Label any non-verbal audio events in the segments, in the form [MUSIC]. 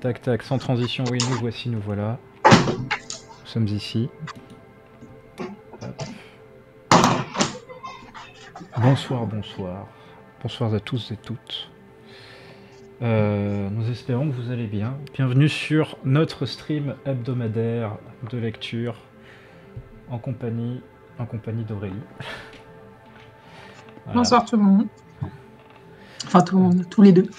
Tac, tac, sans transition, oui, nous voici, nous voilà. Nous sommes ici. Bonsoir, bonsoir. Bonsoir à tous et toutes. Euh, nous espérons que vous allez bien. Bienvenue sur notre stream hebdomadaire de lecture en compagnie, en compagnie d'Aurélie. Bonsoir tout le monde. Enfin tout le monde, tous les deux.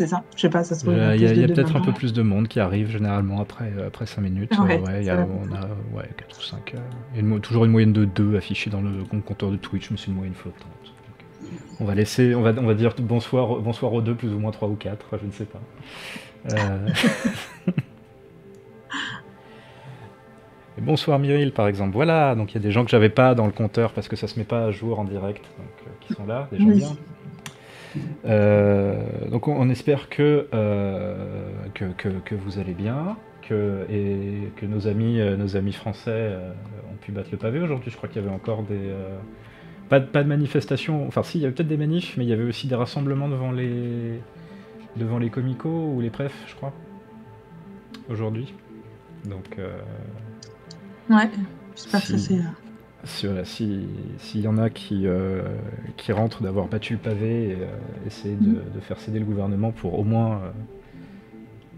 C'est ça Je sais pas, ça se Il y a, peut-être un peu plus de monde qui arrive généralement après, euh, après 5 minutes. Ouais, y a, on a ouais, 4 ou 5. il y a une mo- toujours une moyenne de 2 affichée dans le compteur de Twitch, mais c'est une moyenne flottante. Donc, On va laisser, on va, on va dire bonsoir, bonsoir aux deux, plus ou moins 3 ou 4, je ne sais pas. Euh, [LAUGHS] Et bonsoir Myril par exemple. Voilà, donc il y a des gens que j'avais pas dans le compteur parce que ça se met pas à jour en direct, donc euh, qui sont là, des gens Oui. bien. Euh, donc on, on espère que, euh, que, que, que vous allez bien, que, et que nos amis, euh, nos amis français ont pu battre le pavé aujourd'hui. Je crois qu'il y avait encore des... pas, de, pas de manifestations, enfin si, il y avait peut-être des manifs, mais il y avait aussi des rassemblements devant les, devant les comicos ou les prefs, je crois, aujourd'hui. Donc... euh, Ouais, j'espère que ça Si. c'est. Euh, si- S'il y en a qui, euh, qui rentrent d'avoir battu le pavé et euh, essayer de, Mm. de faire céder le gouvernement pour au moins euh,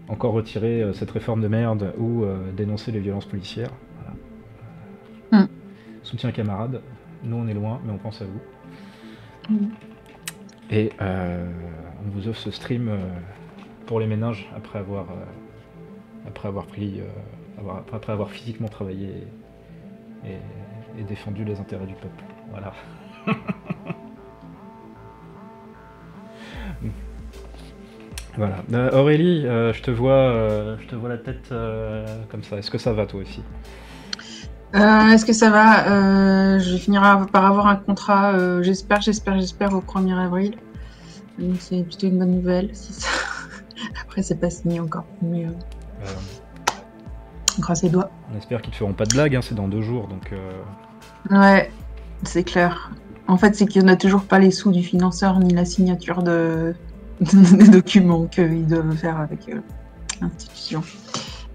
encore retirer cette réforme de merde ou dénoncer les violences policières. Voilà. Mm. Soutien camarade, nous on est loin, mais on pense à vous. Mm. Et on vous offre ce stream pour les ménages après avoir, après avoir pris, avoir- après avoir physiquement travaillé et, et défendu les intérêts du peuple. Voilà. [LAUGHS] voilà. Euh, Aurélie, euh, je te vois, euh, je te vois la tête comme ça. Est-ce que ça va toi aussi? Est-ce que ça va? Je vais finir par avoir un contrat, j'espère, j'espère, j'espère, au 1er avril. Donc c'est plutôt une bonne nouvelle. Si ça... [LAUGHS] Après, c'est pas signé encore, mais on croise les doigts. On espère qu'ils te feront pas de blagues. Hein, c'est dans deux jours, donc. Ouais, c'est clair. En fait, c'est qu'il n'y a toujours pas les sous du financeur ni la signature de... [LAUGHS] des documents qu'ils doivent faire avec euh, l'institution.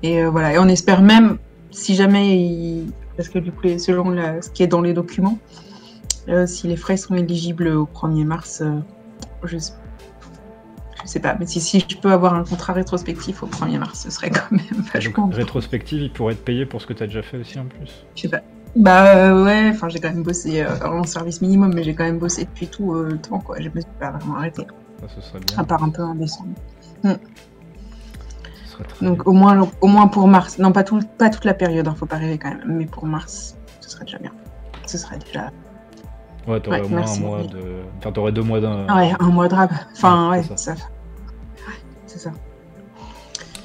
Et euh, voilà, et on espère même, si jamais, parce que du coup, selon la- ce qui est dans les documents, euh, si les frais sont éligibles au 1er mars, je sais... je sais pas, mais si, si je peux avoir un contrat rétrospectif au 1er mars, ce serait quand même vachement rétrospective, ils pourraient être payés pour ce que tu as déjà fait aussi en plus. je sais pas. Bah euh, ouais, enfin j'ai quand même bossé euh, en service minimum, mais j'ai quand même bossé depuis tout euh, le temps quoi. Je me suis pas vraiment arrêtée, Ça, ce serait bien. à part un peu en décembre. Ce serait très Donc au moins, au moins pour mars. Non pas tout, pas toute la période, hein, faut pas rêver quand même. Mais pour mars, ce serait déjà bien. Ce serait déjà. Ouais, t'aurais ouais, au moins merci. un mois de. Enfin, t'aurais deux mois d'un. Ouais, un mois de rab. Enfin Ouais, ouais, c'est ça. Ouais, c'est ça.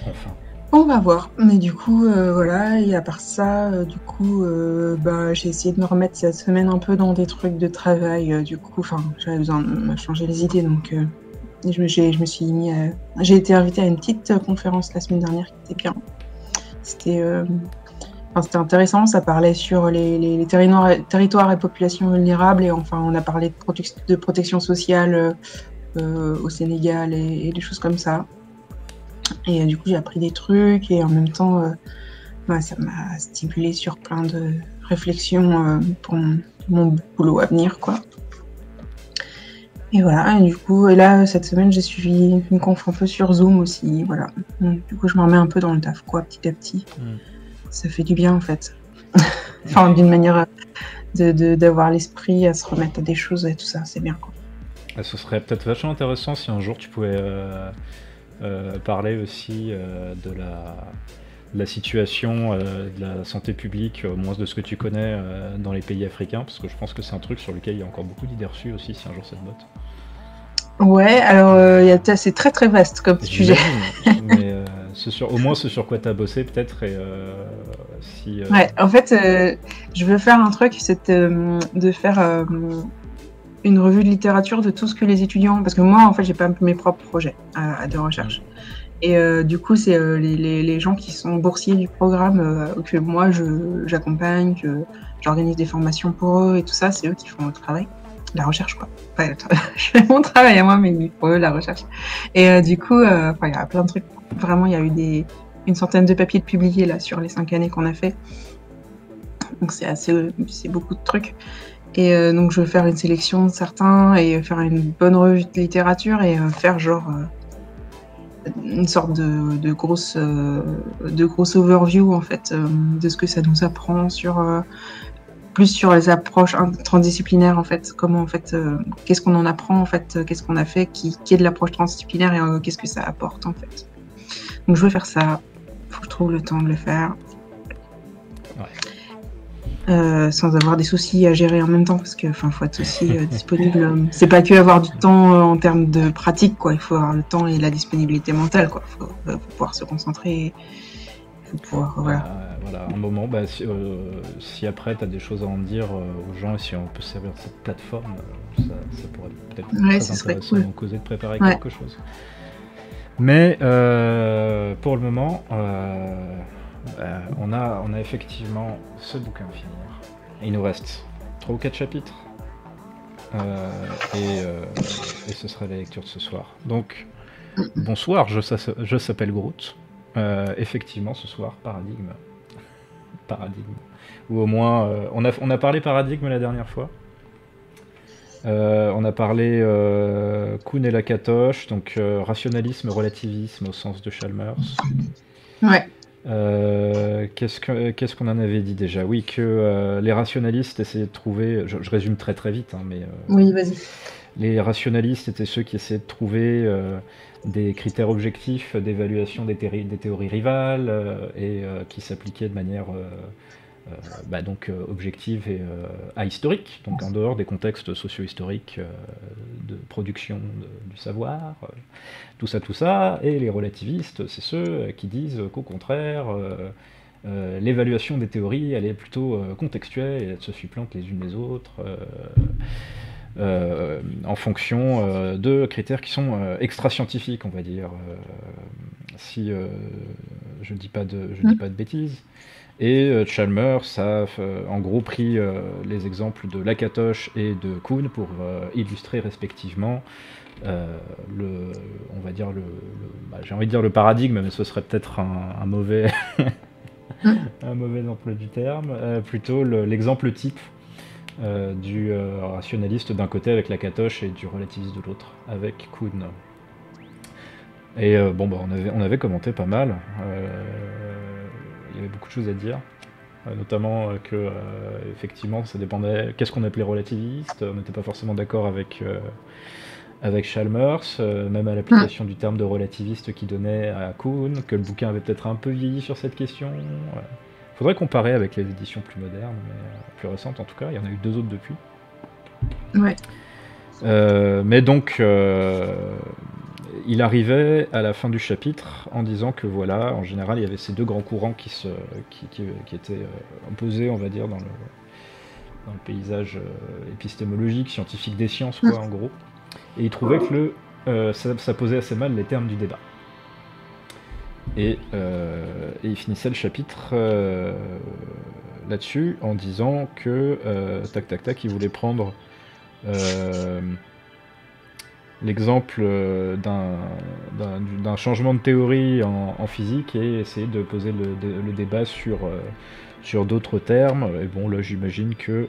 Enfin. On va voir. Mais du coup, euh, voilà. Et à part ça, euh, du coup, euh, bah, j'ai essayé de me remettre cette semaine un peu dans des trucs de travail. du coup, enfin, j'avais besoin de changer les idées. Donc, je, suis mis. J'ai été invitée à une petite conférence la semaine dernière qui était bien. C'était... intéressant, ça parlait sur les, territoires, et populations vulnérables et enfin on a parlé de, protec- de protection sociale au Sénégal et des choses comme ça. Et euh, du coup, j'ai appris des trucs et en même temps, euh, ouais, ça m'a stimulé sur plein de réflexions euh, pour mon, mon boulot à venir, quoi. Et voilà, et du coup, et là, cette semaine, j'ai suivi une conf un peu sur Zoom aussi, voilà. Donc, du coup, je me remets un peu dans le taf, quoi, petit à petit. Mm. Ça fait du bien, en fait. [LAUGHS] enfin, d'une manière de- de- d'avoir l'esprit à se remettre à des choses et tout ça, c'est bien, quoi. Ah, Ce serait peut-être vachement intéressant si un jour tu pouvais euh, euh, parler aussi euh, de, la, de la situation euh, de la santé publique, au moins de ce que tu connais dans les pays africains, parce que je pense que c'est un truc sur lequel il y a encore beaucoup d'idées reçues aussi si un jour ça te botte. Ouais, alors, euh, c'est très très vaste comme sujet. Mais euh, ce sur, au moins ce sur quoi tu as bossé peut-être, et euh, si... Ouais, en fait, je veux faire un truc, c'est de faire une revue de littérature de tout ce que les étudiants, parce que moi, en fait, j'ai pas mes propres projets à, de recherche. Et euh, du coup, c'est euh, les, les, les gens qui sont boursiers du programme euh, que moi, j'accompagne, que j'organise des formations pour eux et tout ça, c'est eux qui font le travail. la recherche, quoi. [LAUGHS] je fais mon travail à moi, mais pour eux, la recherche. Et du coup, il y a plein de trucs. Vraiment, il y a eu des, une centaine de papiers de publiés là sur les cinq années qu'on a fait. Donc c'est assez, c'est beaucoup de trucs. Et euh, donc je veux faire une sélection de certains et faire une bonne revue de littérature et euh, faire genre euh, une sorte de, grosse de grosse overview en fait de ce que ça nous apprend sur plus sur les approches transdisciplinaires en fait. Comment en fait qu'est-ce qu'on en apprend en fait qu'est-ce qu'on a fait qui, est de l'approche transdisciplinaire et qu'est-ce que ça apporte en fait. Donc je veux faire ça. Faut que je trouve le temps de le faire euh, sans avoir des soucis à gérer en même temps parce que enfin faut être aussi euh, disponible. C'est pas que avoir du temps euh, en termes de pratique quoi. Il faut avoir le temps et la disponibilité mentale quoi. Faut, faut pouvoir se concentrer faut pouvoir voilà. Voilà un moment bah, si, après tu as des choses à en dire aux gens et si on peut servir de cette plateforme ça, ça pourrait peut-être ouais, très intéressant cool. causer de préparer quelque chose. Mais pour le moment euh, on, a, on a effectivement ce bouquin à finir. il nous reste 3 ou 4 chapitres. Euh, euh, et, ce sera la lecture de ce soir. Donc, bonsoir, je, s'appelle Groot. effectivement, ce soir, paradigme. paradigme. Ou au moins, on, a, on a parlé paradigme la dernière fois. on a parlé Kuhn et la Katoche, donc rationalisme, relativisme au sens de Chalmers. Ouais. Euh, qu'est-ce qu'on en avait dit déjà? Oui, que euh, les rationalistes essayaient de trouver. Je, résume très très vite, hein, mais. Euh, oui, vas-y. Les rationalistes étaient ceux qui essayaient de trouver des critères objectifs d'évaluation des, des, théories rivales et qui s'appliquaient de manière bah, donc euh, objective et euh, ahistorique, donc en dehors des contextes socio-historiques de production du savoir, tout ça, tout ça, et les relativistes, c'est ceux qui disent qu'au contraire, l'évaluation des théories, elle est plutôt contextuelle et elle se supplante les unes les autres. en fonction de critères qui sont extra-scientifiques, on va dire, si je dis pas de, je dis pas de bêtises. Et euh, Chalmers a euh, en gros pris euh, les exemples de Lakatosh et de Kuhn pour illustrer respectivement le, on va dire le, bah, j'ai envie de dire le paradigme, mais ce serait peut-être un, mauvais, un mauvais [LAUGHS] emploi du terme, plutôt l'exemple type du rationaliste d'un côté avec Lakatosh et du relativiste de l'autre avec Kuhn. Et bon, bah, on, avait, on avait commenté pas mal il y avait beaucoup de choses à dire. Euh, notamment euh, que, euh, effectivement, ça dépendait. Qu'est-ce qu'on appelait relativiste On n'était pas forcément d'accord avec, avec Chalmers, même à l'application du terme de relativiste qui donnait à Kuhn, que le bouquin avait peut-être un peu vieilli sur cette question. Il faudrait comparer avec les éditions plus modernes, mais plus récentes en tout cas. Il y en a eu deux autres depuis. Ouais. mais donc, il arrivait à la fin du chapitre en disant que voilà, en général, il y avait ces deux grands courants qui, se, qui, étaient euh, opposés, on va dire, dans le, dans le paysage euh, épistémologique, scientifique des sciences, quoi, en gros. Et il trouvait que le, euh, ça, posait assez mal les termes du débat. Et, il finissait le chapitre là-dessus en disant que, tac tac tac, il voulait prendre l'exemple euh, d'un changement de théorie en, physique et essayer de poser le, débat sur, euh, sur d'autres termes. Et bon, là, j'imagine que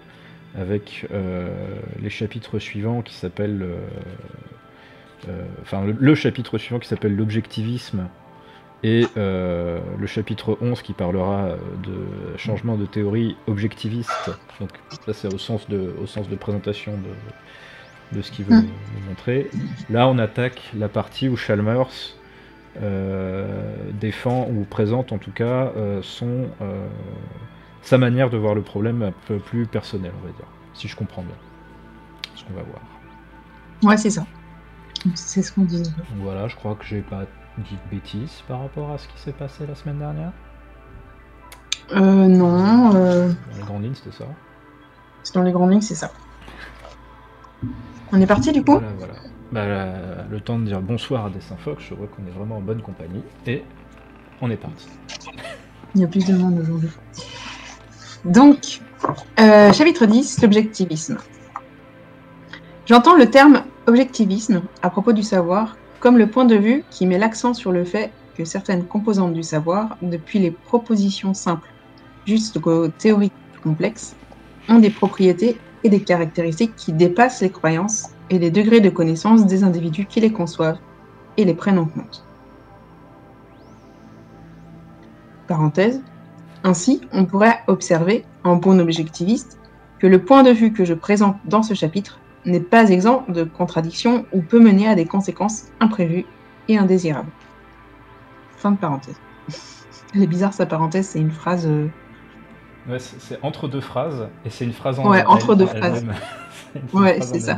avec euh, les chapitres suivants qui s'appellent. enfin, le, chapitre suivant qui s'appelle l'objectivisme et le chapitre 11 qui parlera de changement de théorie objectiviste. Donc, ça, c'est au, sens de, au sens de présentation de de ce qu'il veut mm. nous montrer. Là, on attaque la partie où Chalmers euh, défend ou présente en tout cas euh, son, euh, sa manière de voir le problème un peu plus personnel, on va dire, si je comprends bien ce qu'on va voir. Ouais, c'est ça. C'est ce qu'on dit. Voilà, je crois que j'ai pas dit de bêtises par rapport à ce qui s'est passé la semaine dernière. Euh, non. Dans les grandes lignes, c'était ça. C'est dans les grandes lignes, c'est ça. On est parti du coup Voilà, bah, le temps de dire bonsoir à Dessin Fox, je vois qu'on est vraiment en bonne compagnie. Et on est parti. Il y a plus de monde aujourd'hui. Donc, euh, chapitre 10, l'objectivisme. J'entends le terme objectivisme à propos du savoir comme le point de vue qui met l'accent sur le fait que certaines composantes du savoir, depuis les propositions simples jusqu'aux théories complexes, ont des propriétés et des caractéristiques qui dépassent les croyances et les degrés de connaissance des individus qui les conçoivent et les prennent en compte. Parenthèse. Ainsi, on pourrait observer, en bon objectiviste, que le point de vue que je présente dans ce chapitre n'est pas exempt de contradictions ou peut mener à des conséquences imprévues et indésirables. Fin de parenthèse. [LAUGHS] Elle est bizarre sa parenthèse, c'est une phrase. Euh, ouais, c'est entre deux phrases et c'est une phrase en Ouais, entre deux phrases. [LAUGHS] ouais, c'est ça.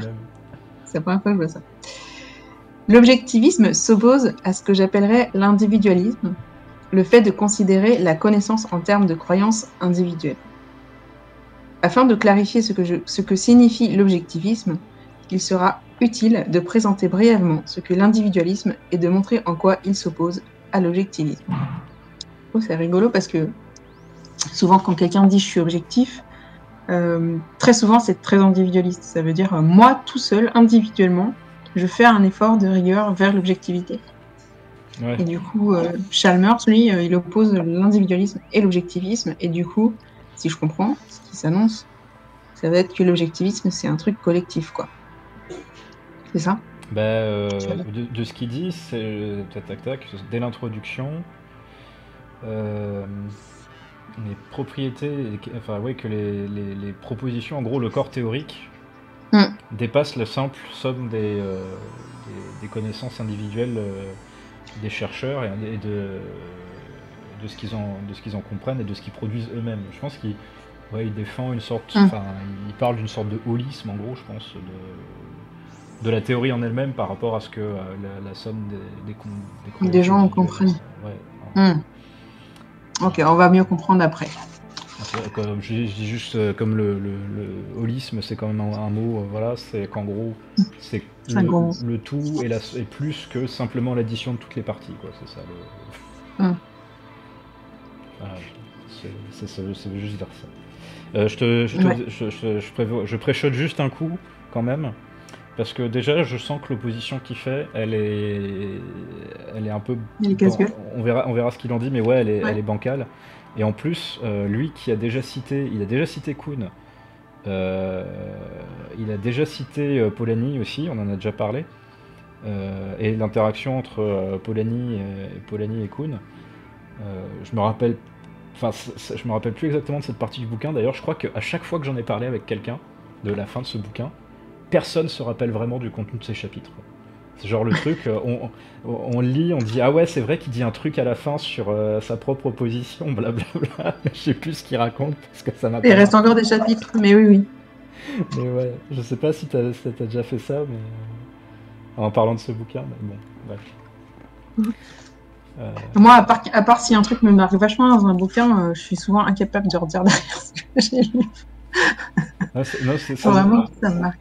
C'est la première fois que je vois ça. L'objectivisme s'oppose à ce que j'appellerais l'individualisme, le fait de considérer la connaissance en termes de croyances individuelles. Afin de clarifier ce que, ce que signifie l'objectivisme, il sera utile de présenter brièvement ce que l'individualisme et de montrer en quoi il s'oppose à l'objectivisme. Oh, c'est rigolo parce que souvent quand quelqu'un dit je suis objectif, euh, très souvent c'est très individualiste. Ça veut dire euh, moi tout seul, individuellement, je fais un effort de rigueur vers l'objectivité. Et du coup, euh, Chalmers, lui, il oppose l'individualisme et l'objectivisme. Et du coup, si je comprends, ce qui s'annonce, ça va être que l'objectivisme, c'est un truc collectif, quoi. C'est ça? Bah, euh, de, ce qu'il dit, c'est tac tac tac, dès l'introduction, euh, les propriétés, enfin oui, que les, les, propositions, en gros, le corps théorique mm. dépasse la simple somme des, euh, des, connaissances individuelles des chercheurs et de, de ce qu'ils en, de ce qu'ils en comprennent et de ce qu'ils produisent eux-mêmes. Je pense qu'il ouais, il défend une sorte, hum. enfin, il parle d'une sorte de holisme en gros, je pense, de, de la théorie en elle-même par rapport à ce que euh, la, somme des, des, des, gens comprennent. Ouais, hum. Ok, on va mieux comprendre après. je, dis juste euh, comme le, le, holisme, c'est quand même un, mot, euh, voilà, c'est qu'en gros, c'est [LAUGHS] le, tout et, la, et plus que simplement l'addition de toutes les parties, quoi. C'est ça. Le... [LAUGHS] C'est ça, veut juste dire ça. Euh, je, te, je, je, je, préchote juste un coup, quand même. Parce que déjà, je sens que l'opposition qu'il fait, elle est, elle est un peu. on verra, on verra ce qu'il en dit, mais ouais, elle est, elle est bancale. Et en plus, euh, lui qui a déjà cité, il a déjà cité Kuhn. Euh, il a déjà cité Polanyi aussi, on en a déjà parlé. et l'interaction entre Polanyi et, Polanyi et Kuhn. je me rappelle Enfin, je me rappelle plus exactement de cette partie du bouquin. D'ailleurs, je crois qu'à chaque fois que j'en ai parlé avec quelqu'un de la fin de ce bouquin, personne se rappelle vraiment du contenu de ces chapitres. C'est genre le [LAUGHS] truc, euh, on, on, lit, on dit ah ouais c'est vrai qu'il dit un truc à la fin sur euh, sa propre position, blablabla. [LAUGHS] je sais plus ce qu'il raconte parce que ça m'a. Il reste encore des chapitres, mais oui oui. Mais ouais, je sais pas si t'as as déjà fait ça, mais en parlant de ce bouquin, mais bon, bref. Euh, [LAUGHS] Moi, à part, à part si un truc me marque vachement dans un bouquin, euh, je suis souvent incapable de redire derrière ce que j'ai lu. c'est vraiment ça me marque.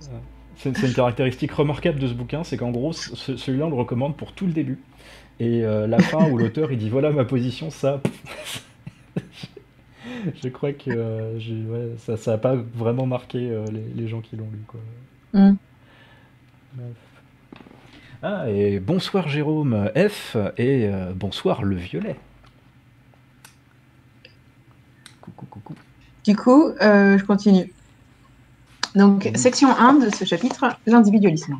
C'est une caractéristique remarquable de ce bouquin, c'est qu'en gros, celui-là, on le recommande pour tout le début. Et euh, la fin où l'auteur il dit voilà ma position, ça. [LAUGHS] je crois que ouais, ça n'a pas vraiment marqué les, gens qui l'ont lu. Quoi. Mm. Ah, et bonsoir Jérôme F et euh, bonsoir le violet. Coucou, coucou. Du coup, euh, je continue. Donc, section 1 de ce chapitre, l'individualisme.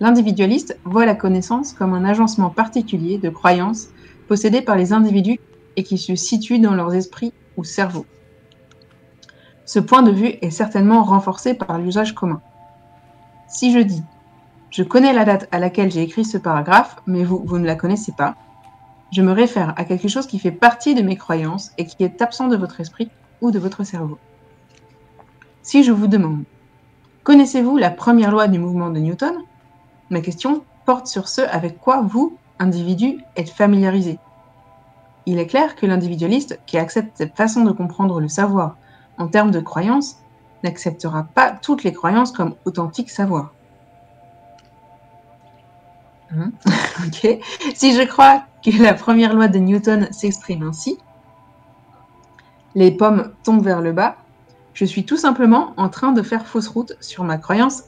L'individualiste voit la connaissance comme un agencement particulier de croyances possédées par les individus et qui se situent dans leurs esprits ou cerveaux. Ce point de vue est certainement renforcé par l'usage commun. Si je dis je connais la date à laquelle j'ai écrit ce paragraphe, mais vous, vous ne la connaissez pas. Je me réfère à quelque chose qui fait partie de mes croyances et qui est absent de votre esprit ou de votre cerveau. Si je vous demande, connaissez-vous la première loi du mouvement de Newton? Ma question porte sur ce avec quoi vous, individu, êtes familiarisé. Il est clair que l'individualiste qui accepte cette façon de comprendre le savoir en termes de croyances n'acceptera pas toutes les croyances comme authentiques savoir. Hein? [LAUGHS] Ok. Si je crois que la première loi de Newton s'exprime ainsi, les pommes tombent vers le bas, je suis tout simplement en train de faire fausse route sur ma croyance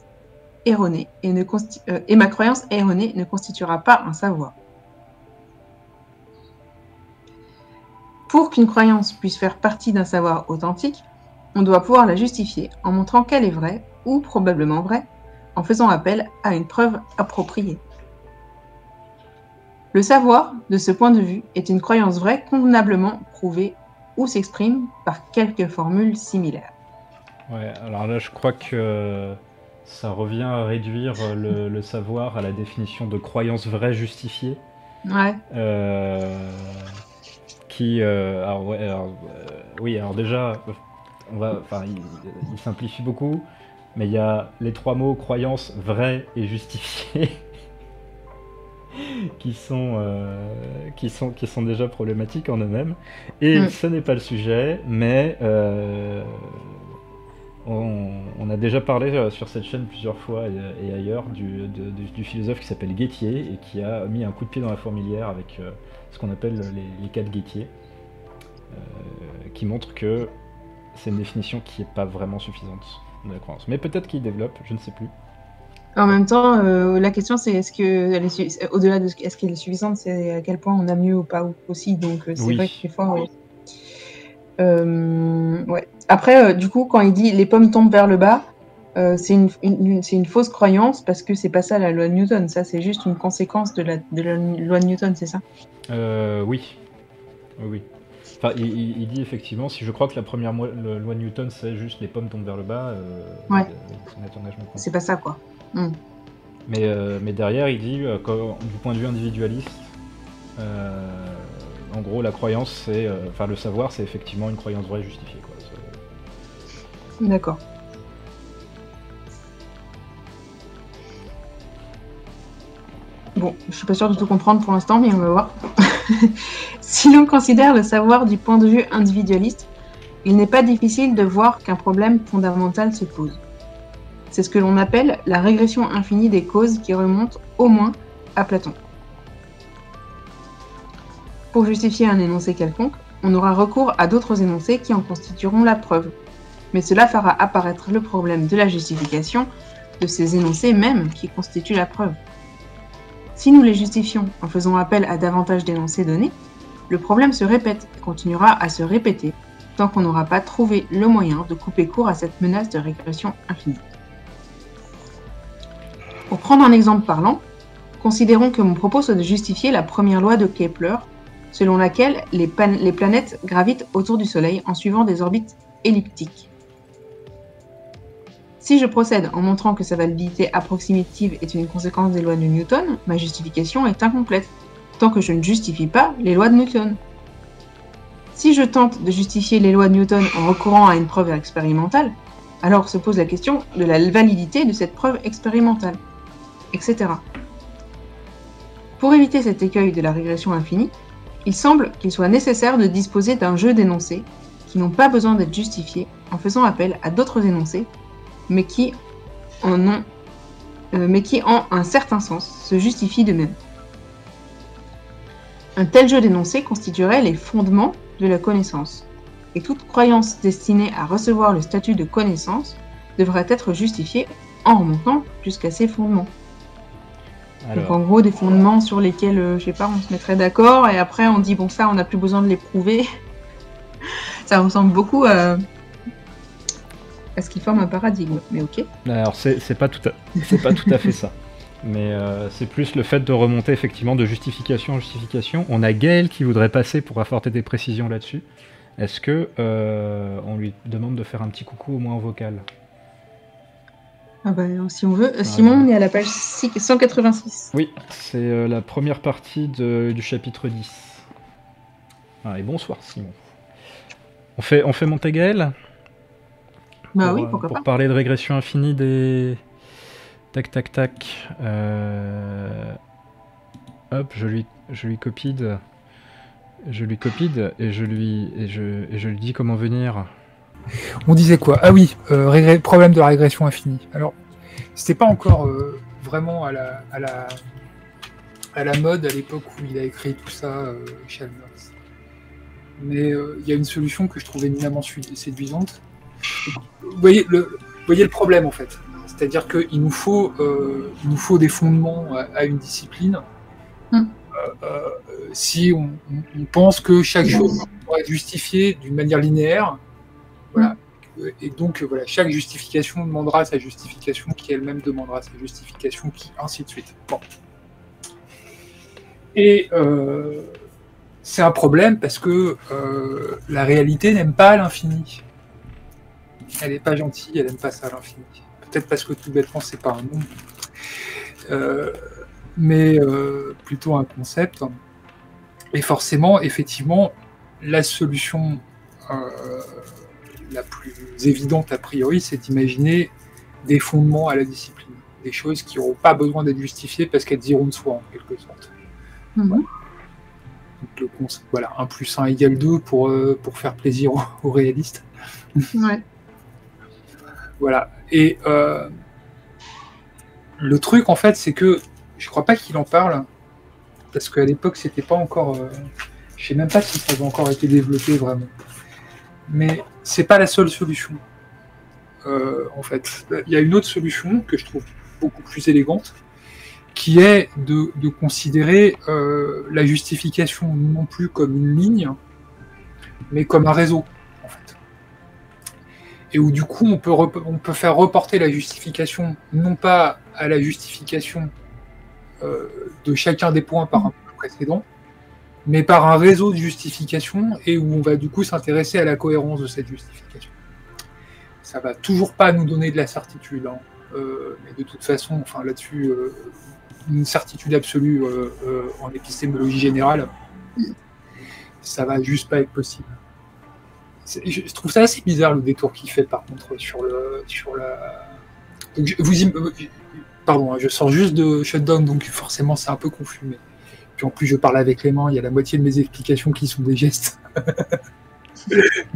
erronée euh, et ma croyance erronée ne constituera pas un savoir. Pour qu'une croyance puisse faire partie d'un savoir authentique, on doit pouvoir la justifier en montrant qu'elle est vraie ou probablement vraie, en faisant appel à une preuve appropriée. Le savoir, de ce point de vue, est une croyance vraie convenablement prouvée ou s'exprime par quelques formules similaires. Ouais, alors là je crois que ça revient à réduire le, savoir à la définition de croyance vraie justifiée. Ouais. Euh, qui, euh, alors, ouais, alors, euh, oui, alors déjà, on va, enfin, il, simplifie beaucoup, mais il y a les trois mots croyance vraie et justifiée [LAUGHS] qui sont, euh, qui sont, qui sont déjà problématiques en eux-mêmes. Et mm. ce n'est pas le sujet, mais on, a déjà parlé sur cette chaîne plusieurs fois et, ailleurs du, du, philosophe qui s'appelle Guettier et qui a mis un coup de pied dans la fourmilière avec ce qu'on appelle les, cas de Guettier, euh, qui montre que c'est une définition qui n'est pas vraiment suffisante de la croyance. Mais peut-être qu'il développe, je ne sais plus. En même temps, euh, la question c'est est-ce que au-delà de est-ce qu'elle est suffisante, c'est à quel point on a mieux ou pas aussi. Donc euh, c'est vrai que fois, ouais. Après, du coup, quand il dit les pommes tombent vers le bas, c'est une, une, fausse croyance parce que c'est pas ça la loi de Newton. Ça, c'est juste une conséquence de la, de la loi de Newton, c'est ça? Euh, oui. Oui. Enfin, il, dit effectivement, si je crois que la première loi de Newton, c'est juste les pommes tombent vers le bas, euh, ouais. c'est pas ça, quoi. Hmm. Mais, euh, mais derrière, il dit, euh, du point de vue individualiste, en gros, la croyance, c'est. Enfin, le savoir, c'est effectivement une croyance vraie justifiée, quoi. D'accord. Bon, je suis pas sûre de tout comprendre pour l'instant, mais on va voir. [LAUGHS] si l'on considère le savoir du point de vue individualiste, il n'est pas difficile de voir qu'un problème fondamental se pose. C'est ce que l'on appelle la régression infinie des causes qui remonte au moins à Platon. Pour justifier un énoncé quelconque, on aura recours à d'autres énoncés qui en constitueront la preuve. Mais cela fera apparaître le problème de la justification de ces énoncés mêmes qui constituent la preuve. Si nous les justifions en faisant appel à davantage d'énoncés donnés, le problème se répète et continuera à se répéter tant qu'on n'aura pas trouvé le moyen de couper court à cette menace de régression infinie. Pour prendre un exemple parlant, considérons que mon propos soit de justifier la première loi de Kepler, selon laquelle les, planètes gravitent autour du Soleil en suivant des orbites elliptiques. Si je procède en montrant que sa validité approximative est une conséquence des lois de Newton, ma justification est incomplète, tant que je ne justifie pas les lois de Newton. Si je tente de justifier les lois de Newton en recourant à une preuve expérimentale, alors se pose la question de la validité de cette preuve expérimentale, etc. Pour éviter cet écueil de la régression infinie, il semble qu'il soit nécessaire de disposer d'un jeu d'énoncés qui n'ont pas besoin d'être justifiés en faisant appel à d'autres énoncés mais qui en euh, un certain sens se justifient de même. Un tel jeu d'énoncés constituerait les fondements de la connaissance, et toute croyance destinée à recevoir le statut de connaissance devrait être justifiée en remontant jusqu'à ces fondements. Donc en gros des fondements sur lesquels, euh, je sais pas, on se mettrait d'accord et après on dit bon ça on n'a plus besoin de les prouver. [LAUGHS] ça ressemble beaucoup à, est-ce qu'il forme un paradigme, mais ok. Alors c'est pas tout à, c'est pas tout à fait ça. [LAUGHS] Mais euh, c'est plus le fait de remonter effectivement de justification en justification. On a Gaël qui voudrait passer pour apporter des précisions là-dessus. Est-ce que euh, on lui demande de faire un petit coucou au moins en vocal? Ah bah, si on veut. Euh, Simon, on est à la page 186. Oui, c'est la première partie du chapitre 10. Ah, et bonsoir Simon. On fait, on fait bah oui, euh, pourquoi pour parler de régression infinie des. Tac, tac, tac. Euh, hop, je lui, je lui copie. Je lui copie et je lui, et je, et je lui dis comment venir. On disait quoi? Ah oui, euh, problème de la régression infinie. Alors, c'était pas encore vraiment à la, à, la, à la mode à l'époque où il a écrit tout ça, chez Mais il y a une solution que je trouvais éminemment séduisante vous voyez le, voyez le problème en fait. C'est-à-dire qu'il nous, faut, euh, il nous faut des fondements à, à une discipline. Mm. Euh, euh, si on, pense que chaque chose doit être justifiée d'une manière linéaire, voilà. Et donc, euh, voilà, chaque justification demandera sa justification, qui elle-même demandera sa justification, qui ainsi de suite. Bon. Et euh, c'est un problème parce que euh, la réalité n'aime pas l'infini. Elle n'est pas gentille, elle n'aime pas ça l'infini. Peut-être parce que tout bêtement, c'est pas un nom, Euh, mais euh, plutôt un concept. Et forcément, effectivement, la solution euh, la plus évidente a priori, c'est d'imaginer des fondements à la discipline, des choses qui n'auront pas besoin d'être justifiées parce qu'elles diront de soi en quelque sorte. Mhm. Donc, le concept, voilà, 1 plus 1 égale 2 pour, euh, pour faire plaisir aux, aux réalistes. Ouais. Voilà. Et euh, le truc, en fait, c'est que je crois pas qu'il en parle, parce qu'à l'époque, c'était pas encore. euh, je sais même pas si ça avait encore été développé vraiment. Mais c'est pas la seule solution. Euh, en fait, il y a une autre solution que je trouve beaucoup plus élégante, qui est de, considérer euh, la justification non plus comme une ligne, mais comme un réseau, en fait. Et où du coup, on peut, rep- on peut faire reporter la justification non pas à la justification euh, de chacun des points par un point précédent, mais par un réseau de justification et où on va du coup s'intéresser à la cohérence de cette justification. Ça va toujours pas nous donner de la certitude, hein. Euh, mais de toute façon, enfin là-dessus, euh, une certitude absolue euh, en épistémologie générale, ça va juste pas être possible. Je, trouve ça assez bizarre le détour qu'il fait par contre sur le sur la. Donc, vous pardon, hein, je sors juste de shutdown donc forcément c'est un peu confus. Mais... En plus je parle avec les mains, il y a la moitié de mes explications qui sont des gestes. [LAUGHS]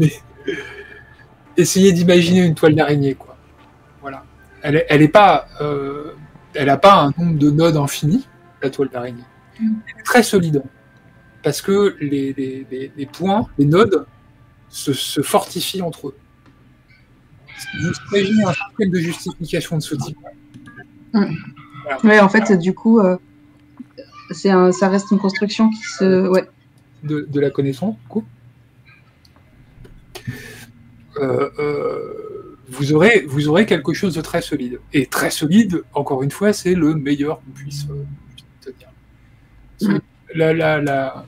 essayez d'imaginer une toile d'araignée quoi. Voilà. Elle est, elle est pas, euh, elle pas un nombre de nodes infini la toile d'araignée. Elle est très solide parce que les, points, les nodes se, fortifient entre eux. Vous imaginez un système de justification de ce type. Ouais, en fait, du coup, euh, c'est un, ça reste une construction qui se. Ouais. de, de la connaissance, du coup, euh, euh, vous, aurez, vous aurez quelque chose de très solide. Et très solide, encore une fois, c'est le meilleur qu'on puisse tenir. La, la, la,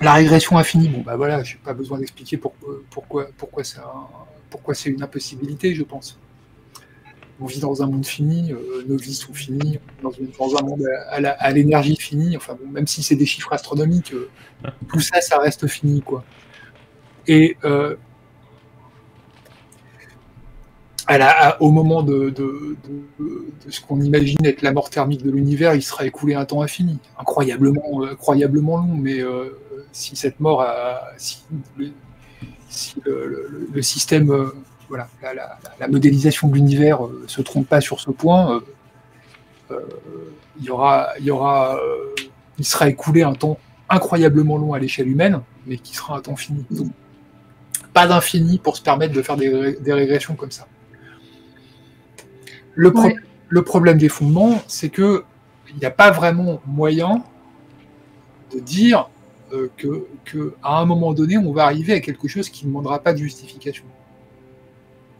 la régression infinie, bon, bah voilà, je n'ai pas besoin d'expliquer pourquoi, pourquoi, pourquoi c'est un- pourquoi c'est une impossibilité, je pense. On vit dans un monde fini, euh, nos vies sont finies, dans, une- dans un monde à, l'énergie finie, enfin bon, même si c'est des chiffres astronomiques, euh, [LAUGHS] tout ça, ça reste fini, quoi. Et euh, à la- à- au moment de, de- de- de ce qu'on imagine être la mort thermique de l'univers, il sera écoulé un temps infini, incroyablement, incroyablement long. Mais si cette mort, a, si, le, si le- le- le système, voilà, la, la- la modélisation de l'univers euh, se trompe pas sur ce point, euh, euh, il y aura, il y aura, il sera écoulé un temps incroyablement long à l'échelle humaine, mais qui sera un temps fini. Donc, pas d'infini pour se permettre de faire des, ré- des régressions comme ça. Le, pro- Ouais. le problème des fondements, c'est que il n'y a pas vraiment moyen de dire euh, que, que à un moment donné, on va arriver à quelque chose qui ne demandera pas de justification.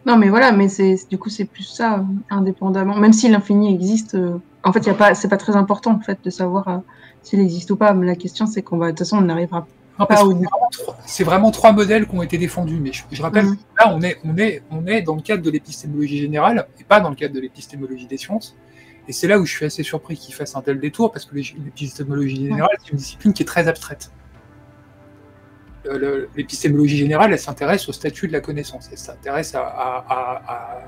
Non, mais voilà, mais c'est du coup, c'est plus ça, euh, indépendamment. Même si l'infini existe, euh, en fait, il y a pas, c'est pas très important en fait de savoir euh, s'il existe ou pas. Mais la question, c'est qu'on va, de toute façon, on n'arrivera Non, parce pas au c'est vraiment trois- modèles qui ont été défendus. Mais je, je rappelle, Mhm. que là, on est, on, est, on est dans le cadre de l'épistémologie générale et pas dans le cadre de l'épistémologie des sciences. Et c'est là où je suis assez surpris qu'il fasse un tel détour, parce que l'é- l'épistémologie générale, c'est une discipline qui est très abstraite. Euh, L'épistémologie générale, elle s'intéresse au statut de la connaissance. Elle s'intéresse à,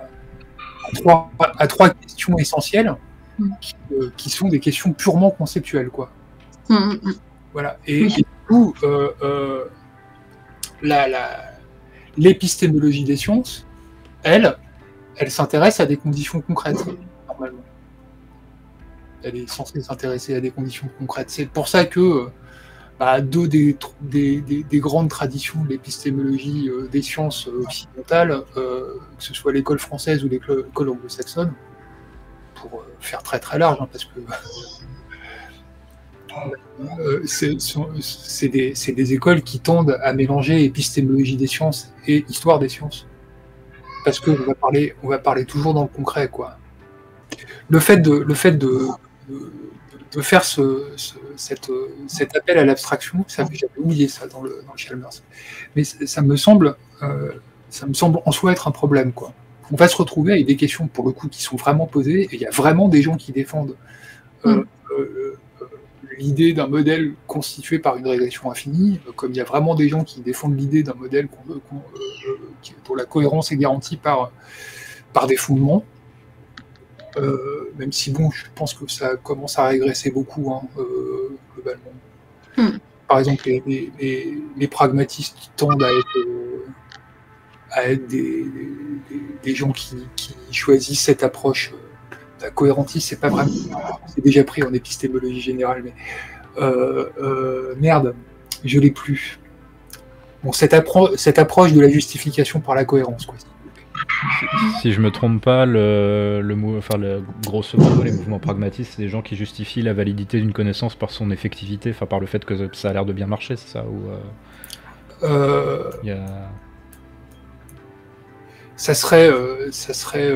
trois, à trois questions essentielles qui, euh, qui sont des questions purement conceptuelles. Quoi. Mm, mm, mm. Voilà. Et, Oui. et du coup, euh, l'épistémologie des sciences, elle, elle s'intéresse à des conditions concrètes, normalement. Elle est censée s'intéresser à des conditions concrètes. C'est pour ça que bah, deux des, grandes traditions de l'épistémologie euh, des sciences euh, occidentales, euh, que ce soit l'école française ou l'école anglo-saxonne, pour faire très très large, hein, parce que [LAUGHS] c'est des, des, écoles qui tendent à mélanger épistémologie des sciences et histoire des sciences. Parce qu'on va parler, on va parler toujours dans le concret, quoi. Le fait de, le fait de, de, faire ce, cette, cet appel à l'abstraction, j'avais oublié ça dans le, dans le Chalmers. Mais ça me semble, euh, ça me semble en soi être un problème, quoi. On va se retrouver avec des questions pour le coup qui sont vraiment posées, et il y a vraiment des gens qui défendent euh, mm l'idée d'un modèle constitué par une régression infinie, euh, comme il y a vraiment des gens qui défendent l'idée d'un modèle euh, euh, dont la cohérence est garantie par, par des fondements. Même si bon, je pense que ça commence à régresser beaucoup hein, globalement. Hmm. Par exemple, les, pragmatistes tendent à être, à être des, gens qui, qui, choisissent cette approche la cohérentisme, c'est pas vraiment. C'est déjà pris en épistémologie générale, mais. Euh, euh, merde, je l'ai plus. Bon, cette, cette, approche de la justification par la cohérence, quoi. Si je me trompe pas, le, le, enfin, le, grosso modo, les mouvements pragmatistes, c'est des gens qui justifient la validité d'une connaissance par son effectivité, enfin par le fait que ça a l'air de bien marcher, c'est ça ou, euh... y a... Ça serait, ça serait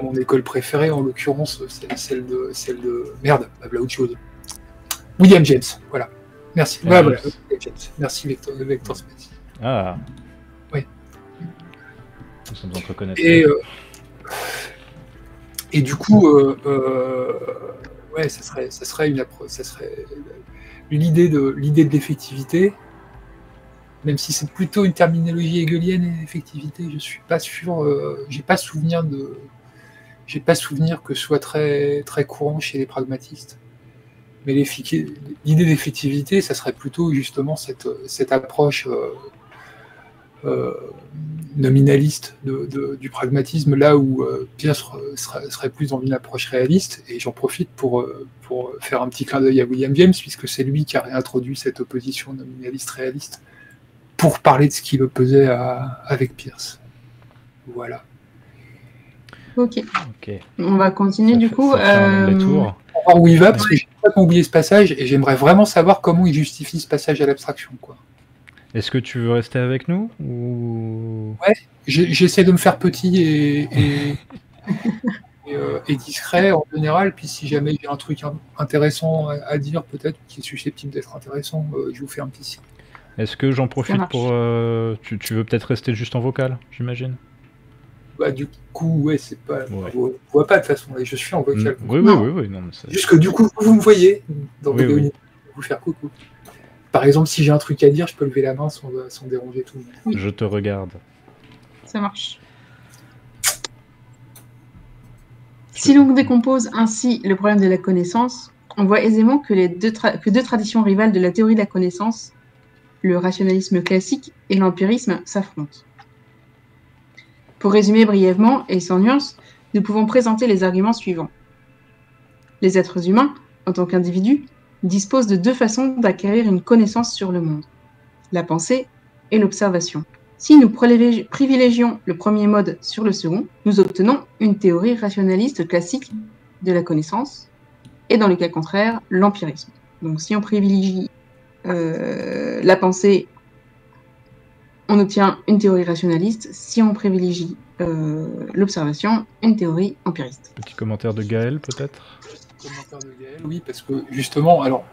mon école préférée, en l'occurrence, celle de, celle de. Merde, là, autre chose. William James, voilà. Merci. Merci, Vector, Vector Ah. Euh, et du coup, euh, euh, ouais, ça serait, ça serait une ça serait l'idée de l'idée de l'effectivité. Même si c'est plutôt une terminologie hegelienne effectivité, je suis pas sûr, j'ai pas souvenir de, j'ai pas souvenir que ce soit très, très courant chez les pragmatistes. Mais l'idée d'effectivité, ça serait plutôt justement cette, cette approche euh, euh, nominaliste du pragmatisme, là où euh, Pierre serait, plus dans une approche réaliste. Et j'en profite pour, pour faire un petit clin d'œil à William James, puisque c'est lui qui a réintroduit cette opposition nominaliste-réaliste pour parler de ce qui l'opposait avec Pierce. Voilà. Ok. On va continuer du coup. Euh... On va où il va parce que j'ai pas oublié ce passage et j'aimerais vraiment savoir comment il justifie ce passage à l'abstraction. quoi. Est-ce que tu veux rester avec nous ou... Ouais, j'essaie de me faire petit [LAUGHS] et, euh, et, discret en général. Puis si jamais j'ai un truc intéressant à, dire, peut-être qui est susceptible d'être intéressant, euh, je vous fais un petit signe. Est-ce que j'en profite pour. Euh, tu, tu, veux peut-être rester juste en vocal, j'imagine? Bah, du coup, ouais, c'est pas. Ouais. On voit pas de toute façon, je suis en vocal. Mm. Oui, oui, oui, oui, non, Juste que du coup, vous me voyez dans oui, vous faire coucou. Par exemple, si j'ai un truc à dire, je peux lever la main sans, sans déranger tout le monde. Je te regarde. Ça marche. Si l'on décompose ainsi le problème de la connaissance, on voit aisément que, les deux, que deux traditions rivales de la théorie de la connaissance, le rationalisme classique et l'empirisme, s'affrontent. Pour résumer brièvement et sans nuance, nous pouvons présenter les arguments suivants. Les êtres humains, en tant qu'individus, disposent de deux façons d'acquérir une connaissance sur le monde, la pensée et l'observation. Si nous privilégions le premier mode sur le second, nous obtenons une théorie rationaliste classique de la connaissance, et dans le cas contraire, l'empirisme. Donc si on privilégie euh, la pensée on obtient une théorie rationaliste si on privilégie euh, l'observation, une théorie empiriste. Petit commentaire de Gaël, peut-être? Commentaire de Gaël, oui, parce que justement, alors,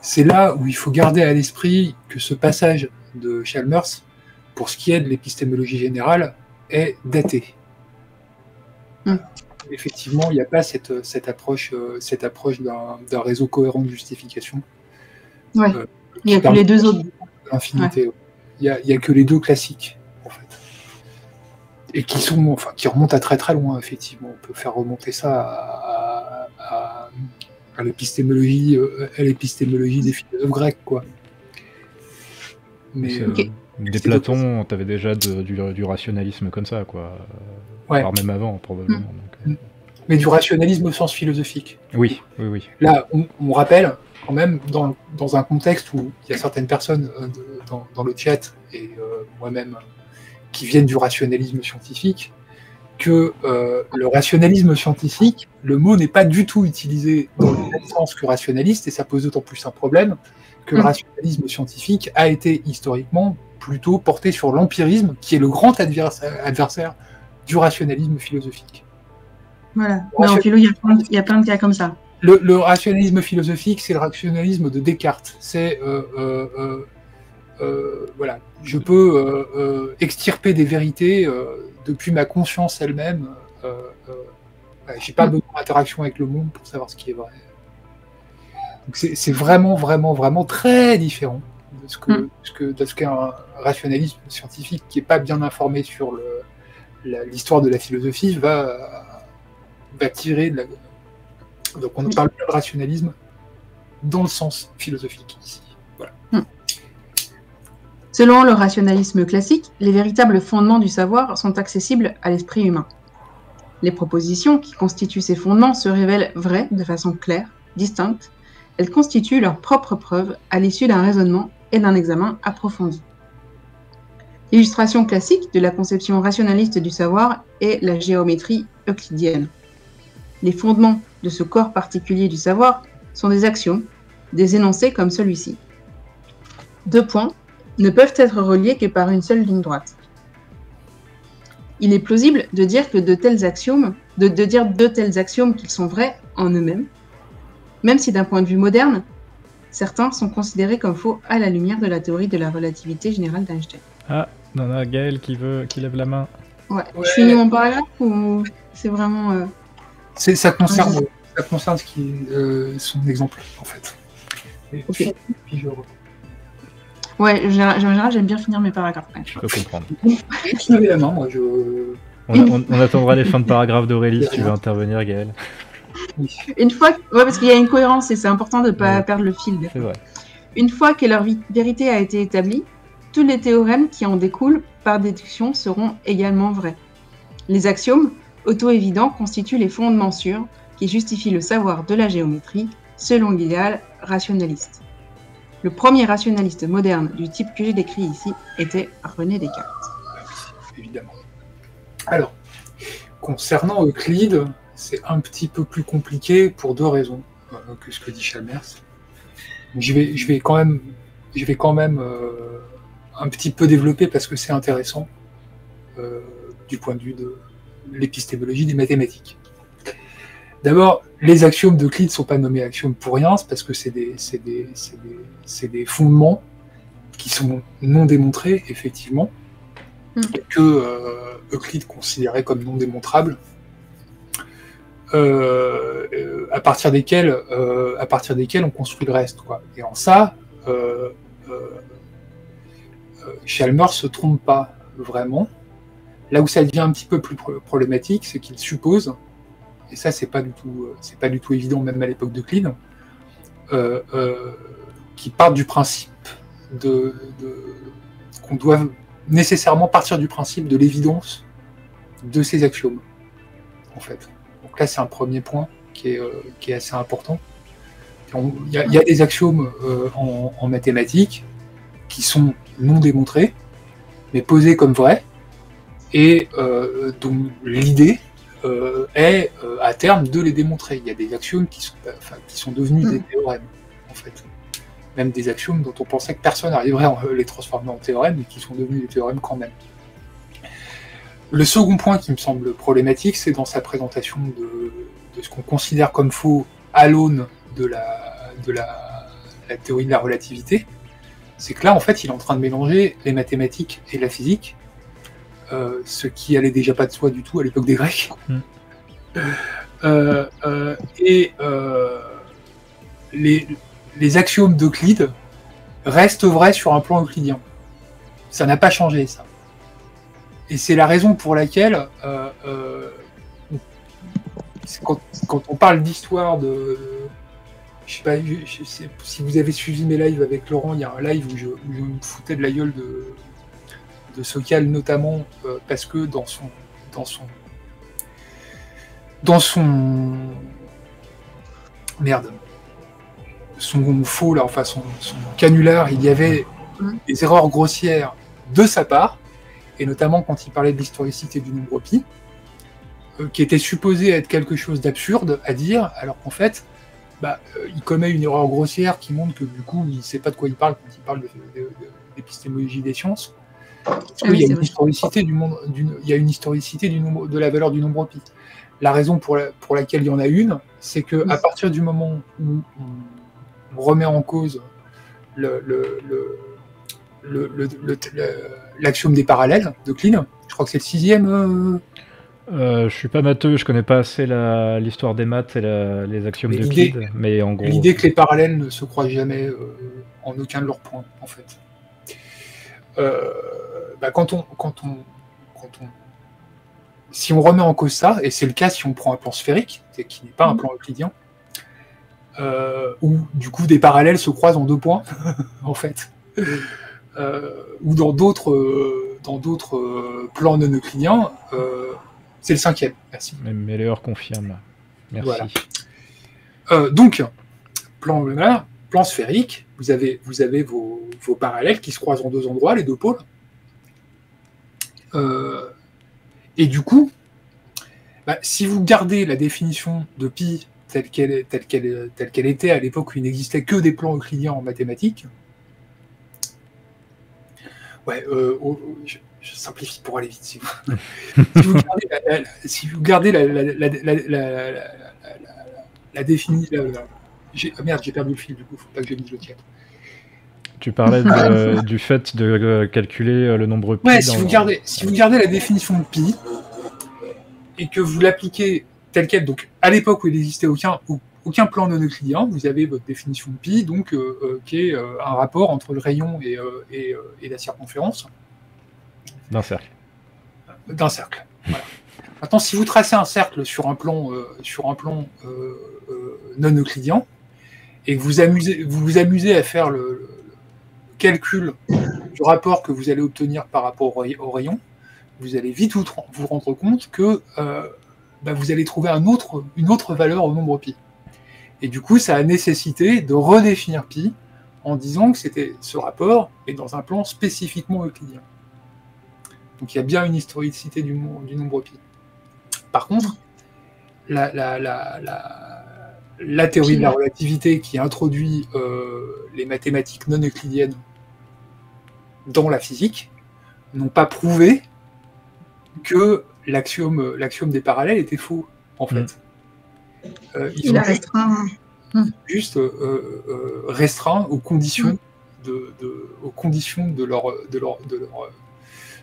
c'est là où il faut garder à l'esprit que ce passage de Chalmers, pour ce qui est de l'épistémologie générale, est daté. Hmm. Effectivement, il n'y a pas cette, cette approche, euh, cette approche d'un réseau cohérent de justification. Ouais. Euh, il n'y a que les deux autres infinité. Il n'y a, que les deux classiques. Et qui sont, enfin, qui remontent à très très loin, effectivement. On peut faire remonter ça à, à, l'épistémologie, euh, à l'épistémologie des philosophes grecs, quoi. Mais euh, des Platon, tu avais déjà du, rationalisme comme ça, quoi. Ouais. même avant, probablement. Mm. Euh. Mais du rationalisme au sens philosophique. Oui, oui, oui. Là, on rappelle, quand même dans, un contexte où il y a certaines personnes euh, dans, le chat et euh, moi-même qui viennent du rationalisme scientifique, que euh, le rationalisme scientifique, le mot n'est pas du tout utilisé dans le même sens que rationaliste, et ça pose d'autant plus un problème que le Mm. rationalisme scientifique a été historiquement plutôt porté sur l'empirisme, qui est le grand adversaire, adversaire du rationalisme philosophique. Voilà. Mais en philo, il y, a plein de- il y a plein de cas comme ça. Le, le rationalisme philosophique, c'est le rationalisme de Descartes. C'est euh, euh, voilà, je peux euh, euh, extirper des vérités euh, depuis ma conscience elle-même. J'ai pas Mm. besoin d'interaction avec le monde pour savoir ce qui est vrai. Donc c'est vraiment, vraiment, vraiment très différent de ce que Mm. ce que de ce qu'est un rationalisme scientifique qui est pas bien informé sur l'histoire de la philosophie va va tirer de la donc on ne Oui. parle pas de rationalisme dans le sens philosophique ici. Selon le rationalisme classique, les véritables fondements du savoir sont accessibles à l'esprit humain. Les propositions qui constituent ces fondements se révèlent vraies de façon claire, distincte. Elles constituent leur propre preuve à l'issue d'un raisonnement et d'un examen approfondi. L'illustration classique de la conception rationaliste du savoir est la géométrie euclidienne. Les fondements de ce corps particulier du savoir sont des axiomes, des énoncés comme celui-ci. Deux points ne peuvent être reliés que par une seule ligne droite. Il est plausible de dire que de tels axiomes, de, de dire de tels axiomes qu'ils sont vrais en eux-mêmes, même si d'un point de vue moderne, certains sont considérés comme faux à la lumière de la théorie de la relativité générale d'Einstein. Ah, on a Gaël qui veut, qui lève la main. Ouais. Ouais. Je finis mon paragraphe ou c'est vraiment. euh, C'est ça concerne ça concerne ce qui est, euh, son exemple en fait. Et Ok. puis- puis je- Ouais, en général, j'aime bien finir mes paragraphes. ouais. Je peux comprendre. [LAUGHS] main, moi je. On, on- on attendra les fins de paragraphe d'Aurélie si tu veux intervenir, Gaël. Une fois, ouais, parce qu'il y a une cohérence et c'est important de ne pas Ouais. perdre le fil. C'est vrai. Une fois que leur vérité a été établie, tous les théorèmes qui en découlent par déduction seront également vrais. Les axiomes, auto-évidents, constituent les fondements sûrs qui justifient le savoir de la géométrie selon l'idéal rationaliste. Le premier rationaliste moderne du type que j'ai décrit ici était René Descartes. évidemment. Alors, concernant Euclide, c'est un petit peu plus compliqué pour deux raisons euh, que ce que dit Chalmers. Je vais, quand même euh, un petit peu développer parce que c'est intéressant euh, du point de vue de l'épistémologie des mathématiques. D'abord, les axiomes d'Euclide ne sont pas nommés axiomes pour rien, c'est parce que c'est des, fondements qui sont non démontrés, effectivement, Mm. et que euh, Euclide considérait comme non démontrables, euh, euh, à, partir desquels, euh, à partir desquels on construit le reste. Quoi. Et en ça, Chalmers se trompe pas vraiment. Là où ça devient un petit peu plus pro- problématique, c'est qu'il suppose, et ça c'est pas du tout, euh, c'est pas du tout évident même à l'époque d'Euclide, euh, euh, qui partent du principe de, de- qu'on doit nécessairement partir du principe de l'évidence de ces axiomes, en fait. Donc là, c'est un premier point qui est, assez important. Il y, a- des axiomes en, mathématiques qui sont non démontrés, mais posés comme vrais, et euh, dont l'idée euh, est euh, à terme de les démontrer. Il y a des axiomes qui sont, enfin, qui sont devenus des Mm. théorèmes, en fait. Même des axiomes dont on pensait que personne n'arriverait à les transformer en théorèmes, mais qui sont devenus des théorèmes quand même. Le second point qui me semble problématique, c'est dans sa présentation de, de ce qu'on considère comme faux à l'aune de, la, de la, la théorie de la relativité. C'est que là, en fait, il est en train de mélanger les mathématiques et la physique, euh, ce qui allait déjà pas de soi du tout à l'époque des Grecs. Mm. Euh, euh, et les, les axiomes d'Euclide restent vrais sur un plan euclidien. Ça n'a pas changé, ça. Et c'est la raison pour laquelle, quand, quand on parle d'histoire de. Je sais pas je- je sais- si vous avez suivi mes lives avec Laurent, il y a un live où je, où je me foutais de la gueule de, de Sokal, notamment euh, parce que dans son. Dans son. Dans son. Merde. Son faux, là, enfin son, son canular, il y avait des erreurs grossières de sa part et notamment quand il parlait de l'historicité du nombre pi, euh, qui était supposé être quelque chose d'absurde à dire, alors qu'en fait, bah, euh, il commet une erreur grossière qui montre que du coup, il ne sait pas de quoi il parle quand il parle d'épistémologie de, des sciences. Parce ah qu'il y a une historicité du monde, il y a une historicité du nombre, de la valeur du nombre pi. La raison pour, pour laquelle il y en a une, c'est que à partir du moment où on, remet en cause le, l'axiome des parallèles de Klein, je crois que c'est le sixième. Euh... Euh, je suis pas matheux, je connais pas assez l'histoire des maths et les axiomes de Klein, mais en gros. L'idée que les parallèles ne se croisent jamais euh, en aucun de leurs points, en fait. Euh, bah, quand on, quand on, quand on si on remet en cause ça, et c'est le cas si on prend un plan sphérique, qui n'est pas un mm. plan euclidien, euh, où du coup des parallèles se croisent en deux points, [LAUGHS] en fait, euh, ou dans d'autres euh, dans d'autres plans non euclidiens, c'est le cinquième. Merci. Meilleur confirme. Merci. donc, plan plan sphérique, vous avez, vous avez vos, vos, parallèles qui se croisent en deux endroits, les deux pôles. Et du coup, bah, si vous gardez la définition de pi telle qu'elle telle qu'elle telle qu'elle était à l'époque où il n'existait que des plans euclidiens en mathématiques, ouais, euh, je, simplifie pour aller vite. Si vous, si vous gardez la, la, définition, ah merde, j'ai perdu le fil, du coup, faut pas que je dise le titre. Tu parlais [LAUGHS] du fait de euh, calculer euh, le nombre pi. Ouais, si, vous gardez, si vous gardez la définition de pi et que vous l'appliquez telle qu'elle, donc à l'époque où il n'existait aucun, aucun plan non euclidien, vous avez votre définition de pi, donc euh, qui est un rapport entre le rayon et, et, la circonférence. D'un cercle. D'un cercle. Voilà. Maintenant, si vous tracez un cercle sur un plan, sur un plan non euclidien, et que vous, amusez, vous vous amusez à faire le, calcul du rapport que vous allez obtenir par rapport au rayon, vous allez vite vous, rendre compte que euh, bah, vous allez trouver une autre valeur au nombre pi. Et du coup, ça a nécessité de redéfinir pi en disant que c'était ce rapport est dans un plan spécifiquement euclidien. Donc il y a bien une historicité du, du nombre pi. Par contre, la, la, théorie de la relativité qui introduit euh, les mathématiques non euclidiennes dans la physique n'ont pas prouvé que l'axiome, l'axiome des parallèles était faux, en fait. Mm. Euh, ils ont restreint. juste euh, euh, restreint aux conditions de, aux conditions de leur de leur de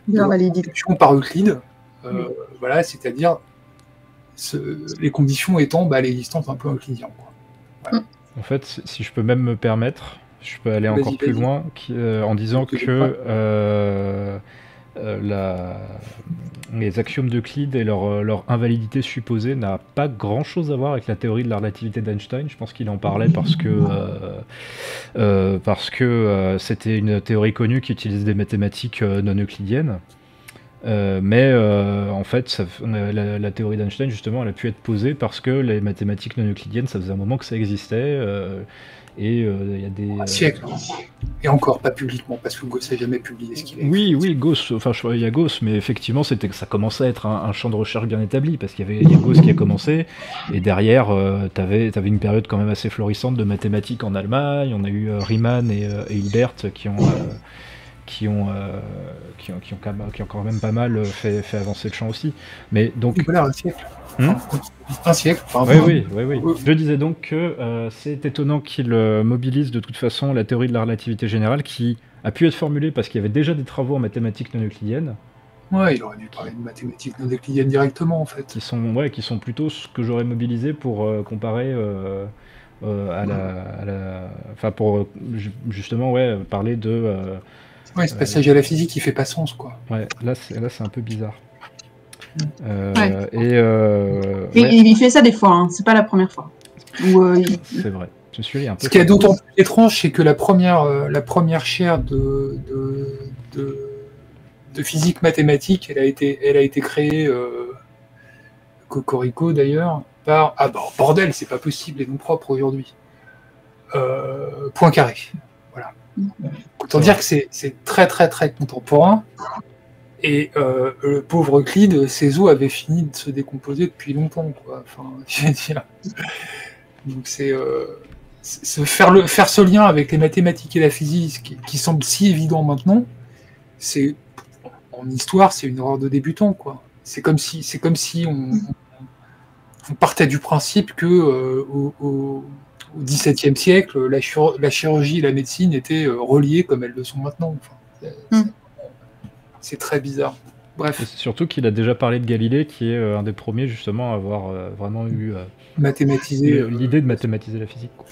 leur, validité par Euclide. Voilà, c'est-à-dire les conditions étant bah, l'existence d'un plan euclidien. En fait, si je peux même me permettre, je peux aller encore plus loin euh, en disant que euh, euh, la... les axiomes d'Euclide et leur, leur, invalidité supposée n'a pas grand chose à voir avec la théorie de la relativité d'Einstein. Je pense qu'il en parlait parce que parce que c'était une théorie connue qui utilise des mathématiques non euclidiennes. mais en fait, la, la, théorie d'Einstein, justement, elle a pu être posée parce que les mathématiques non euclidiennes, ça faisait un moment que ça existait. Et euh, il y a des. Un siècle. Et encore, pas publiquement, parce que Gauss n'a jamais publié ce qu'il est. Oui, oui, Gauss, enfin, il y a Gauss, mais effectivement, c'était ça commençait à être un, champ de recherche bien établi, parce qu'il y avait y a Gauss qui a commencé, et derrière, euh, tu avais, avais, une période quand même assez florissante de mathématiques en Allemagne. On a eu euh, Riemann et, et, Hilbert qui ont. qui ont, qui, ont, qui, ont, qui ont quand même pas mal fait, fait avancer le champ aussi. Mais donc. Voilà, un siècle. Hmm un siècle. oui, oui, oui, Je disais donc que euh, c'est étonnant qu'il euh, mobilise de toute façon la théorie de la relativité générale qui a pu être formulée parce qu'il y avait déjà des travaux en mathématiques non euclidiennes. Ouais, il aurait dû parler de mathématiques non euclidiennes directement en fait. Qui sont, ouais, qui sont plutôt ce que j'aurais mobilisé pour euh, comparer à, la, Enfin, pour justement ouais, parler de. ouais, ce passage à la physique qui fait pas sens quoi. Ouais, là c'est un peu bizarre. Euh, euh, et, il fait ça des fois, hein. c'est pas la première fois. Euh, c'est vrai. Je suis un peu Ce qui est d'autant plus étrange, c'est que la première, la première chaire de, de, de, physique mathématique, elle a été, elle a été créée, Cocorico d'ailleurs, par. Ah bah, bordel, c'est pas possible et non propre aujourd'hui. point carré. Voilà. Autant dire que c'est très très très contemporain Et euh, le pauvre Euclide, ses os avaient fini de se décomposer depuis longtemps, quoi. Enfin, [LAUGHS] je veux dire. Donc c'est euh, c'est- faire, le, faire ce lien avec les mathématiques et la physique qui, qui semble si évident maintenant, c'est en histoire, c'est une erreur de débutant, quoi. C'est comme si, c'est comme si on, on partait du principe que euh, au, au, au XVIIe siècle, la, chir- la chirurgie et la médecine étaient reliées comme elles le sont maintenant. Enfin, c'est- très bizarre. Bref, Et surtout qu'il a déjà parlé de Galilée, qui est euh, un des premiers justement à avoir euh, vraiment eu euh, mathématiser. l'idée de mathématiser la physique. quoi.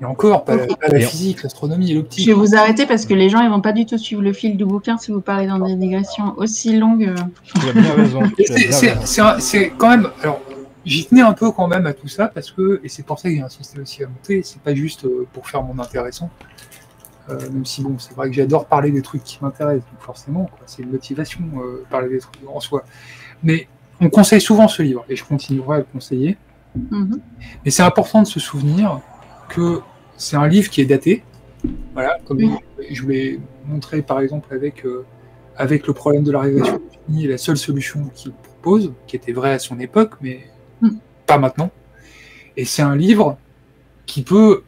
Et encore, pas, la- pas physique, l'astronomie et Je l'optique. vais vous arrêter parce que les gens ils vont pas du tout suivre le fil du bouquin si vous parlez dans des digressions aussi longues. Tu as bien raison. [LAUGHS] C'est- quand même. Alors, j'y tenais un peu quand même à tout ça parce que, et c'est pour ça que j'ai insisté aussi à monter, c'est pas juste pour faire mon intéressant. Euh, même si bon, c'est vrai que j'adore parler des trucs qui m'intéressent, donc forcément, c'est une motivation euh, parler des trucs en soi. Mais on conseille souvent ce livre et je continuerai à le conseiller. Mhm. Mais c'est important de se souvenir que c'est un livre qui est daté. Voilà, comme je vous l'ai montré par exemple avec, euh, avec le problème de la régression infinie, la seule solution qu'il propose, qui était vraie à son époque, mais Mm. pas maintenant. Et c'est un livre qui peut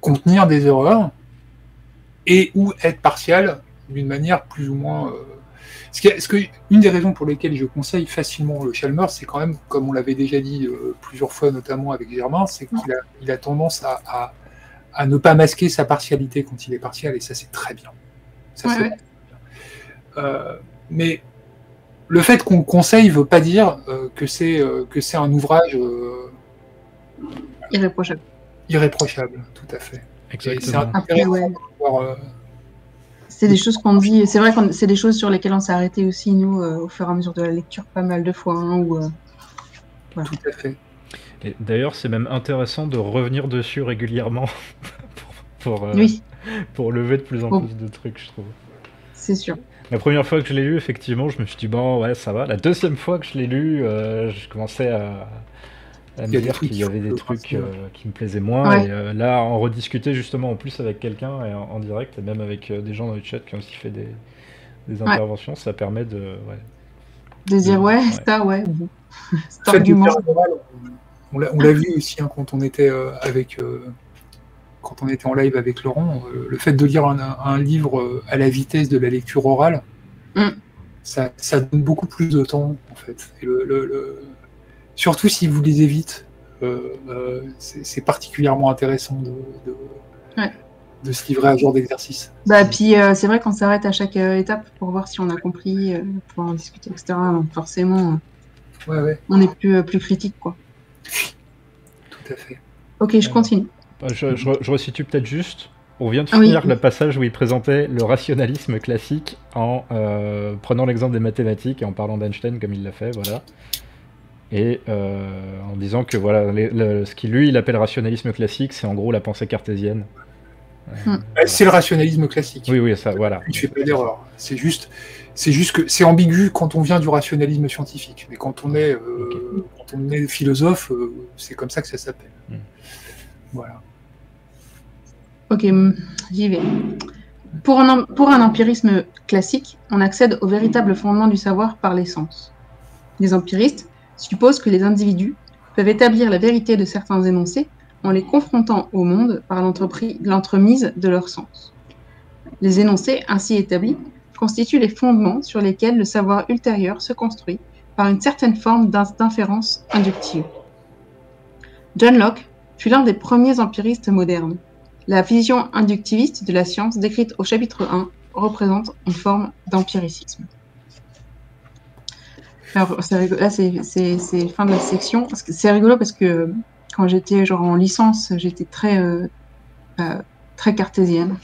contenir des erreurs et ou être partial d'une manière plus ou moins. euh, Ce, qui est- ce que, une des raisons pour lesquelles je conseille facilement le Chalmers, c'est quand même, comme on l'avait déjà dit euh, plusieurs fois, notamment avec Germain, c'est qu'il a, il a tendance à, à, à ne pas masquer sa partialité quand il est partial, et ça c'est très bien. Ça, Ouais, c'est ouais. très bien. Euh, mais le fait qu'on le conseille veut pas dire euh, que c'est que c'est un ouvrage Irréprochable. irréprochable, tout à fait. C'est ouais. euh, C'est des choses qu'on dit. C'est vrai que c'est des choses sur lesquelles on s'est arrêté aussi nous euh, au fur et à mesure de la lecture pas mal de fois. hein, où, euh, tout à fait. D'ailleurs, c'est même intéressant de revenir dessus régulièrement [LAUGHS] pour, pour, euh, Oui, pour lever de plus en plus de trucs, je trouve. c'est sûr. La première fois que je l'ai lu, effectivement, je me suis dit, bon, ouais, ça va. La deuxième fois que je l'ai lu, euh, je commençais à, à Il y a me dire qu'il y avait des trucs euh, qui me plaisaient moins. Ouais. Et euh, là, en rediscuter justement en plus avec quelqu'un et en, en direct, et même avec euh, des gens dans le chat qui ont aussi fait des, des Ouais. interventions, ça permet de. Ouais. De dire, ouais, ouais. ça, ouais. Bon. Cet argument. on- l'a on l'a vu aussi hein, quand on était euh, avec euh, quand on était en live avec Laurent, euh, le fait de lire un, un livre euh, à la vitesse de la lecture orale, Mm. ça, ça donne beaucoup plus de temps en fait. Et le, le- le- Surtout si vous lisez vite, euh, euh, c'est particulièrement intéressant de, de, Ouais. de se livrer à ce genre d'exercice. Bah, puis euh, c'est vrai qu'on s'arrête à chaque euh, étape pour voir si on a compris, euh, pour en discuter, etc. Donc forcément, euh, Ouais, ouais, on est plus, euh, plus critique, quoi. tout à fait. Ok, je continue. Bah, Je, je, je resitue peut-être juste. On vient de oui. finir le passage où il présentait le rationalisme classique en euh, prenant l'exemple des mathématiques et en parlant d'Einstein comme il l'a fait, voilà. Et euh, en disant que voilà, les- le- ce qu'il lui il appelle rationalisme classique, c'est en gros la pensée cartésienne. Euh, Hmm. Voilà. C'est le rationalisme classique. Oui, oui, ça, voilà. Il ne fait pas d'erreur. C'est juste, c'est juste que c'est ambigu quand on vient du rationalisme scientifique. Mais quand on est, euh, quand on est philosophe, euh, c'est comme ça que ça s'appelle. Mm. Voilà. Ok, mm, j'y vais. Pour un, pour un empirisme classique, on accède au véritable fondement du savoir par les sens. Les empiristes supposent que les individus peuvent établir la vérité de certains énoncés en les confrontant au monde par l'entremise de leurs sens. Les énoncés ainsi établis constituent les fondements sur lesquels le savoir ultérieur se construit par une certaine forme d'in- d'inférence inductive. John Locke fut l'un des premiers empiristes modernes. La vision inductiviste de la science décrite au chapitre 1 représente une forme d'empiricisme. Alors, c'est rigolo- là, c'est fin de la section. C'est rigolo parce que quand j'étais genre en licence, j'étais très, euh, euh, très cartésienne,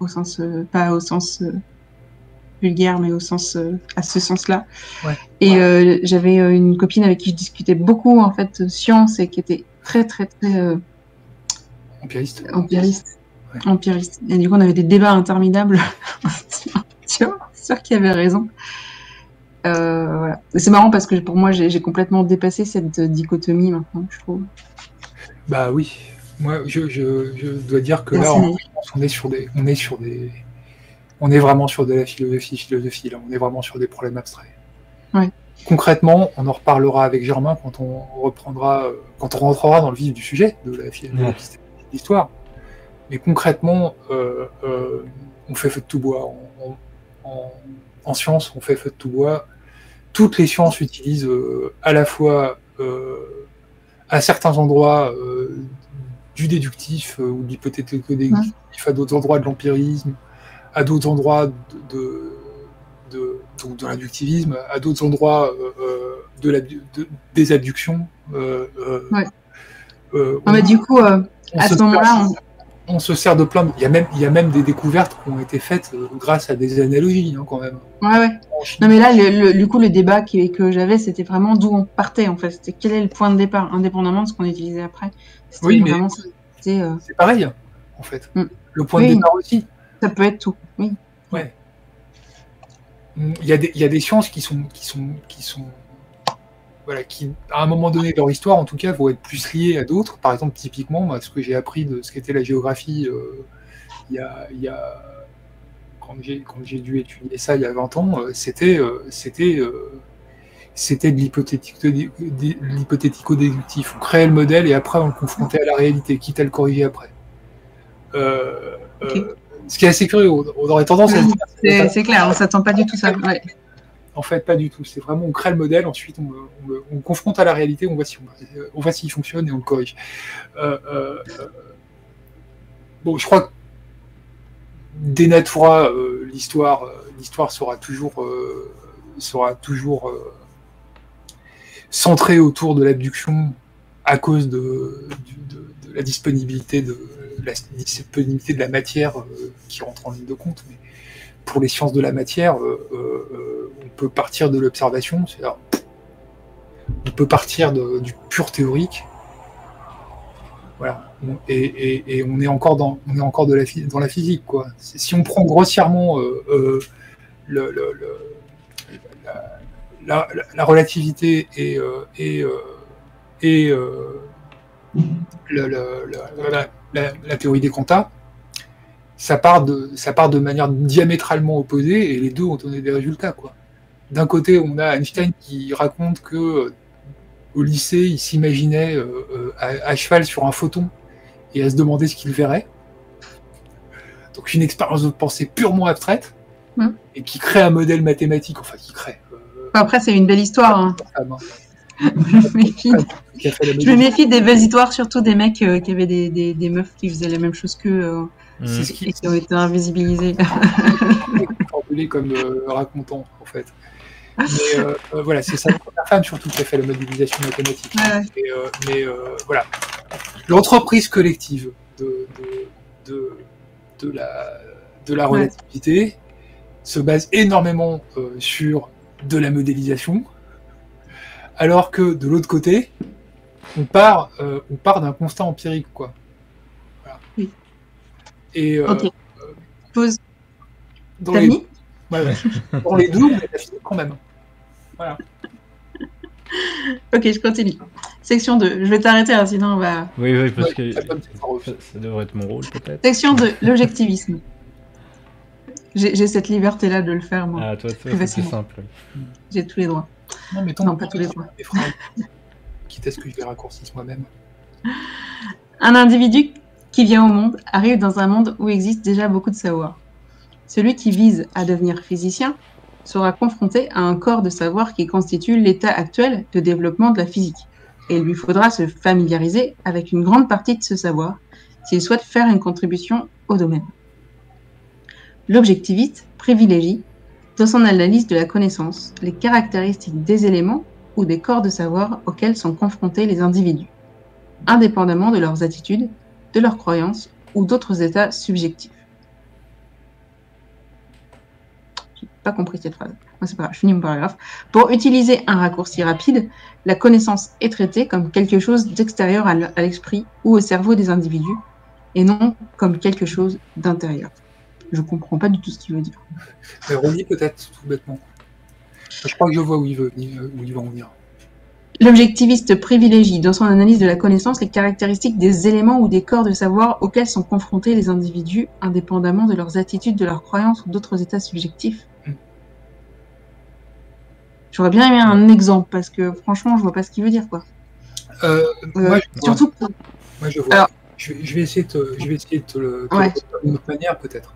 au sens, euh, pas au sens euh, vulgaire, mais au sens, euh, à ce sens-là. Ouais. Et euh, j'avais euh, une copine avec qui je discutais beaucoup en fait de science et qui était très, très, très euh, Empiriste. empiriste. Ouais. Empiriste. Et du coup, on avait des débats interminables. [LAUGHS] Sûr qu'il avait raison. Euh, voilà. C'est marrant parce que pour moi, j'ai complètement dépassé cette dichotomie maintenant, je trouve. Bah oui. Moi, je, je, je dois dire que là, Merci. on est sur des, on est sur des, on est vraiment sur de la philosophie, philosophie, là, on est vraiment sur des problèmes abstraits. Ouais. Concrètement, on en reparlera avec Germain quand on reprendra, euh, quand on rentrera dans le vif du sujet de la Ouais. l'histoire. Mais concrètement, euh, euh, on fait feu de tout bois. En, en- en science, on fait feu de tout bois. Toutes les sciences utilisent euh, à la fois, euh, à certains endroits, euh, du déductif ou de l'hypothético-déductif, à d'autres endroits de l'empirisme, à d'autres endroits de, de, de, donc de l'inductivisme, à d'autres endroits euh, de la, de- des abductions. euh, euh, Ouais. euh, Ah bah, du coup, à ce moment-là, on... se sert de plein de... Il y a même, il y a même des découvertes qui ont été faites euh, grâce à des analogies, hein, quand même. ouais, ouais. Non mais là, le, le- du coup, le débat qui- que j'avais, c'était vraiment d'où on partait en fait. C'était quel est le point de départ, indépendamment de ce qu'on utilisait après. Oui, mais- euh, C'est pareil, en fait. Mm. Le point de départ aussi. ça peut être tout. Oui. Ouais. Mm, Il y, a des, il y a des sciences qui sont, qui sont, qui sont, voilà, qui, à un moment donné de leur histoire, en tout cas, vont être plus liées à d'autres. Par exemple, typiquement, moi, ce que j'ai appris de ce qu'était la géographie, euh, il y a, il y a- quand j'ai, quand j'ai dû étudier ça il y a 20 ans, euh, c'était, euh, c'était, c'était de l'hypothético- de l'hypothético-déductif. On créait le modèle et après on le confrontait à la réalité, quitte à le corriger après. Euh, euh, ce qui est assez curieux, on aurait tendance à [LAUGHS] C'est c'est clair, on s'attend pas du tout ça. Ouais. En fait, pas du tout. C'est vraiment, on crée le modèle, ensuite on, confronte à la réalité, on voit si on, voit s'il fonctionne et on le corrige. Euh, euh, euh, bon, je crois que euh, l'histoire, euh, l'histoire sera toujours, euh, sera euh, centrée autour de l'abduction à cause de, la disponibilité de la disponibilité de la matière euh, qui rentre en ligne de compte. Pour les sciences de la matière, euh, euh, on peut partir de l'observation, on peut partir du pur théorique. Voilà. Et, on est encore dans, on est encore de la, dans la physique, quoi. Si on prend grossièrement euh, le, la, la- la- la relativité et, et, et la- la théorie des quantas, ça part de, ça part de manière diamétralement opposée et les deux ont donné des résultats. quoi. D'un côté, on a Einstein qui raconte que euh, au lycée, il s'imaginait euh, euh, à, à cheval sur un photon et à se demander ce qu'il verrait. Donc une expérience de pensée purement abstraite Mm. et qui crée un modèle mathématique, enfin qui crée. euh, Après, c'est une belle histoire. hein. [LAUGHS] ah Je me méfie. Je me des belles histoires, surtout des mecs qui avaient des, des, des meufs qui faisaient la même chose qu'eux euh, C'est ce qui qui ont été invisibilisés. est [LAUGHS] formulé comme euh, racontant, en fait. Mais euh, euh, voilà, c'est sa première femme surtout qui a fait la modélisation mathématique. Ouais, ouais. Et, euh, mais euh, voilà, l'entreprise collective de, de, de, de la, de la Ouais. relativité se base énormément euh, sur de la modélisation, alors que de l'autre côté, on part, euh, on part d'un constat empirique, quoi. Voilà. Et euh, Ok. Pause. dans, T'as les, mis? Ouais, ouais. [LAUGHS] dans les deux, on est affiné quand même. Ok, je continue. Section 2. Je vais t'arrêter, hein, sinon on va. Oui, oui, parce Ouais, que ça devrait être mon rôle peut-être. Section 2. L'objectivisme. J'ai j'ai cette liberté-là de le faire, moi. Ah, toi, toi c'est simple. J'ai tous les droits. Non, mais tant Non, que pas tous les droits. quitte à ce que je les raccourcisse moi-même. Un individu qui vient au monde arrive dans un monde où existe déjà beaucoup de savoir. Celui qui vise à devenir physicien sera confronté à un corps de savoir qui constitue l'état actuel de développement de la physique. Et il lui faudra se familiariser avec une grande partie de ce savoir s'il souhaite faire une contribution au domaine. L'objectiviste privilégie, dans son analyse de la connaissance, les caractéristiques des éléments ou des corps de savoir auxquels sont confrontés les individus indépendamment de leurs attitudes, de leurs croyances ou d'autres états subjectifs. J'ai pas compris cette phrase. C'est pas grave, je finis mon paragraphe. Pour utiliser un raccourci rapide, la connaissance est traitée comme quelque chose d'extérieur à l'esprit ou au cerveau des individus, et non comme quelque chose d'intérieur. Je comprends pas du tout ce qu'il veut dire. Relis peut-être tout bêtement. Je crois que je vois où il veut, où il va en venir. L'objectiviste privilégie dans son analyse de la connaissance les caractéristiques des éléments ou des corps de savoir auxquels sont confrontés les individus, indépendamment de leurs attitudes, de leurs croyances ou d'autres états subjectifs. Mm. J'aurais bien aimé un exemple parce que franchement, je vois pas ce qu'il veut dire quoi. Euh, Euh, moi, je vois. surtout, Moi, je vois. Alors- je, vais- je vais essayer de te, je vais essayer de le Ouais. d'une autre manière, peut-être.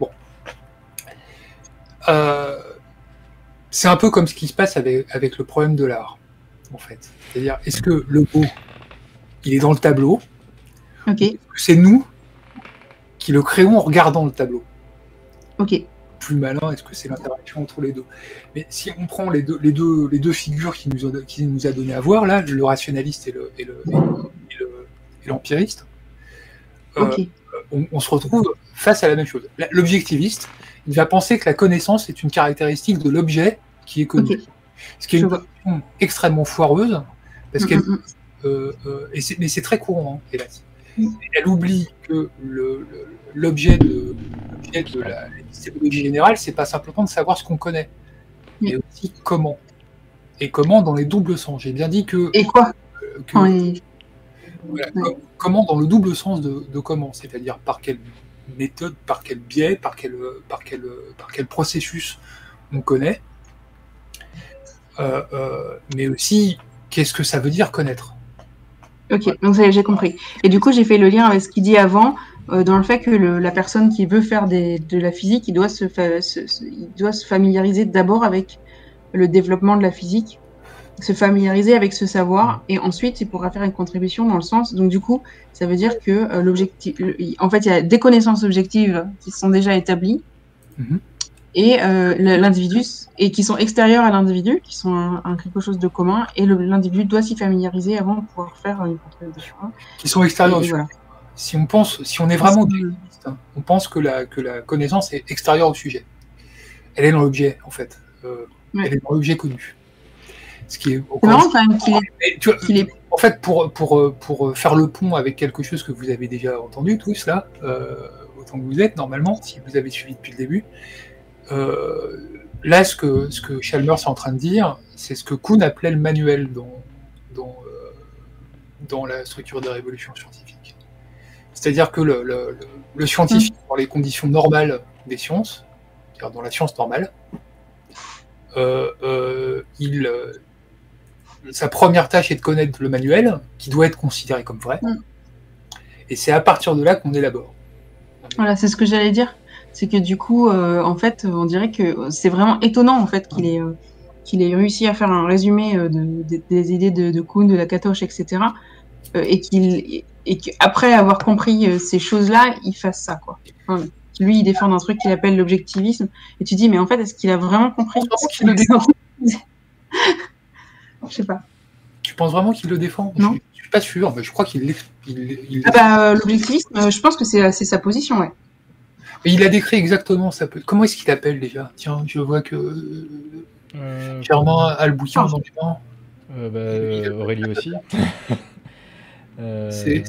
Bon. Euh, c'est un peu comme ce qui se passe avec, avec le problème de l'art, en fait. C'est-à-dire, est-ce que le beau, il est dans le tableau ok, Est-ce que c'est nous qui le créons en regardant le tableau ok, plus malin Est-ce que c'est l'interaction entre les deux Mais si on prend les deux, les deux, les deux figures qui nous, a, qui nous a donné à voir, là, le rationaliste et le- et le- et le- et le- et l'empiriste, euh, ok, on, on se retrouve face à la même chose. L'objectiviste, il va penser que la connaissance est une caractéristique de l'objet qui est connu. Ce qui est une position extrêmement foireuse, parce Mm, qu'elle, mm, mm. euh, euh, et mais c'est très courant, hein, hélas. Mm. Elle oublie que l'objet de, de la l'épistémologie générale, c'est pas simplement de savoir ce qu'on connaît, mais aussi comment. Et comment dans les doubles sens. J'ai bien dit que, Et quoi euh, que- voilà, comment dans le double sens de, de comment, c'est-à-dire par quelle méthode, par quel biais, par quel, par quel, par quel processus on connaît, Euh, euh, mais aussi qu'est-ce que ça veut dire connaître? Ok, donc ça j'ai compris. Et du coup, j'ai fait le lien avec ce qu'il dit avant, euh, dans le fait que le- la personne qui veut faire des, de la physique, il doit se, fa- se- se- il doit se familiariser d'abord avec le développement de la physique, se familiariser avec ce savoir, et ensuite, il pourra faire une contribution dans le sens. Donc, du coup, ça veut dire que l'objectif, en fait, il y a des connaissances objectives qui sont déjà établies, Mhm. Et euh, l'individu et qui sont extérieurs à l'individu, qui sont un, un quelque chose de commun, et l'individu doit s'y familiariser avant de pouvoir faire une contribution. Qui sont extérieurs. Et au voilà. sujet. Si on pense, si on est vraiment objectiviste, hein, on pense que la, que la connaissance est extérieure au sujet. Elle est dans l'objet, en fait. Euh, Ouais. Elle est dans l'objet connu. Ce qui est marrant quand même qu'il est, Mais tu vois, qu'il est- En fait, pour, pour, pour faire le pont avec quelque chose que vous avez déjà entendu tous là, euh, autant que vous êtes normalement, si vous avez suivi depuis le début, euh, là, ce que, ce que Chalmers est en train de dire, c'est ce que Kuhn appelait le manuel dans, dans, euh, dans la structure des révolutions scientifiques. C'est-à-dire que le, le, le- le scientifique, dans les conditions normales des sciences, c'est-à-dire dans la science normale, euh, euh, il, euh, sa première tâche est de connaître le manuel, qui doit être considéré comme vrai. Mm. Et c'est à partir de là qu'on élabore. Voilà, c'est ce que j'allais dire. C'est que du coup, euh, en fait, on dirait que c'est vraiment étonnant en fait qu'il ait, euh, qu'il ait réussi à faire un résumé euh, de- de- des idées de, de Kuhn, de la Katoche, etc. euh, et qu'il et qu'après avoir compris ces choses-là, il fasse ça quoi. Enfin, lui, il défend un truc qu'il appelle l'objectivisme. Et tu dis, mais en fait, est-ce qu'il a vraiment compris pense ce [LAUGHS] qu'il le défend? Je sais pas. Tu penses vraiment qu'il le défend? Non. Je, je suis pas sûr, mais je crois qu'il il, il- Ah bah, l'objectivisme, je pense que c'est c'est sa position, ouais. Et il a décrit exactement ça. Comment est-ce qu'il appelle déjà? Tiens, je vois que euh, Germain a le bouquin dans les mains. euh, bah, Aurélie aussi. [LAUGHS] Euh, C'est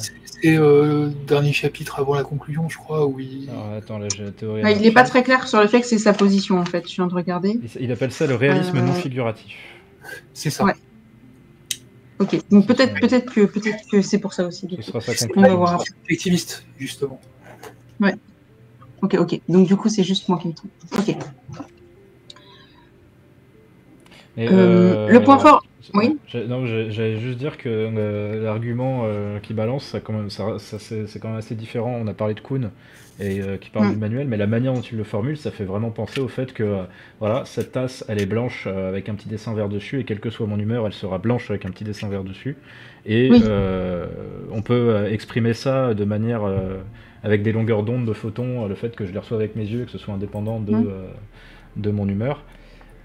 euh, le dernier chapitre avant la conclusion, je crois, où il... alors, attends, là. Ouais, il n'est pas très clair sur le fait que c'est sa position, en fait. Je viens de regarder. Il, il appelle ça le réalisme Euh, non figuratif. c'est ça. Ouais. Ok, donc peut-être peut-être que peut-être que c'est pour ça aussi. Ce sera sa On va voir justement. Ok, ok. Donc du coup, c'est juste moi qui me trompe. Ok. Et, Euh, le point fort- oui. Non, j'allais juste dire que euh, l'argument euh, qui balance, ça, c'est quand même assez différent. On a parlé de Kuhn et euh, qui parle Mm. du manuel, mais la manière dont il le formule, ça fait vraiment penser au fait que euh, voilà, cette tasse, elle est blanche euh, avec un petit dessin vert dessus, et quelle que soit mon humeur, elle sera blanche avec un petit dessin vert dessus. Et Oui. euh, on peut euh, exprimer ça de manière euh, avec des longueurs d'onde de photons, euh, le fait que je les reçois avec mes yeux, et que ce soit indépendant de, Mm. euh, de mon humeur.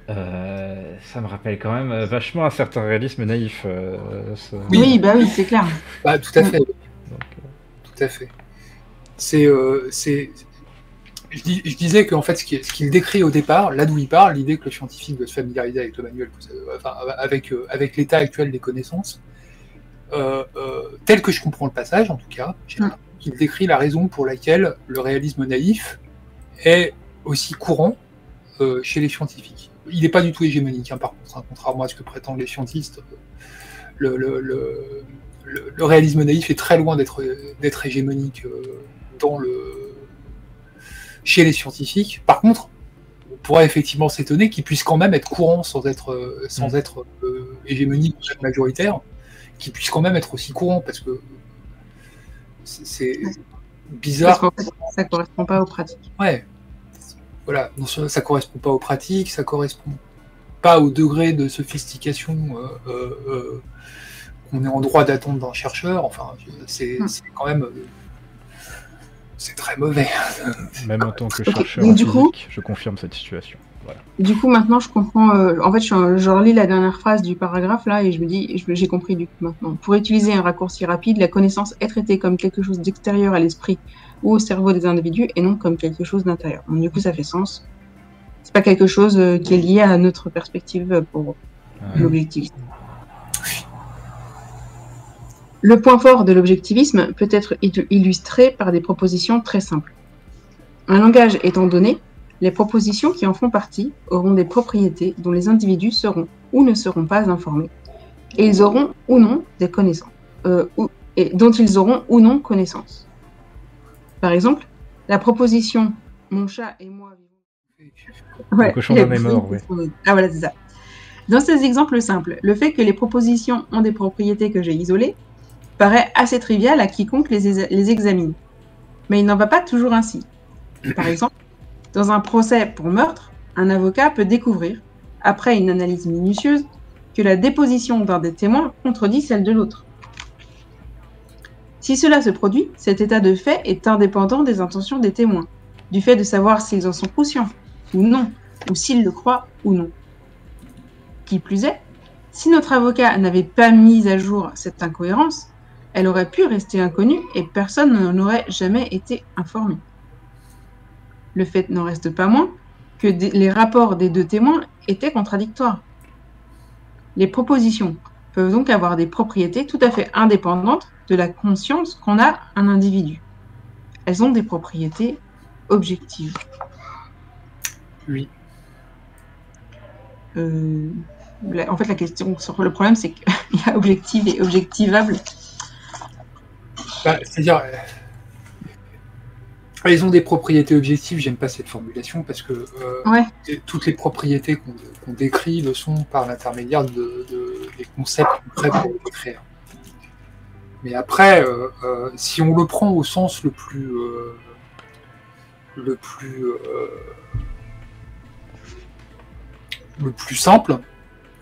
Euh, ça me rappelle quand même vachement un certain réalisme naïf. euh, Oui. Oui, bah oui, c'est clair. Bah, tout à fait. Donc, euh, Tout à fait. C'est, euh, c'est, je, dis- je disais qu'en fait, ce qu'il ce qu'il décrit au départ, là d'où il parle, l'idée que le scientifique doit se familiariser avec le manuel, enfin, avec, euh, avec l'état actuel des connaissances, euh, euh, tel que je comprends le passage, en tout cas, j'ai Mm. Qu'il décrit la raison pour laquelle le réalisme naïf est aussi courant euh, chez les scientifiques. il n'est pas du tout hégémonique, hein, par contre, hein, contrairement à ce que prétendent les scientistes. Le, le, le, le réalisme naïf est très loin d'être hégémonique euh, dans le... chez les scientifiques. Par contre, on pourrait effectivement s'étonner qu'il puisse quand même être courant sans être, euh, sans mm. être euh, hégémonique majoritaire, qu'il puisse quand même être aussi courant, parce que c'est bizarre. Ça correspond pas aux pratiques. Ouais, voilà, non, ça correspond pas aux pratiques, ça correspond pas au degré de sophistication euh, euh, euh, qu'on est en droit d'attendre d'un chercheur. Enfin, c'est hmm. quand même. c'est très mauvais. Même en tant que chercheur en physique, je confirme cette situation. Du coup, maintenant, je comprends. en fait, je, je, relis la dernière phrase du paragraphe là et je me dis, j'ai compris du coup maintenant. Pour utiliser un raccourci rapide, la connaissance est traitée comme quelque chose d'extérieur à l'esprit ou au cerveau des individus et non comme quelque chose d'intérieur. du coup, ça fait sens. C'est pas quelque chose euh, qui est lié à notre perspective pour l'objectivisme. Le point fort de l'objectivisme peut être illustré par des propositions très simples. Un langage étant donné, les propositions qui en font partie auront des propriétés dont les individus seront ou ne seront pas informés, et ils auront ou non des connaissances, euh, et dont ils auront ou non connaissance. Par exemple, la proposition Mon chat et moi vivons. Ouais, cochon est mort, oui. Ah voilà, c'est ça. Dans ces exemples simples, le fait que les propositions ont des propriétés que j'ai isolées paraît assez trivial à quiconque les, les examine. Mais il n'en va pas toujours ainsi. Par exemple, dans un procès pour meurtre, un avocat peut découvrir, après une analyse minutieuse, que la déposition d'un des témoins contredit celle de l'autre. Si cela se produit, cet état de fait est indépendant des intentions des témoins, du fait de savoir s'ils en sont conscients ou non, ou s'ils le croient ou non. Qui plus est, si notre avocat n'avait pas mis à jour cette incohérence, elle aurait pu rester inconnue et personne n'en aurait jamais été informé. Le fait n'en reste pas moins que les rapports des deux témoins étaient contradictoires. Les propositions peuvent donc avoir des propriétés tout à fait indépendantes de la conscience qu'on a un individu. Elles ont des propriétés objectives. Oui. Euh, en fait, la question sur le problème, c'est qu'il [LAUGHS] y a objectif et objectivable. Bah, c'est-à-dire, elles ont des propriétés objectives. J'aime pas cette formulation parce que euh, toutes les propriétés qu'on décrit le sont par l'intermédiaire de, des concepts concrets pour les décrire. Mais après, euh, euh, si on le prend au sens le plus, euh, le plus, le plus simple,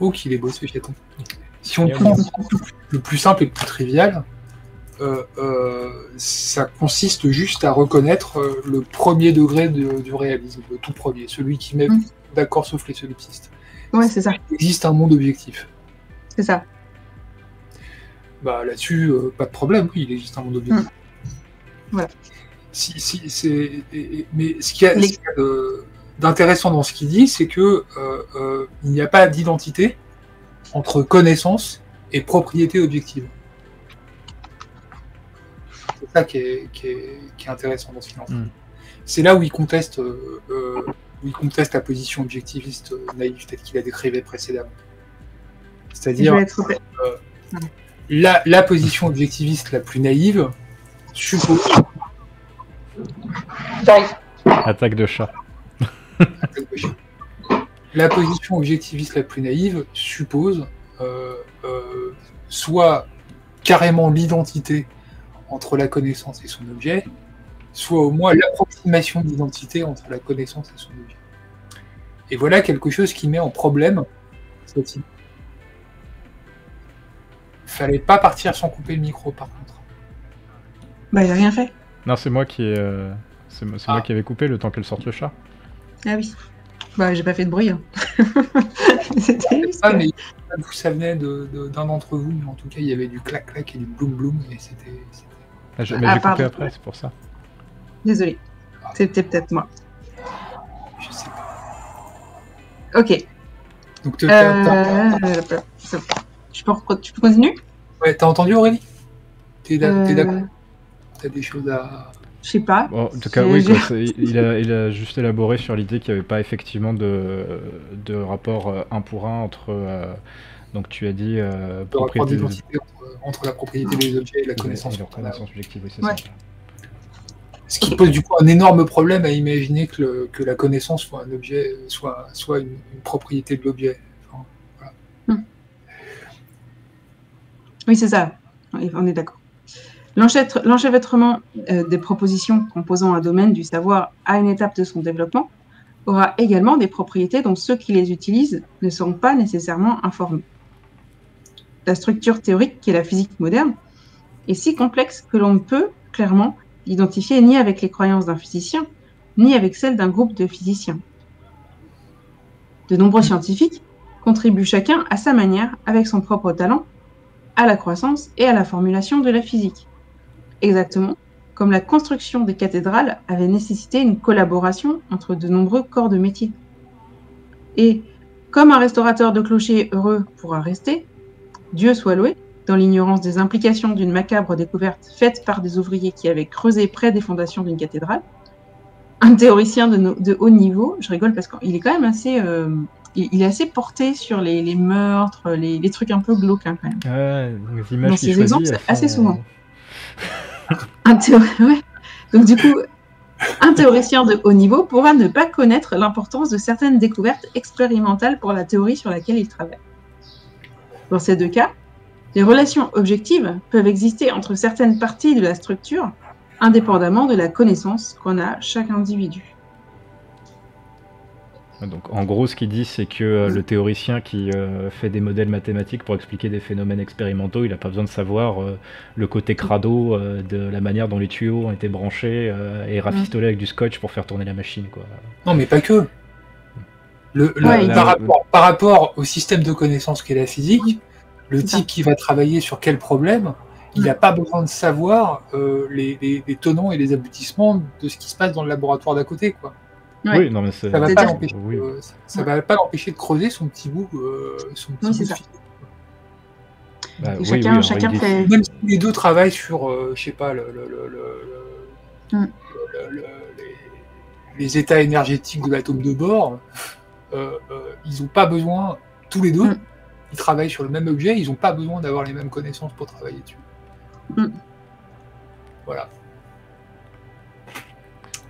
oh qu'il est beau ce chaton. Si on prend le plus simple et le plus trivial, ça consiste juste à reconnaître le premier degré du réalisme, le tout premier, celui qui met d'accord sauf les solipsistes. Ouais, c'est ça. Il existe un monde objectif. C'est ça. Bah, là-dessus, euh, pas de problème, oui, il existe un monde objectif. Voilà. Si, c'est... Mais ce qu'il y a, d'intéressant dans ce qu'il dit, c'est que euh, euh, il n'y a pas d'identité entre connaissance et propriété objective. Ça qui est, qui, est, intéressant dans ce qu'il hmm. C'est là où il conteste, où il conteste la position objectiviste naïve, peut-être qu'il a décrivé précédemment. C'est-à-dire, la, position objectiviste la plus naïve suppose. Attaque de chat. [LAUGHS] La position objectiviste la plus naïve suppose euh, euh, soit carrément l'identité entre la connaissance et son objet, soit au moins l'approximation d'identité entre la connaissance et son objet. Et voilà quelque chose qui met en problème cette idée fallait pas partir sans couper le micro, par contre. Bah, il a rien fait. Non, c'est moi qui ai, euh, c'est moi ah. qui avais coupé le temps qu'elle sorte le chat. Ah oui. Bah, j'ai pas fait de bruit. Hein. [LAUGHS] C'était ah, mais ça venait d'un de, d'entre vous, mais en tout cas, il y avait du clac-clac et du bloum-bloum, et c'était. Ah, mais j'ai coupé après, c'est pour ça. Désolé. C'était peut-être moi. Je sais pas. Ok. Donc, tu euh... Tu peux, continuer? Ouais, t'as entendu Aurélie? T'es euh. d'accord T'as des choses à. Je sais pas. Bon, en tout cas, oui, quoi, [LAUGHS] il, a, il a juste élaboré sur l'idée qu'il n'y avait pas effectivement de, de rapport euh, un pour un entre. euh, donc, tu as dit euh, propriété entre, entre la propriété des objets et la et connaissance. subjective, oui, c'est Ouais. ça. Ce qui pose du coup un énorme problème à imaginer que, le- que la connaissance soit un objet, soit, soit une, une propriété de l'objet. Enfin, Oui, c'est ça. On est d'accord. L'enchevêtrement euh, des propositions composant un domaine du savoir à une étape de son développement aura également des propriétés dont ceux qui les utilisent ne sont pas nécessairement informés. La structure théorique qui est la physique moderne est si complexe que l'on ne peut clairement l'identifier ni avec les croyances d'un physicien, ni avec celles d'un groupe de physiciens. De nombreux scientifiques contribuent chacun à sa manière, avec son propre talent, à la croissance et à la formulation de la physique. Exactement comme la construction des cathédrales avait nécessité une collaboration entre de nombreux corps de métier. Et comme un restaurateur de clocher heureux pourra rester, Dieu soit loué, dans l'ignorance des implications d'une macabre découverte faite par des ouvriers qui avaient creusé près des fondations d'une cathédrale, un théoricien de, no- de haut niveau, je rigole parce qu'il est quand même assez, euh, il, il est assez porté sur les, les meurtres, les, les trucs un peu glauques hein, quand même. Ouais, les images Dans ces exemples, assez souvent. [LAUGHS] Un ouais. Donc du coup, un théoricien de haut niveau pourra ne pas connaître l'importance de certaines découvertes expérimentales pour la théorie sur laquelle il travaille. Dans ces deux cas, les relations objectives peuvent exister entre certaines parties de la structure, indépendamment de la connaissance qu'en a chaque individu. Donc, en gros, ce qu'il dit, c'est que euh, le théoricien qui euh, fait des modèles mathématiques pour expliquer des phénomènes expérimentaux, il n'a pas besoin de savoir euh, le côté crado euh, de la manière dont les tuyaux ont été branchés euh, et rafistolés avec du scotch pour faire tourner la machine. Quoi. Non, mais pas que. Le, Ouais, par, rapport, par rapport au système de connaissances qu'est la physique, le type qui va travailler sur quel problème, il n'a pas besoin de savoir euh, les, les- les tenants et les aboutissements de ce qui se passe dans le laboratoire d'à côté. Quoi. Ouais. Oui, non, mais. Ça va C'est pas dire- l'empêcher Oui. euh, ça- ça va pas l'empêcher de creuser son petit bout, euh, son petit Oui, bout c'est de ça. physique. Bah, Et oui, chacun- chacun fait- Même si les deux travaillent sur, euh, je sais pas, le, le- le- le- le- Mm. le- le- les, les états énergétiques de l'atome de bord, ils n'ont pas besoin, tous les deux, Mm. ils travaillent sur le même objet, ils n'ont pas besoin d'avoir les mêmes connaissances pour travailler dessus. Mm. Voilà.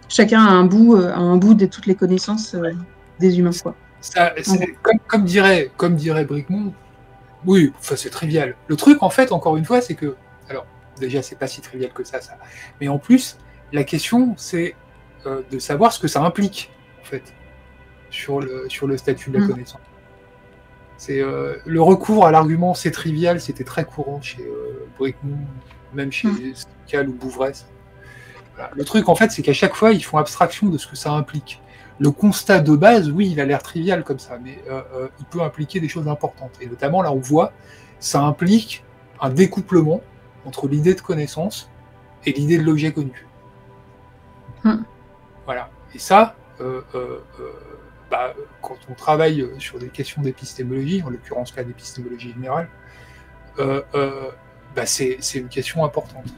Chacun a un bout, euh, a un bout de toutes les connaissances euh, des humains. Quoi. Ça, comme, comme dirait, comme dirait Brickmont, oui, enfin, c'est trivial. Le truc, en fait, encore une fois, c'est que, alors, déjà, c'est pas si trivial que ça, ça. Mais en plus, la question, c'est euh, de savoir ce que ça implique, en fait, sur le, sur le statut de la Mm. connaissance. C'est euh, le recours à l'argument c'est trivial, c'était très courant chez euh, Brickmont, même chez Mm. Cal ou Bouvresse. Voilà. Le truc, en fait, c'est qu'à chaque fois, ils font abstraction de ce que ça implique. Le constat de base, oui, il a l'air trivial comme ça, mais euh, euh, il peut impliquer des choses importantes. Et notamment, là, on voit, ça implique un découplement entre l'idée de connaissance et l'idée de l'objet connu. Hmm. Voilà. Et ça, euh, euh, euh, bah, quand on travaille euh, sur des questions d'épistémologie, en l'occurrence là d'épistémologie générale, euh, euh, bah, c'est une question importante.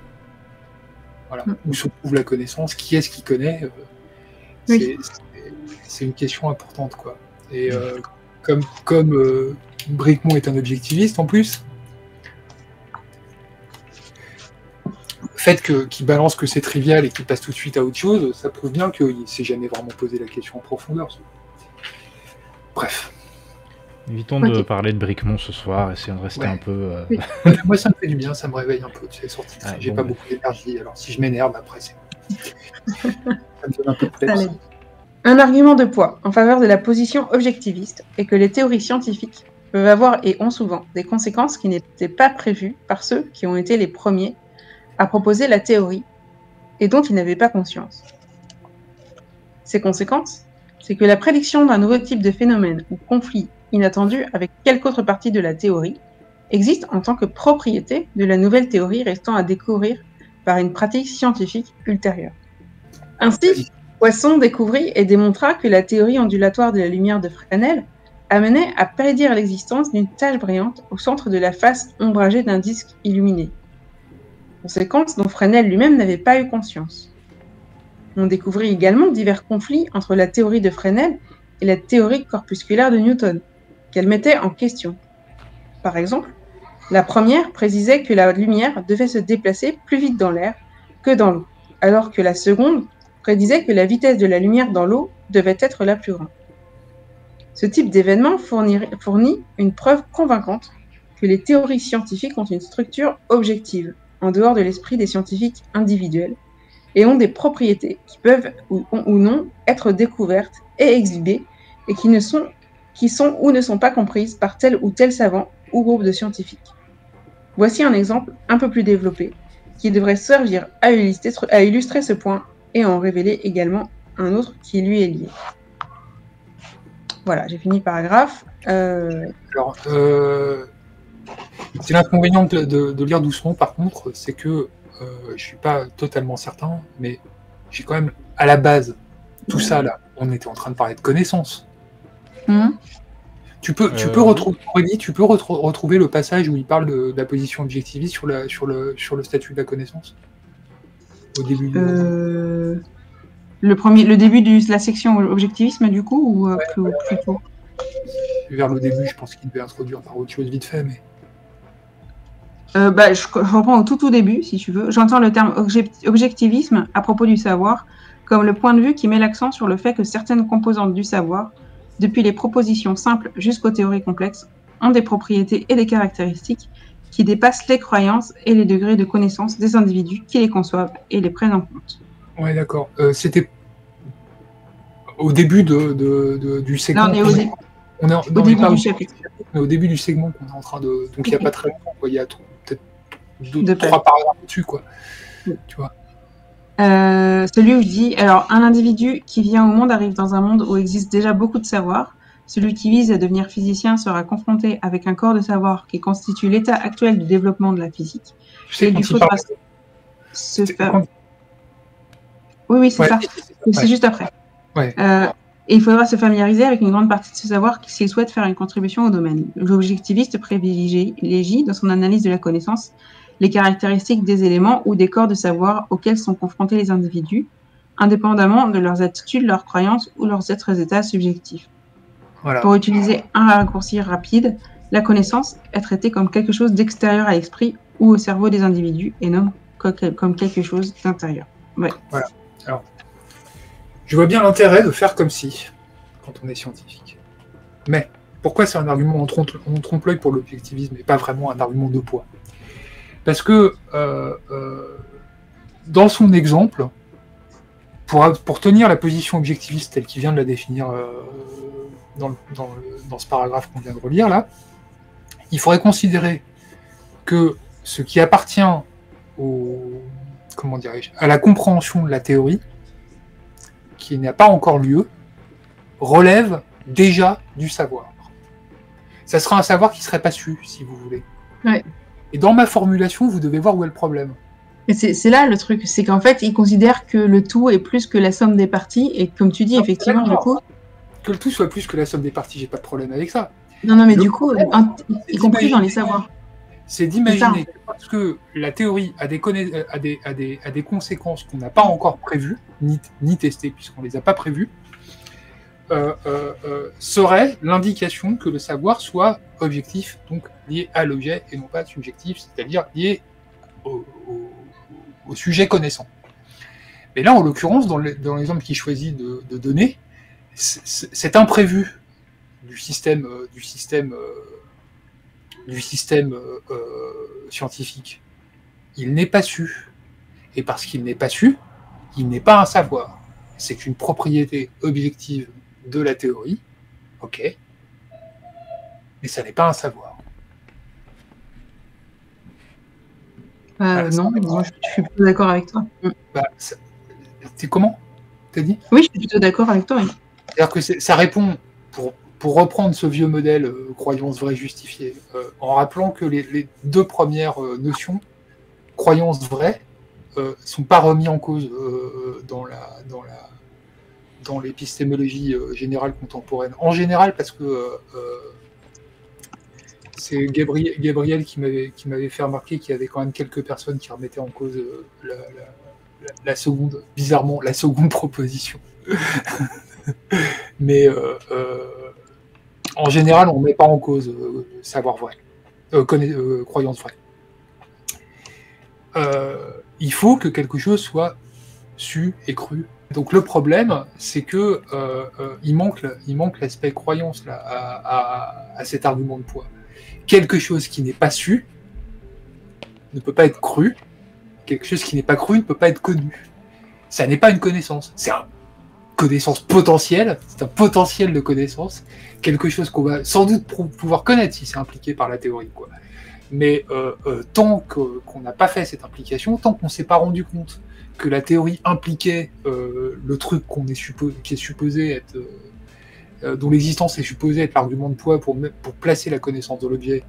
Voilà. Hmm. Où se trouve la connaissance? Qui est-ce qui connaît? Euh, Oui. c'est- une question importante, quoi. Et euh, comme, comme euh, Brickmont est un objectiviste en plus, le fait qu'il balance que c'est trivial et qu'il passe tout de suite à autre chose, ça prouve bien qu'il ne s'est jamais vraiment posé la question en profondeur. Bref. Évitons de parler de Brickmont ce soir, essayons de rester Ouais. un peu. euh, Oui. [LAUGHS] Moi, ça me fait du bien, ça me réveille un peu. C'est sorti, Ah, j'ai bon, pas bah. beaucoup d'énergie, alors si je m'énerve, après, c'est. [LAUGHS] ça me donne un peu de. Un argument de poids en faveur de la position objectiviste est que les théories scientifiques peuvent avoir et ont souvent des conséquences qui n'étaient pas prévues par ceux qui ont été les premiers à proposer la théorie et dont ils n'avaient pas conscience. Ces conséquences, c'est que la prédiction d'un nouveau type de phénomène ou conflit inattendu avec quelque autre partie de la théorie existe en tant que propriété de la nouvelle théorie restant à découvrir par une pratique scientifique ultérieure. Ainsi, Poisson découvrit et démontra que la théorie ondulatoire de la lumière de Fresnel amenait à prédire l'existence d'une tache brillante au centre de la face ombragée d'un disque illuminé. Conséquence dont Fresnel lui-même n'avait pas eu conscience. On découvrit également divers conflits entre la théorie de Fresnel et la théorie corpusculaire de Newton, qu'elle mettait en question. Par exemple, la première précisait que la lumière devait se déplacer plus vite dans l'air que dans l'eau, alors que la seconde prédisait que la vitesse de la lumière dans l'eau devait être la plus grande. Ce type d'événement fournit une preuve convaincante que les théories scientifiques ont une structure objective, en dehors de l'esprit des scientifiques individuels, et ont des propriétés qui peuvent ou, non être découvertes et exhibées, et qui, ne sont, qui sont ou ne sont pas comprises par tel ou tel savant ou groupe de scientifiques. Voici un exemple un peu plus développé, qui devrait servir à illustrer, à illustrer ce point et en révéler également un autre qui lui est lié. Voilà, j'ai fini le paragraphe. Euh, Alors, euh, l'inconvénient de, lire doucement, par contre, c'est que je ne suis pas totalement certain, mais j'ai quand même, à la base, tout ça là, on était en train de parler de connaissances. Hmm. Tu peux, tu peux retrouver, tu peux retrouver le passage où il parle de, la position objectiviste sur, la, sur, le, sur le statut de la connaissance? Au début le, premier, le début de la section objectivisme, du coup, ou euh, plus, tôt? Vers le début, je pense qu'il devait introduire par autre chose vite fait, mais. Euh, bah, je, reprends au tout tout début, si tu veux. J'entends le terme objectivisme à propos du savoir comme le point de vue qui met l'accent sur le fait que certaines composantes du savoir, depuis les propositions simples jusqu'aux théories complexes, ont des propriétés et des caractéristiques qui dépassent les croyances et les degrés de connaissance des individus qui les conçoivent et les prennent en compte. Ouais, d'accord. Euh, c'était au début de, du segment. Non, on est au, on est au début du chapitre. au début du segment qu'on est en train de. Donc il n'y a [LAUGHS] pas très longtemps, Il y a deux, trois paragraphes dessus, quoi. Tu vois. Euh, celui où je dis alors un individu qui vient au monde arrive dans un monde où existe déjà beaucoup de savoir. Celui qui vise à devenir physicien sera confronté avec un corps de savoir qui constitue l'état actuel du développement de la physique. et il faudra se faire. Oui, oui, c'est ça. C'est juste après. Euh, et il faudra se familiariser avec une grande partie de ce savoir s'il souhaite faire une contribution au domaine. L'objectiviste privilégie, dans son analyse de la connaissance, les caractéristiques des éléments ou des corps de savoir auxquels sont confrontés les individus, indépendamment de leurs attitudes, leurs croyances ou leurs autres états subjectifs. Pour utiliser un raccourci rapide, la connaissance est traitée comme quelque chose d'extérieur à l'esprit ou au cerveau des individus et non comme quelque chose d'intérieur. Ouais. Voilà. Alors, je vois bien l'intérêt de faire comme si, quand on est scientifique. Mais pourquoi c'est un argument en trompe-l'œil pour l'objectivisme et pas vraiment un argument de poids? Parce que euh, euh, dans son exemple, pour, tenir la position objectiviste telle qu'il vient de la définir euh, dans, ce paragraphe qu'on vient de relire là, il faudrait considérer que ce qui appartient au, à la compréhension de la théorie, qui n'a pas encore lieu, relève déjà du savoir. Ça sera un savoir qui ne serait pas su, si vous voulez. Et dans ma formulation, vous devez voir où est le problème. C'est là le truc, c'est qu'en fait, il considère que le tout est plus que la somme des parties, et comme tu dis, effectivement, du coup. Que le tout soit plus que la somme des parties, j'ai pas de problème avec ça. Non, non, mais du coup, y compris dans les savoirs c'est d'imaginer que parce que la théorie a des, a des, a des, a des conséquences qu'on n'a pas encore prévues, ni, ni testées, puisqu'on ne les a pas prévues, euh, euh, euh, serait l'indication que le savoir soit objectif, donc lié à l'objet, et non pas subjectif, c'est-à-dire lié au, sujet connaissant. Mais là, en l'occurrence, dans l'exemple qu'il choisit de, donner, cet imprévu du système, du système du système euh, euh, scientifique. Il n'est pas su. Et parce qu'il n'est pas su, il n'est pas un savoir. C'est une propriété objective de la théorie. Ok. Mais ça n'est pas un savoir. Euh, non, moi, je suis plutôt d'accord avec toi. Bah, c'est comment T'as dit? Oui, je suis plutôt d'accord avec toi. C'est-à-dire que ça répond, pour, pour reprendre ce vieux modèle euh, croyance vraie justifiée, euh, en rappelant que les, deux premières euh, notions, croyance vraie, sont pas remis en cause dans la dans la dans l'épistémologie générale contemporaine. En général, parce que c'est Gabriel, qui m'avait qui m'avait fait remarquer qu'il y avait quand même quelques personnes qui remettaient en cause la seconde, bizarrement, la seconde [LAUGHS] proposition. Mais en général, on ne met pas en cause savoir vrai, croyance vraie. il faut que quelque chose soit su et cru donc le problème, c'est que euh, euh, il manque, il manque l'aspect croyance là, à, cet argument de poids. Quelque chose qui n'est pas su ne peut pas être cru. Quelque chose qui n'est pas cru ne peut pas être connu. Ça n'est pas une connaissance. C'est une connaissance potentielle. C'est un potentiel de connaissance. Quelque chose qu'on va sans doute pouvoir connaître si c'est impliqué par la théorie. Quoi. Mais euh, tant qu'on n'a pas fait cette implication, tant qu'on ne s'est pas rendu compte que la théorie impliquait euh, le truc qu'on est supposé, qui est supposé être, euh, euh, dont l'existence est supposée être l'argument de poids pour, pour placer la connaissance de l'objet,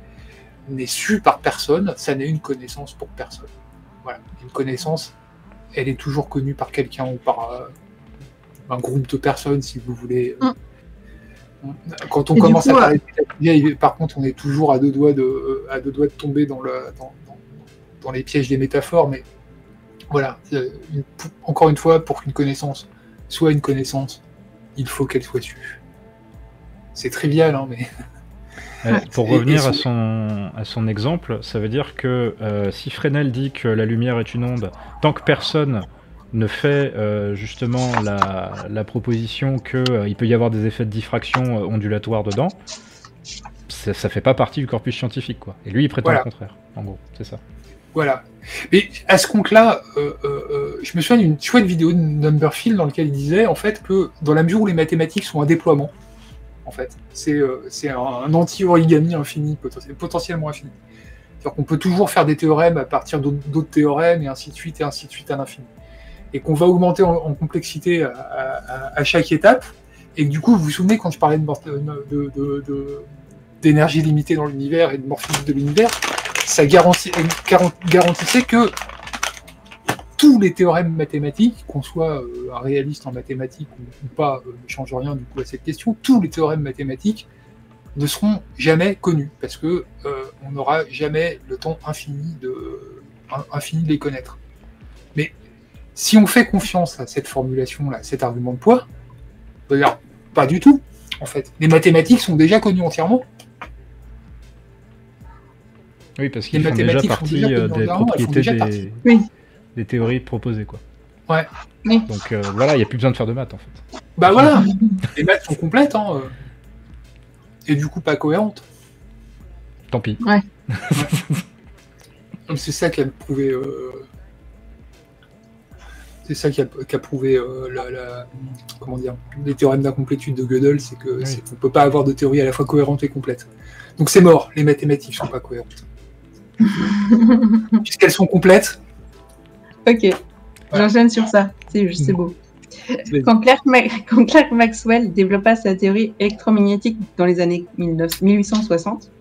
n'est su par personne, ça n'est une connaissance pour personne. Voilà, une connaissance, elle est toujours connue par quelqu'un ou par un groupe de personnes, si vous voulez. Mm. Quand on commence à parler de par contre, on est toujours à deux doigts de, à deux doigts de tomber dans, le, dans, dans les pièges des métaphores, mais voilà, euh, encore une fois, pour qu'une connaissance soit une connaissance, il faut qu'elle soit sue. C'est trivial, hein, mais. [LAUGHS] pour revenir à, son, à son exemple, ça veut dire que euh, si Fresnel dit que la lumière est une onde, tant que personne ne fait euh, justement la, proposition qu'il peut y avoir des effets de diffraction ondulatoires dedans, ça, ça fait pas partie du corpus scientifique. quoi. Et lui, il prétend le contraire, en gros, c'est ça. Voilà. Mais à ce compte-là, euh, euh, euh, je me souviens d'une chouette vidéo de Numberfield dans laquelle il disait en fait que dans la mesure où les mathématiques sont un déploiement, en fait, c'est un, anti-origami infini, potentiellement infini. C'est-à-dire qu'on peut toujours faire des théorèmes à partir d'autres théorèmes et ainsi de suite et ainsi de suite à l'infini. Et qu'on va augmenter en, complexité à, chaque étape. Et du coup, vous vous souvenez quand je parlais d'énergie de, limitée dans l'univers et de morphisme de l'univers, ça garantissait que tous les théorèmes mathématiques, qu'on soit euh, un réaliste en mathématiques ou, pas, euh, ne change rien du coup à cette question, tous les théorèmes mathématiques ne seront jamais connus, parce que euh, on n'aura jamais le temps infini de, les connaître. Mais si on fait confiance à cette formulation-là, cet argument de poids, pas du tout, en fait. Les mathématiques sont déjà connues entièrement, oui, parce qu'ils font déjà partie euh, des propriétés des... théories proposées, quoi. Ouais. Donc euh, voilà, il n'y a plus besoin de faire de maths, en fait. Bah voilà, les maths sont complètes, hein. Euh. Et du coup, pas cohérentes. Tant pis. Ouais. C'est ça qui a prouvé. C'est ça qui a, prouvé la, comment dire, les théorèmes d'incomplétude de Gödel, c'est que ne peut pas avoir de théorie à la fois cohérente et complète. Donc c'est mort, les mathématiques sont pas cohérentes. [LAUGHS] Puisqu'elles sont complètes. Ok, j'enchaîne sur ça. C'est juste, c'est beau. Quand Clerk, Maxwell développa sa théorie électromagnétique dans les années 1860,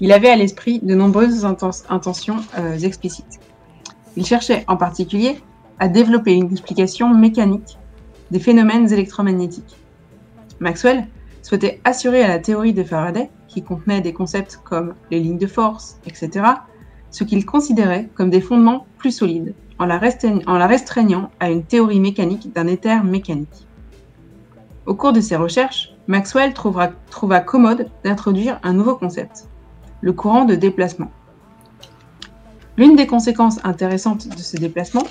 il avait à l'esprit de nombreuses intentions euh, explicites. Il cherchait en particulier à développer une explication mécanique des phénomènes électromagnétiques. Maxwell souhaitait assurer à la théorie de Faraday qui contenait des concepts comme les lignes de force, etc., ce qu'il considérait comme des fondements plus solides, en la, restreignant à une théorie mécanique d'un éther mécanique. Au cours de ses recherches, Maxwell trouva commode d'introduire un nouveau concept, le courant de déplacement. L'une des conséquences intéressantes de ce déplacement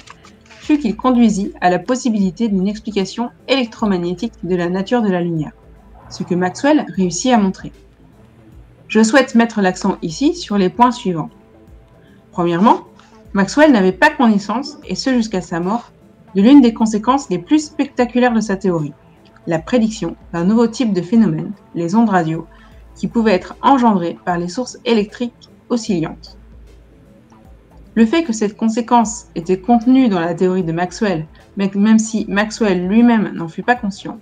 fut qu'il conduisit à la possibilité d'une explication électromagnétique de la nature de la lumière, ce que Maxwell réussit à montrer. Je souhaite mettre l'accent ici sur les points suivants. Premièrement, Maxwell n'avait pas connaissance, et ce jusqu'à sa mort, de l'une des conséquences les plus spectaculaires de sa théorie, la prédiction d'un nouveau type de phénomène, les ondes radio, qui pouvaient être engendrées par les sources électriques oscillantes. Le fait que cette conséquence était contenue dans la théorie de Maxwell, même si Maxwell lui-même n'en fut pas conscient,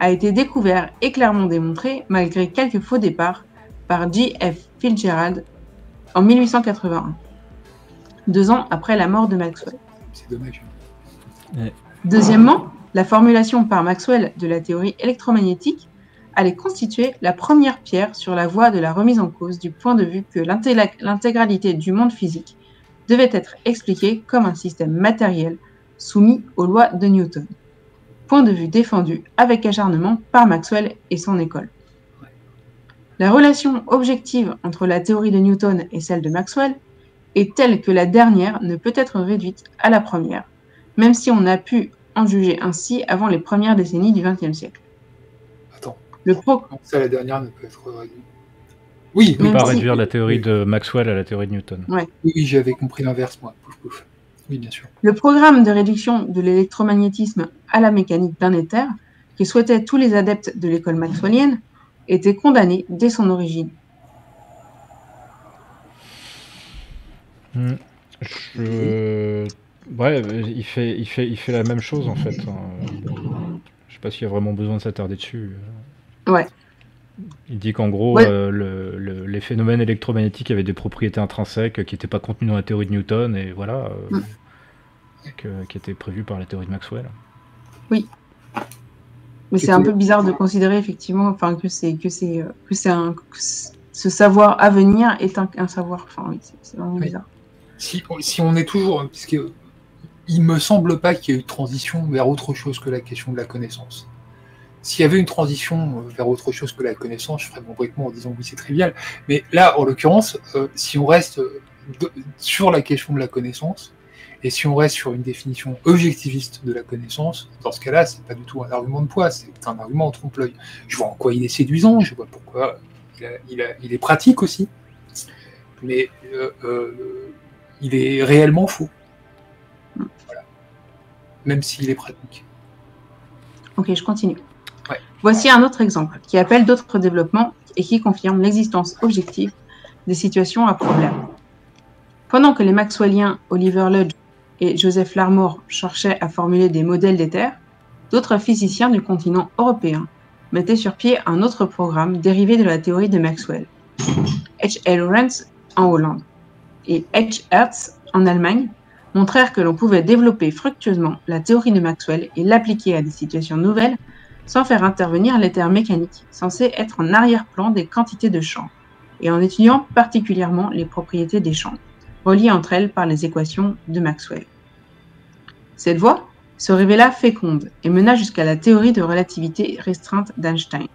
a été découvert et clairement démontré malgré quelques faux départs par J.F. Fitzgerald en 1881, deux ans après la mort de Maxwell. C'est dommage. Deuxièmement, la formulation par Maxwell de la théorie électromagnétique allait constituer la première pierre sur la voie de la remise en cause du point de vue que l'intégralité du monde physique devait être expliquée comme un système matériel soumis aux lois de Newton. Point de vue défendu avec acharnement par Maxwell et son école. La relation objective entre la théorie de Newton et celle de Maxwell est telle que la dernière ne peut être réduite à la première, même si on a pu en juger ainsi avant les premières décennies du XXe siècle. Attends. Le pro... Ça, la dernière ne peut être réduite? Oui, On ne peut Même pas si- réduire la théorie de Maxwell à la théorie de Newton. oui, oui, j'avais compris l'inverse, moi. Pouf, pouf. Oui, bien sûr. Le programme de réduction de l'électromagnétisme à la mécanique planétaire, que souhaitaient tous les adeptes de l'école maxwellienne, était condamné dès son origine. Hmm. Je... Ouais, il fait, il, fait, il fait la même chose en fait. hein. Je sais pas s'il y a vraiment besoin de s'attarder dessus. Ouais. Il dit qu'en gros, Ouais. euh, le- le- les phénomènes électromagnétiques avaient des propriétés intrinsèques qui n'étaient pas contenues dans la théorie de Newton et voilà, euh, Mm. que- qui étaient prévues par la théorie de Maxwell. Mais c'est un peu bizarre de considérer effectivement enfin, que c'est que c'est euh, que c'est un que ce savoir à venir est un, un savoir. Enfin oui, c'est- vraiment Oui. bizarre. Si, si on est toujours. Parce que il me semble pas qu'il y ait eu de transition vers autre chose que la question de la connaissance. S'il y avait une transition euh, vers autre chose que la connaissance, je ferais mon briquement en disant oui, c'est trivial. Mais là, en l'occurrence, euh, si on reste de- sur la question de la connaissance, et si on reste sur une définition objectiviste de la connaissance, dans ce cas-là, c'est pas du tout un argument de poids, c'est un argument en trompe-l'œil. Je vois en quoi il est séduisant, je vois pourquoi il, a- il a- il est pratique aussi, mais euh, euh, il est réellement faux. Voilà. Même s'il est pratique. Ok, je continue. Ouais. Voici un autre exemple qui appelle d'autres développements et qui confirme l'existence objective des situations à problème. Pendant que les Maxwelliens Oliver Lodge et Joseph Larmor cherchaient à formuler des modèles d'éther, d'autres physiciens du continent européen mettaient sur pied un autre programme dérivé de la théorie de Maxwell. H. L. Lorentz en Hollande et H. Hertz en Allemagne montrèrent que l'on pouvait développer fructueusement la théorie de Maxwell et l'appliquer à des situations nouvelles sans faire intervenir l'éther mécanique, censé être en arrière-plan des quantités de champ, et en étudiant particulièrement les propriétés des champs, reliées entre elles par les équations de Maxwell. Cette voie se révéla féconde et mena jusqu'à la théorie de relativité restreinte d'Einstein.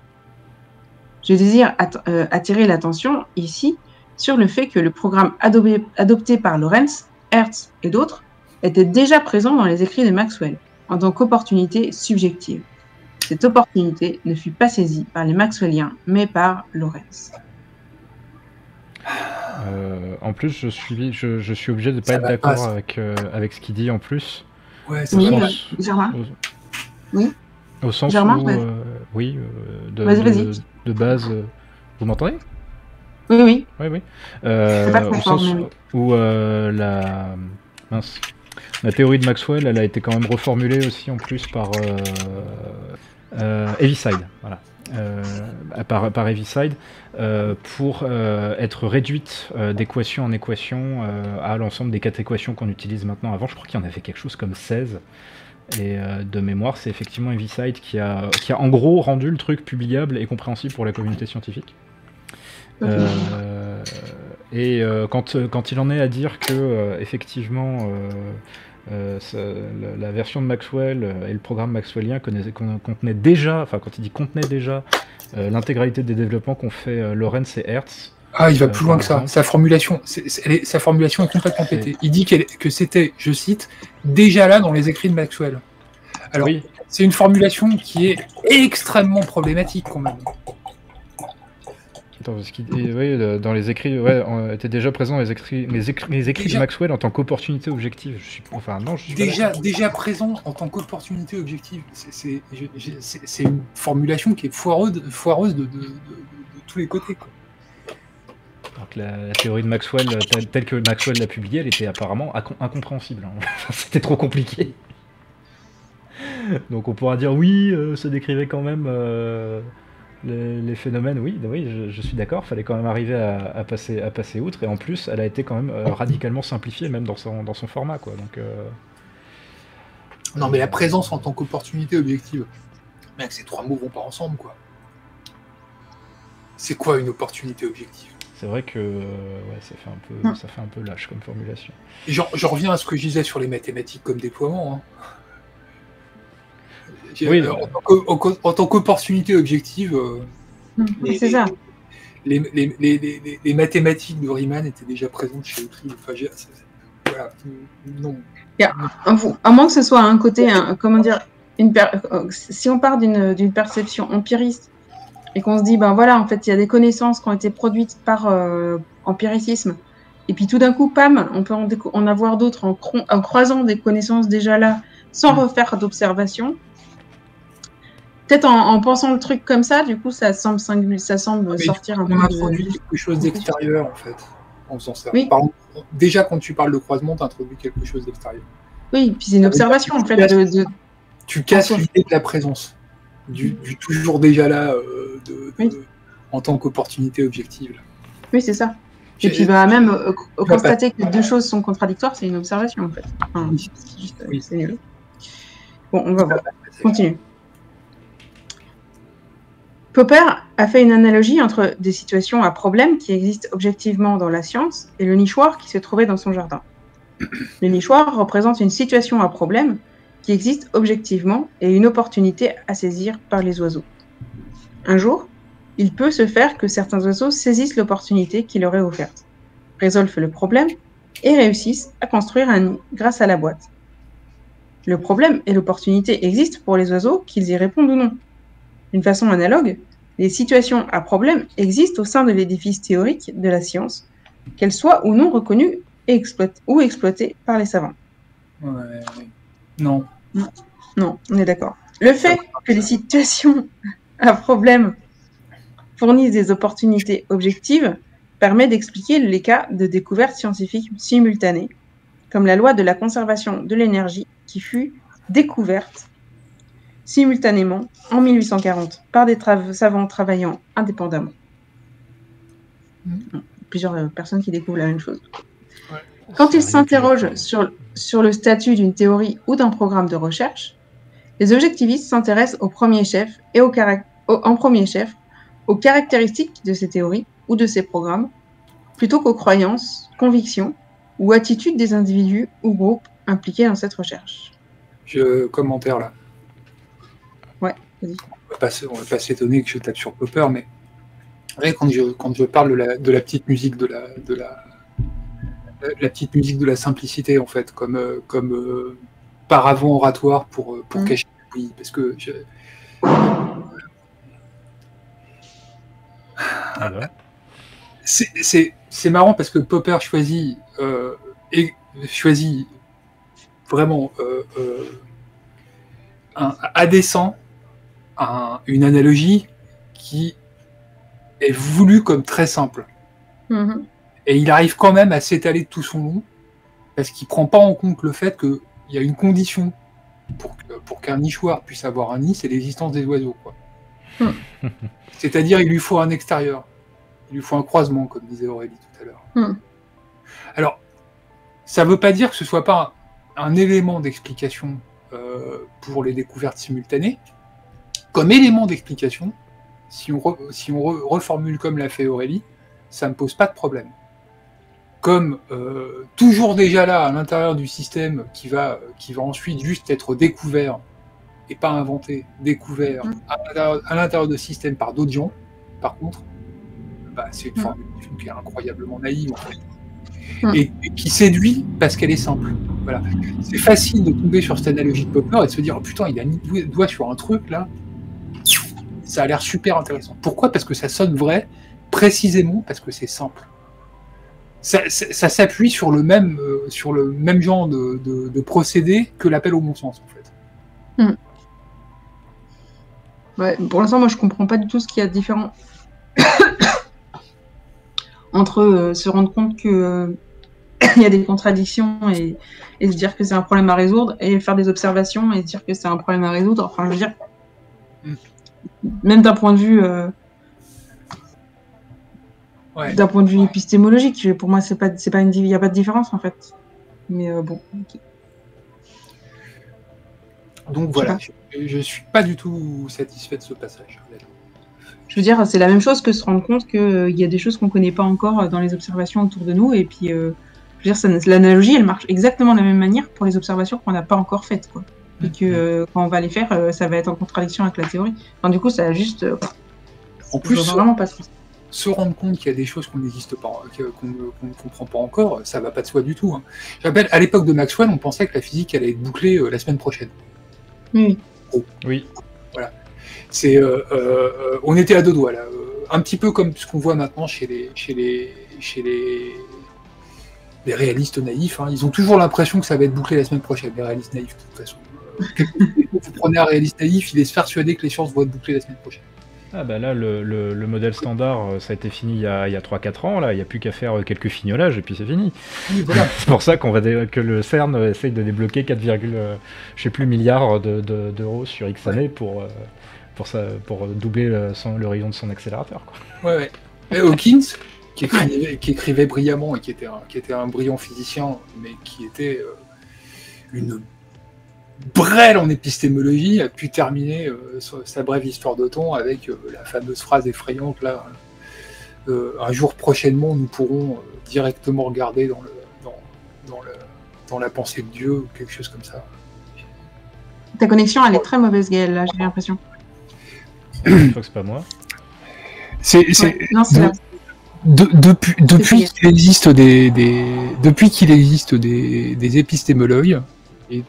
Je désire euh, attirer l'attention ici sur le fait que le programme adopté par Lorentz, Hertz et d'autres était déjà présent dans les écrits de Maxwell en tant qu'opportunité subjective. Cette opportunité ne fut pas saisie par les Maxwelliens, mais par Lorentz. Euh, en plus, je suis, je, je suis obligé de ne pas Ça être d'accord avec, euh, avec ce qu'il dit en plus. Ouais, Au Oui, sens- euh, Germain au- Oui. Au sens Germain, où, ouais. euh, oui, euh, de, de- base. euh, Vous m'entendez? Oui, oui. Oui, oui. Euh, pas au sens mais oui. où euh, la mince, la théorie de Maxwell, elle a été quand même reformulée aussi en plus par euh, euh, Heaviside, voilà, par, par Heaviside, euh, pour euh, être réduite euh, d'équation en équation euh, à l'ensemble des quatre équations qu'on utilise maintenant. Avant, je crois qu'il y en avait quelque chose comme 16. Et euh, de mémoire, c'est effectivement Heaviside qui a, qui a en gros rendu le truc publiable et compréhensible pour la communauté scientifique. Euh, et euh, quand, quand il en est à dire que euh, effectivement euh, ça- la, la version de Maxwell euh, et le programme maxwellien connaissaient- con- contenaient déjà, enfin quand il dit contenait déjà euh, l'intégralité des développements qu'ont fait Lorentz et Hertz. Ah, il va plus loin que ça. Sa formulation, elle est- sa formulation est complètement pétée. Il dit que c'était, je cite, déjà là dans les écrits de Maxwell. Alors, oui, c'est une formulation qui est extrêmement problématique quand même. Attends, parce qu'il- et oui, dans les écrits, ouais, on était déjà présent les écrits, les écrits, les écrits Déjà- de Maxwell en tant qu'opportunité objective. Je suis, enfin non, je suis pas Déjà, déjà présent en tant qu'opportunité objective. C'est- C'est je- je- c'est- c'est une formulation qui est foireuse, foireuse de, de- de- de- de tous les côtés. quoi. Alors que la, la théorie de Maxwell, euh, telle, telle que Maxwell l'a publiée, elle était apparemment incom- incompréhensible. hein. [LAUGHS] C'était trop compliqué. Donc on pourra dire oui, euh, ça décrivait quand même euh, les, les phénomènes. Oui, oui, je, je suis d'accord. Fallait quand même arriver à, à passer, à passer outre. Et en plus, elle a été quand même euh, radicalement simplifiée, même dans son, dans son format, quoi. Donc euh, Non, mais la présence en tant qu'opportunité objective. Mec, ces trois mots vont pas ensemble, quoi. C'est quoi une opportunité objective? C'est vrai que ouais, ça, fait un peu, Non. ça fait un peu lâche comme formulation. J'en reviens à ce que je disais sur les mathématiques comme déploiement. hein. Oui, euh, en tant que- en co- en tant qu'opportunité objective, euh, les- C'est ça. les, les- les- les- les- les mathématiques de Riemann étaient déjà présentes chez Euclide. Enfin, voilà, non. À moins que ce soit un côté, un- comment dire, une per- euh, si on part d'une d'une perception empiriste et qu'on se dit, ben voilà, en fait, il y a des connaissances qui ont été produites par euh, empiricisme, et puis tout d'un coup, pam, on peut en, déco- en avoir d'autres en, cro- en croisant des connaissances déjà là, sans refaire d'observation. Peut-être en, en pensant le truc comme ça, du coup, ça semble singulier, ça semble Mais sortir un On peu. de- introduit quelque chose d'extérieur, en fait, en faisant ça. Oui. Par déjà, quand tu parles de croisement, tu introduis quelque chose d'extérieur. Oui, puis c'est une observation, en fait, de, de- Tu casses l'idée de la présence, du, du toujours déjà là, euh, de, de- Oui. en tant qu'opportunité objective. Oui, c'est ça. Et puis bah, même euh, constater que deux choses sont contradictoires, c'est une observation en fait. Enfin, Oui. c'est juste, euh, Oui. c'est nul. Bon, on va voir. Continue. Popper a fait une analogie entre des situations à problème qui existent objectivement dans la science et le nichoir qui se trouvait dans son jardin. Le nichoir représente une situation à problème qui existe objectivement et une opportunité à saisir par les oiseaux. Un jour, il peut se faire que certains oiseaux saisissent l'opportunité qui leur est offerte, résolvent le problème et réussissent à construire un nid grâce à la boîte. Le problème et l'opportunité existent pour les oiseaux, qu'ils y répondent ou non. D'une façon analogue, les situations à problème existent au sein de l'édifice théorique de la science, qu'elles soient ou non reconnues et ou exploitées par les savants. Ouais. Non. Non, on est d'accord. Le fait que les situations [LAUGHS] à problème fournissent des opportunités objectives permet d'expliquer les cas de découvertes scientifiques simultanées, comme la loi de la conservation de l'énergie qui fut découverte simultanément en 1840 par des tra- savants travaillant indépendamment. Plusieurs euh, personnes qui découvrent la même chose. Quand ils s'interrogent sur, sur le statut d'une théorie ou d'un programme de recherche, les objectivistes s'intéressent au premier chef et au carac- au- en premier chef aux caractéristiques de ces théories ou de ces programmes, plutôt qu'aux croyances, convictions ou attitudes des individus ou groupes impliqués dans cette recherche. Je commentaire là. Vas-y. On va pas s- on va pas s'étonner que je tape sur Popper, mais ouais, quand je quand je parle de la, de la petite musique de la de la la petite musique de la simplicité en fait, comme euh, comme euh, paravent oratoire pour euh, pour Mhm. cacher oui, parce que je, Alors, c'est- c'est c'est marrant parce que Popper choisit euh, et choisit vraiment euh, euh, un, à dessein un- une analogie qui est voulue comme très simple. Mhm. Et il arrive quand même à s'étaler de tout son long parce qu'il prend pas en compte le fait qu'il y a une condition pour, que- pour qu'un nichoir puisse avoir un nid, c'est l'existence des oiseaux. quoi. Hmm. [LAUGHS] C'est-à-dire il lui faut un extérieur. Il lui faut un croisement, comme disait Aurélie tout à l'heure. Hmm. Alors, ça veut pas dire que ce soit pas un, un élément d'explication euh, pour les découvertes simultanées. Comme élément d'explication, si on, re- si on re- reformule comme l'a fait Aurélie, ça ne pose pas de problème. Comme euh, toujours déjà là à l'intérieur du système qui va, qui va ensuite juste être découvert et pas inventé, découvert Mm. à l'intérieur- de système par d'autres gens, par contre, bah, c'est une Mm. formulation qui est incroyablement naïve en fait. Mm. Et, et qui séduit parce qu'elle est simple. Voilà. C'est facile de tomber sur cette analogie de Popper et de se dire oh putain, il a mis le doigt sur un truc là. Ça a l'air super intéressant. Pourquoi? Parce que ça sonne vrai, précisément parce que c'est simple. Ça, s'appuie sur le même euh, sur le même genre de, procédé que l'appel au bon sens en fait. Ouais, pour l'instant, moi, je comprends pas du tout ce qu'il y a de différent [COUGHS] entre euh, se rendre compte que euh, [COUGHS] il y a des contradictions et, et se dire que c'est un problème à résoudre et faire des observations et se dire que c'est un problème à résoudre. Enfin, je veux dire, Mm. même d'un point de vue euh, Ouais. d'un point de vue épistémologique, pour moi, c'est pas c'est pas une il y a pas de différence en fait. Mais euh, bon. Donc voilà, je, je suis pas du tout satisfait de ce passage. honnêtement. Je veux dire, c'est la même chose que se rendre compte qu'il y a des choses qu'on connaît pas encore dans les observations autour de nous. Et puis, je veux dire, l'analogie, elle marche exactement de la même manière pour les observations qu'on n'a pas encore faites. Quoi. Et que quand on va les faire, ça va être en contradiction avec la théorie. Enfin, du coup, ça a juste. en plus, vraiment pas se rendre compte qu'il y a des choses qu'on n'existe pas, qu'on ne comprend pas encore, ça va pas de soi du tout. Hein. Je rappelle, à l'époque de Maxwell, on pensait que la physique allait être bouclée la semaine prochaine. Oui. Oui. Voilà. C'est, euh, euh, on était à deux doigts là, euh, un petit peu comme ce qu'on voit maintenant chez les, chez les, chez les, les réalistes naïfs. Hein. Ils ont toujours l'impression que ça va être bouclé la semaine prochaine. Les réalistes naïfs, de toute façon. Vous prenez un réaliste naïf, il est persuadé que les sciences vont être bouclées la semaine prochaine. Ah bah là, le, le, modèle standard, ça a été fini il y a, a 3-4 ans, là, il n'y a plus qu'à faire quelques fignolages et puis c'est fini. [LAUGHS] c'est pour ça qu'on va que le CERN essaye de débloquer 4, je sais plus, milliards d'euros de, sur X années pour, pour, ça, pour doubler le, le, rayon de son accélérateur. Quoi. Ouais, ouais. Et Hawkins, qui écrivait, qui écrivait, brillamment et qui était, un, qui était un brillant physicien, mais qui était euh, une brêle en épistémologie, a pu terminer euh, sa brève histoire de temps avec euh, la fameuse phrase effrayante là. un jour prochainement, nous pourrons directement regarder dans, le, dans, dans, le, dans la pensée de Dieu ou quelque chose comme ça. Ta connexion, elle est très mauvaise, Gaëlle, là, j'ai l'impression. Je crois que c'est pas moi. C'est, depuis depuis qu'il existe des, depuis qu'il existe des, des épistémologues et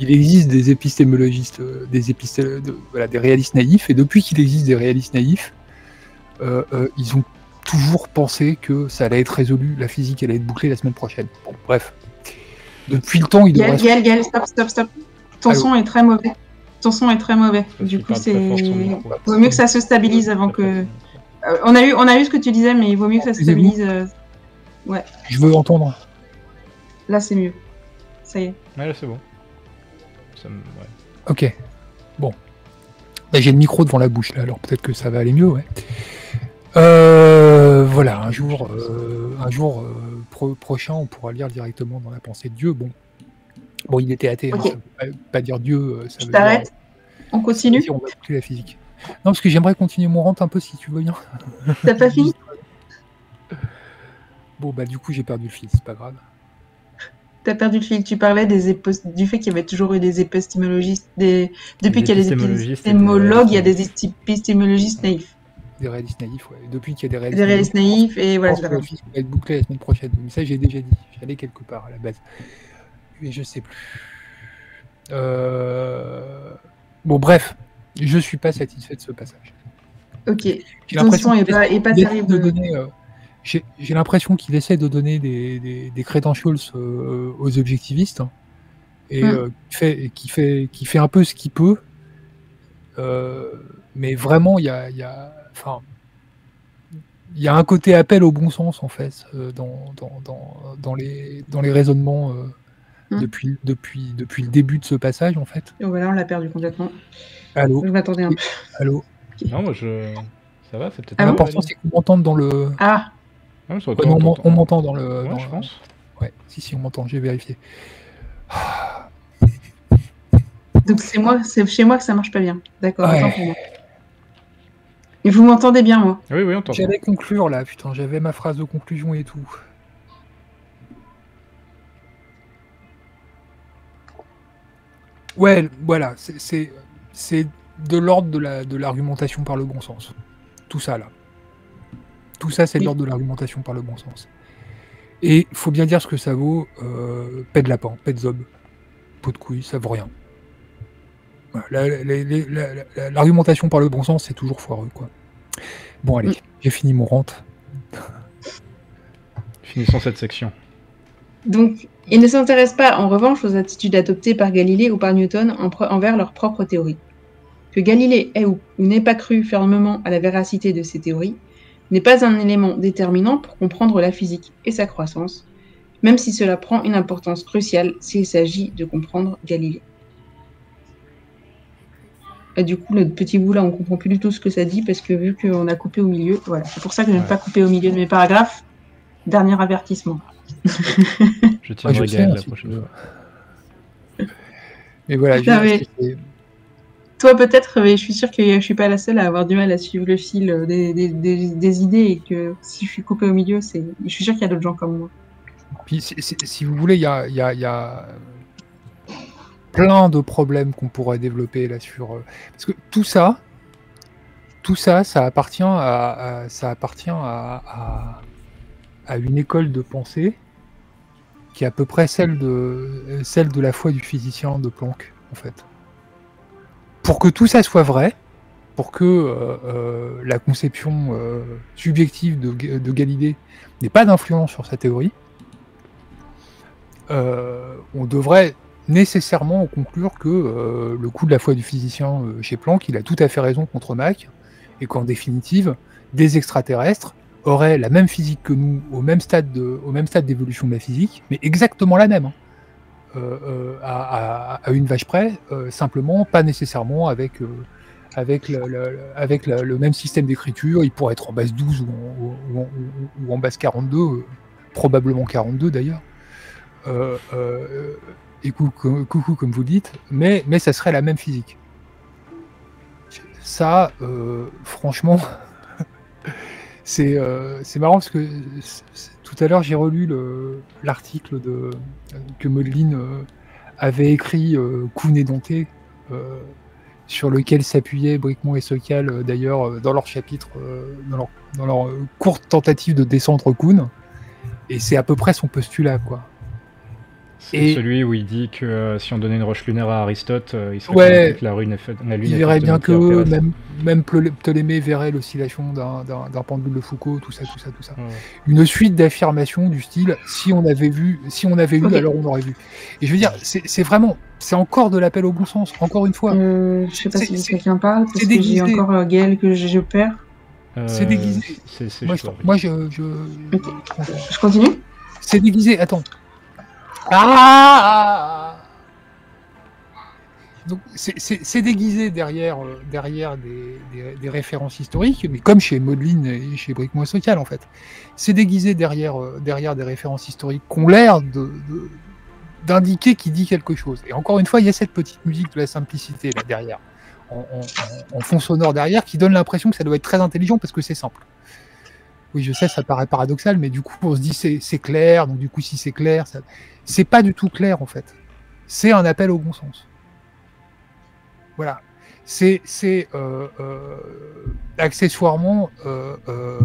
il existe des épistémologistes, des épisté voilà, des réalistes naïfs et depuis qu'il existe des réalistes naïfs, euh, euh, ils ont toujours pensé que ça allait être résolu, la physique allait être bouclée la semaine prochaine. Bon, bref. Depuis le temps, il devrait. Gaël, Gaël, stop, stop, stop. Ton son est très mauvais. Ton son est très mauvais. Du coup, c'est. Il vaut mieux que ça se stabilise avant que. Euh, on, a eu, on a eu ce que tu disais, mais il vaut mieux que ça se stabilise. Euh, ouais. Je veux entendre. Là, c'est mieux. Ça y est. Ouais, là, c'est bon. Ok. Bon. Bah, j'ai le micro devant la bouche, là, alors peut-être que ça va aller mieux, ouais. Euh, voilà, un jour, un jour prochain, on pourra lire directement dans la pensée de Dieu. Bon, Bon, il était athée, hein, ça veut pas, dire Dieu. Euh, ça Je t'arrête On continue On va la physique. Non, parce que j'aimerais continuer mon rente un peu si tu veux bien. T'as pas fini? [LAUGHS] Bon, bah du coup, j'ai perdu le fil, c'est pas grave. T'as perdu le fil. Tu parlais des du fait qu'il y avait toujours eu des épistémologistes. Des... Depuis qu'il y a des épistémologues, il y a des épistémologistes naïfs. Des réalistes naïfs, ouais. Depuis qu'il y a des réalistes, des réalistes naïfs, et voilà. Le fils va être bouclé la semaine prochaine. Mais ça, j'ai déjà dit. J'allais quelque part à la base mais je sais plus. Euh, bon, bref, je suis pas satisfait de ce passage. Ok. L'impression est pas, est pas terrible. donner, euh, j'ai l'impression qu'il essaie de donner des, des, credentials euh, aux objectivistes hein, et hmm. qui, fait, qui, fait, qui fait un peu ce qu'il peut. mais vraiment, il y a, y a enfin, il y a un côté appel au bon sens en fait dans, dans, dans, dans les, dans les raisonnements Mmh. depuis, depuis, depuis le début de ce passage, en fait. Et voilà, on l'a perdu complètement. Allô? Je m'attendais un peu. Allô? Non, moi, je... Ça va, c'est peut-être... L'important, c'est qu'on m'entende dans le... Ah, ah on, m'entend dans le... Ouais, je pense. Ouais, si, si, on m'entend, j'ai vérifié. Donc c'est moi, c'est chez moi que ça marche pas bien. D'accord, Et vous m'entendez bien, moi? Oui, oui, on t'entend. J'allais conclure, là, putain, j'avais ma phrase de conclusion et tout. Ouais, voilà, c'est de l'ordre de l'argumentation par le bon sens. Tout ça, là. Tout ça, c'est de l'ordre de l'argumentation par le bon sens. Et il faut bien dire ce que ça vaut. Euh, paix de lapin, paix de zob, pot de couille, ça vaut rien. L'argumentation par le bon sens, c'est toujours foireux, quoi. Bon, allez, mm. j'ai fini mon rente. Finissons cette section. Donc, ils ne s'intéressent pas en revanche aux attitudes adoptées par Galilée ou par Newton envers leur propre théorie. Que Galilée ait ou n'ait pas cru fermement à la véracité de ces théories n'est pas un élément déterminant pour comprendre la physique et sa croissance, même si cela prend une importance cruciale s'il s'agit de comprendre Galilée. Et du coup, le petit bout là, on comprend plus du tout ce que ça dit parce que vu qu'on a coupé au milieu, voilà, c'est pour ça que je n'aime pas couper au milieu de mes paragraphes. Dernier avertissement. [LAUGHS] je tiendrai ah, la prochaine fois. Mais voilà, toi peut-être, mais je suis sûre que je suis pas la seule à avoir du mal à suivre le fil des, idées et que si je suis coupée au milieu, c'est, je suis sûre qu'il y a d'autres gens comme moi. Si, vous voulez, il y a, y a- y a plein de problèmes qu'on pourrait développer là sur. euh, Parce que tout ça, tout ça, ça appartient à, ça appartient à, à une école de pensée qui est à peu près celle de, celle de la foi du physicien de Planck, en fait. Pour que tout ça soit vrai, pour que euh, euh, la conception euh, subjective de, Ga- de Galilée n'ait pas d'influence sur sa théorie, on devrait nécessairement conclure que le coup de la foi du physicien chez Planck, il a tout à fait raison contre Mach, et qu'en définitive, des extraterrestres auraient la même physique que nous, au même stade de- au même stade d'évolution de la physique, mais exactement la même, hein. Euh, euh, à, une vache près, euh, simplement pas nécessairement avec, avec, le, même système d'écriture, il pourrait être en base 12 ou en, base 42, euh, probablement 42 d'ailleurs. Et coucou, coucou, comme vous dites, mais, mais ça serait la même physique. Ça, franchement, c'est euh, c'est marrant parce que tout à l'heure j'ai relu le- l'article que Modeline euh, avait écrit euh, Kuhn et Dante, euh, sur lequel s'appuyaient Bricmont et Sokal euh, d'ailleurs dans leur chapitre, dans leur, dans leur courte tentative de descendre Kuhn. Et c'est à peu près son postulat, quoi. C'est Et- celui où il dit que euh, si on donnait une roche lunaire à Aristote, euh, il serait Ouais. convaincu que la, lune est faite- la lune Il est verrait bien que même, même Ptolé- Ptolémée verrait l'oscillation d'un- pendule de Foucault, tout ça, tout ça, tout ça. Ouais. Une suite d'affirmations du style si on avait vu, si on avait eu, Ok. alors on aurait vu. Et je veux dire, c'est vraiment, c'est encore de l'appel au bon sens, encore une fois. Euh, je sais pas C'est- si quelqu'un parle, parce c'est que j'ai déguisé. encore euh, Gaël que je, je perds. C'est déguisé. Euh, C'est c'est Moi, je, moi, je, je- Ok. Je continue c'est déguisé. Attends. Ah Donc c'est- déguisé derrière, euh, derrière des, des- références historiques, mais comme chez Modeline et chez Bricmont et Social en fait. C'est déguisé derrière, euh, derrière des références historiques qui ont l'air de- de- d'indiquer qui dit quelque chose. Et encore une fois, il y a cette petite musique de la simplicité là derrière, en, en- en- fond sonore derrière, qui donne l'impression que ça doit être très intelligent parce que c'est simple. Oui, je sais, ça paraît paradoxal, mais du coup, on se dit c'est clair, donc du coup, si c'est clair, ça... c'est pas du tout clair en fait. C'est un appel au bon sens. Voilà. C'est euh, euh, accessoirement euh,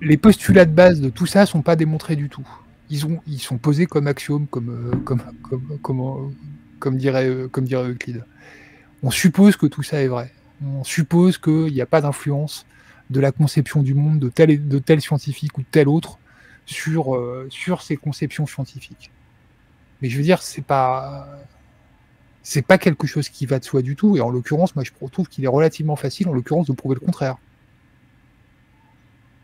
les postulats de base de tout ça sont pas démontrés du tout. Ils ont ils sont posés comme axiomes, comme comme dirait comme dirait Euclide. On suppose que tout ça est vrai. On suppose qu'il n'y a pas d'influence de la conception du monde de tel, de tel scientifique ou de tel autre sur, euh, sur ces conceptions scientifiques. Mais je veux dire, c'est pas c'est pas quelque chose qui va de soi du tout. Et en l'occurrence, moi, je trouve qu'il est relativement facile, en l'occurrence, de prouver le contraire.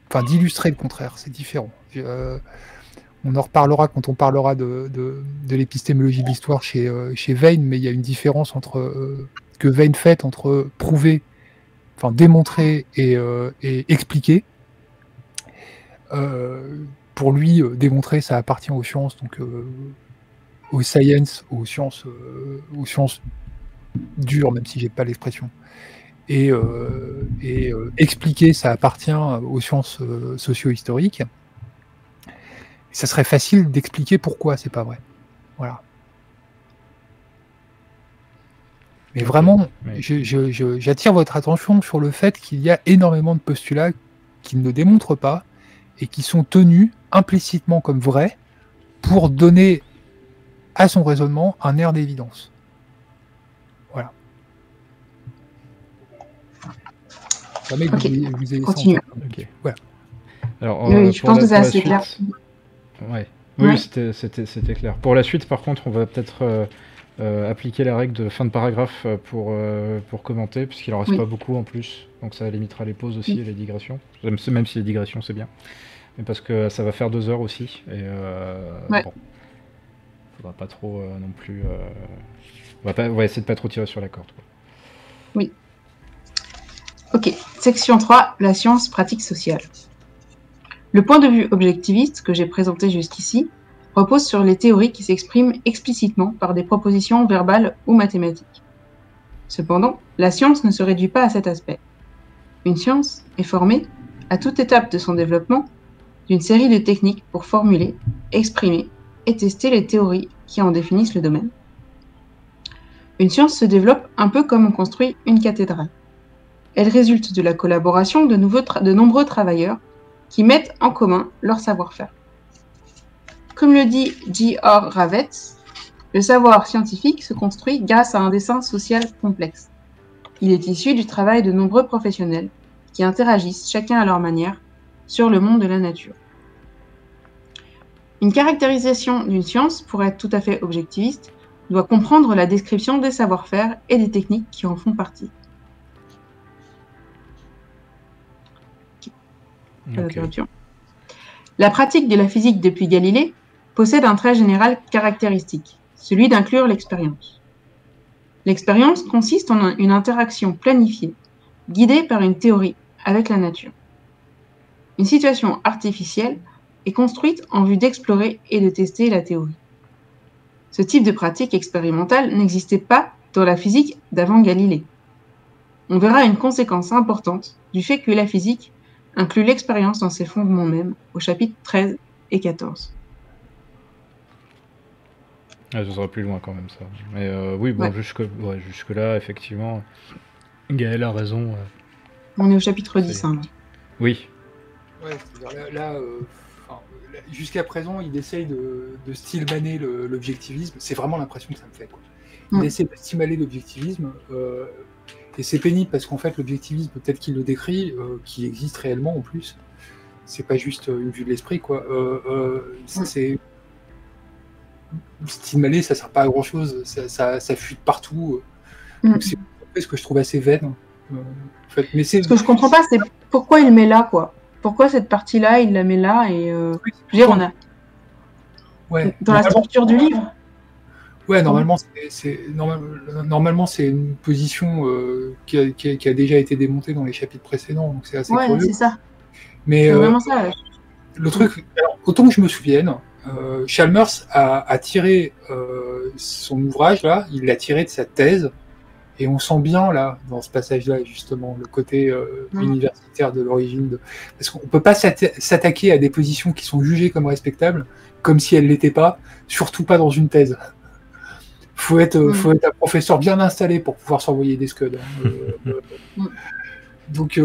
Enfin, d'illustrer le contraire, c'est différent. Euh, on en reparlera quand on parlera de, de, de l'épistémologie de l'histoire chez, euh, chez Vein, mais il y a une différence entre euh, que Vein fait entre prouver enfin démontrer et, euh, et expliquer. Pour lui, euh, démontrer, ça appartient aux sciences, donc euh, aux science, aux sciences, euh, aux sciences dures, même si j'ai pas l'expression. Et, et expliquer, ça appartient aux sciences socio-historiques. Ça serait facile d'expliquer pourquoi c'est pas vrai. Voilà. Mais vraiment, j'attire votre attention sur le fait qu'il y a énormément de postulats qui ne démontrent pas et qui sont tenus implicitement comme vrais pour donner à son raisonnement un air d'évidence. Voilà. Jamais que Ok, vous, vous continue. tête. Ok. Voilà. Alors, Oui, euh, je pense la- que c'est assez clair. Ouais. Oui, Ouais. c'était- c'était c'était clair. Pour la suite, par contre, on va peut-être euh, euh, appliquer la règle de fin de paragraphe pour, euh, pour commenter, puisqu'il en reste Oui. pas beaucoup en plus. Donc ça limitera les pauses aussi Oui. et les digressions. Même, si- même si les digressions, c'est bien. Mais parce que ça va faire deux heures aussi. Et euh, Ouais. bon. Faudra pas trop euh, non plus. euh, On, va pas, on va essayer de pas trop tirer sur la corde. quoi. Ok, section 3, la science pratique sociale. Le point de vue objectiviste que j'ai présenté jusqu'ici repose sur les théories qui s'expriment explicitement par des propositions verbales ou mathématiques. Cependant, la science ne se réduit pas à cet aspect. Une science est formée, à toute étape de son développement, d'une série de techniques pour formuler, exprimer et tester les théories qui en définissent le domaine. Une science se développe un peu comme on construit une cathédrale. Elle résulte de la collaboration de, nombreux travailleurs qui mettent en commun leur savoir-faire. Comme le dit J.R. Ravetz, le savoir scientifique se construit grâce à un dessin social complexe. Il est issu du travail de nombreux professionnels qui interagissent chacun à leur manière sur le monde de la nature. Une caractérisation d'une science, pour être tout à fait objectiviste, doit comprendre la description des savoir-faire et des techniques qui en font partie. La pratique de la physique depuis Galilée possède un trait général caractéristique, celui d'inclure l'expérience. L'expérience consiste en une interaction planifiée, guidée par une théorie avec la nature. Une situation artificielle est construite en vue d'explorer et de tester la théorie. Ce type de pratique expérimentale n'existait pas dans la physique d'avant Galilée. On verra une conséquence importante du fait que la physique inclut l'expérience dans ses fondements mêmes au chapitre 13 et 14. Ah, ce sera plus loin quand même ça. Mais euh, oui, bon, jusque, jusque là, effectivement, Gaël a raison. Euh. On est au chapitre 10. Hein, oui. Ouais, là, euh, jusqu'à présent, il essaye de, de stylmaner l'objectivisme. C'est vraiment l'impression que ça me fait. Il essaie de stylmaner l'objectivisme. Euh, et c'est pénible parce qu'en fait, l'objectivisme, peut-être qu'il le décrit, euh, qui existe réellement en plus. C'est pas juste une vue de l'esprit, quoi. Euh, c'est. Stylmaner, ça sert pas à grand chose. Ça, ça, fuit partout. Mm. C'est ce que je trouve assez vaine. En fait. Mais ce que je comprends pas, c'est pourquoi il met là, quoi pourquoi cette partie-là, il la met là et euh, je veux dire, on a dans la structure du livre. Ouais, normalement, c'est normalement c'est une position euh, qui, a, déjà été démontée dans les chapitres précédents, donc c'est assez ouais, c'est ça. Mais euh, vraiment ça. Le truc, autant que je me souvienne, Chalmers a, a tiré son ouvrage là, il l'a tiré de sa thèse et on sent bien là, dans ce passage-là, justement, le côté euh, universitaire de l'origine. De... Parce qu'on ne peut pas s'attaquer à des positions qui sont jugées comme respectables, comme si elles ne l'étaient pas, surtout pas dans une thèse. Faut être, mm. faut être un professeur bien installé pour pouvoir s'envoyer des scuds. Hein. Euh, mm. [LAUGHS] donc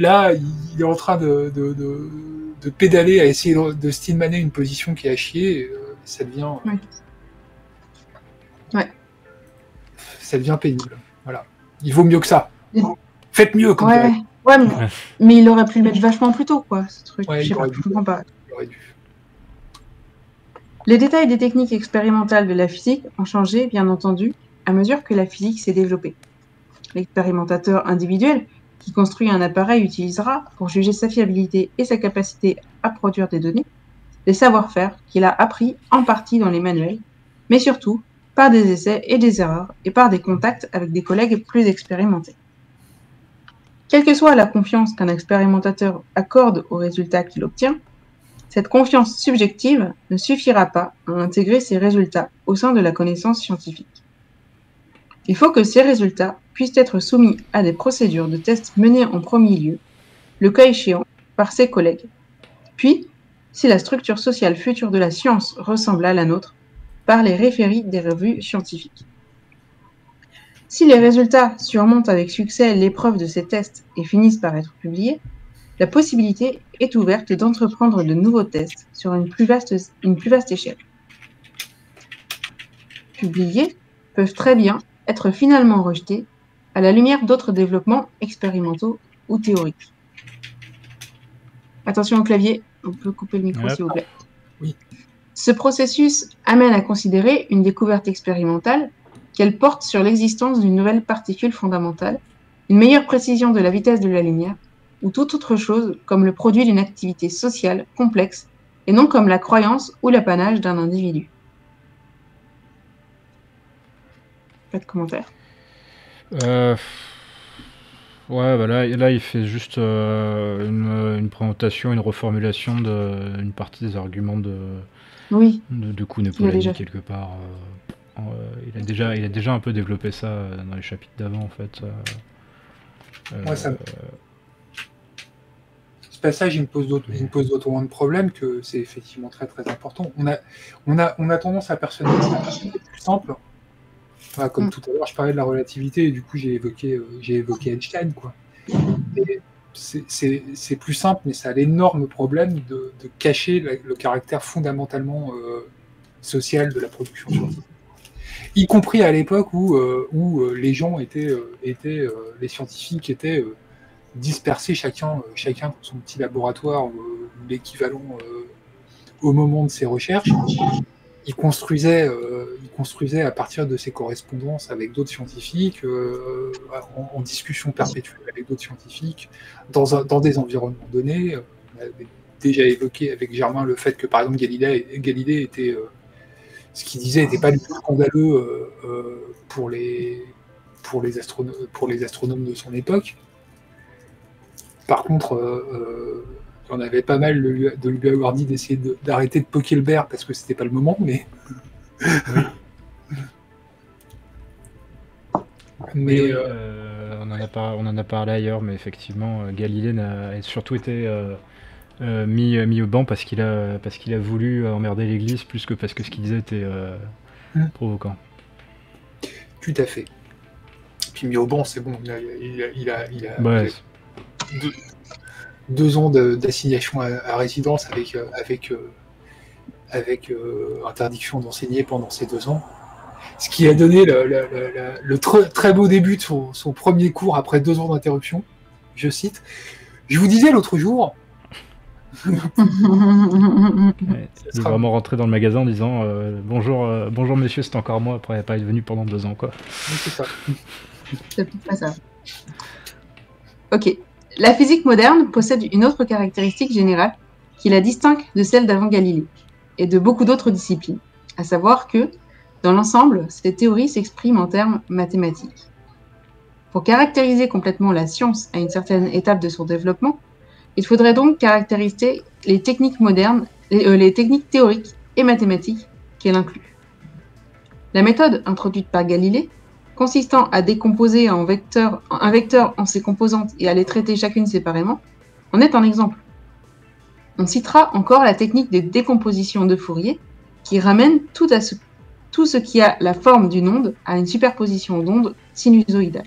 là, il est en train de, de, de, pédaler à essayer de, stylmaner une position qui a chier. ça devient. Ça devient pénible. Voilà. Il vaut mieux que ça. Faites mieux, comme ouais. ouais mais, il aurait pu le mettre vachement plus tôt, quoi, ce truc. je, sais pas, je comprends pas. Les détails des techniques expérimentales de la physique ont changé, bien entendu, à mesure que la physique s'est développée. L'expérimentateur individuel qui construit un appareil utilisera, pour juger sa fiabilité et sa capacité à produire des données, les savoir-faire qu'il a appris en partie dans les manuels, mais surtout par des essais et des erreurs et par des contacts avec des collègues plus expérimentés. Quelle que soit la confiance qu'un expérimentateur accorde aux résultats qu'il obtient, cette confiance subjective ne suffira pas à intégrer ces résultats au sein de la connaissance scientifique. Il faut que ces résultats puissent être soumis à des procédures de tests menées en premier lieu, le cas échéant, par ses collègues. Puis, si la structure sociale future de la science ressemble à la nôtre, par les référies des revues scientifiques. Si les résultats surmontent avec succès l'épreuve de ces tests et finissent par être publiés, la possibilité est ouverte d'entreprendre de nouveaux tests sur une plus vaste, une plus vaste échelle. Publiés peuvent très bien être finalement rejetés à la lumière d'autres développements expérimentaux ou théoriques. Attention au clavier, on peut couper le micro s'il vous plaît. Oui. Ce processus amène à considérer une découverte expérimentale qu'elle porte sur l'existence d'une nouvelle particule fondamentale, une meilleure précision de la vitesse de la lumière, ou toute autre chose comme le produit d'une activité sociale complexe et non comme la croyance ou l'apanage d'un individu. Pas de commentaire. Euh... Ouais, bah là, là, il fait juste euh, une, une, présentation, une reformulation d'une partie des arguments de, oui. De, de coup, Nepomuk quelque part. Euh, il, a déjà, il a déjà un peu développé ça dans les chapitres d'avant, en fait. Ça me... Ce passage, il me pose d'autres, de problèmes que c'est effectivement très très important. On a, on a, on a tendance à personnaliser plus simple. comme mm. tout à l'heure, je parlais de la relativité et du coup j'ai évoqué, j'ai évoqué Einstein, quoi c'est plus simple, mais ça a l'énorme problème de, cacher le, caractère fondamentalement euh, social de la production. Y compris à l'époque où, euh, euh, les gens étaient, les scientifiques étaient dispersés chacun, chacun dans son petit laboratoire, l'équivalent au moment de ses recherches il construisait, euh, il construisait à partir de ses correspondances avec d'autres scientifiques, euh, en, discussion perpétuelle avec d'autres scientifiques, dans, des environnements donnés. On avait déjà évoqué avec Germain le fait que, par exemple, Galilée, Galilée était. Euh, ce qu'il disait n'était pas du tout scandaleux pour, les pour les astronomes de son époque. Par contre, on avait pas mal de lui, de lui avoir dit d'essayer d'arrêter de, poker le bear parce que c'était pas le moment, mais. mais euh, on, en a pas, on en a parlé ailleurs, mais effectivement, euh, Galilée a surtout été euh, mis, mis au banc parce qu'il a, parce qu'il a voulu emmerder l'Église plus que parce que ce qu'il disait était hmm. provoquant. Tout à fait. Puis mis au banc, c'est bon, il a, il a, il a, deux ans d'assignation à, résidence avec, euh, avec, euh, avec euh, interdiction d'enseigner pendant ces deux ans. Ce qui a donné le, très beau début de son, premier cours après deux ans d'interruption. Je cite Je vous disais l'autre jour. il [LAUGHS] est vraiment rentré dans le magasin en disant bonjour, bonjour messieurs, c'est encore moi après pas être venu pendant deux ans. quoi. C'est ça. C'est pas ça. Ok. La physique moderne possède une autre caractéristique générale qui la distingue de celle d'avant Galilée et de beaucoup d'autres disciplines, à savoir que, dans l'ensemble, ces théories s'expriment en termes mathématiques. Pour caractériser complètement la science à une certaine étape de son développement, il faudrait donc caractériser les techniques modernes, les, euh, les techniques théoriques et mathématiques qu'elle inclut. La méthode introduite par Galilée consistant à décomposer un vecteur, en ses composantes et à les traiter chacune séparément, en est un exemple. On citera encore la technique de décomposition de Fourier, qui ramène tout, ce, tout ce qui a la forme d'une onde à une superposition d'ondes sinusoïdales.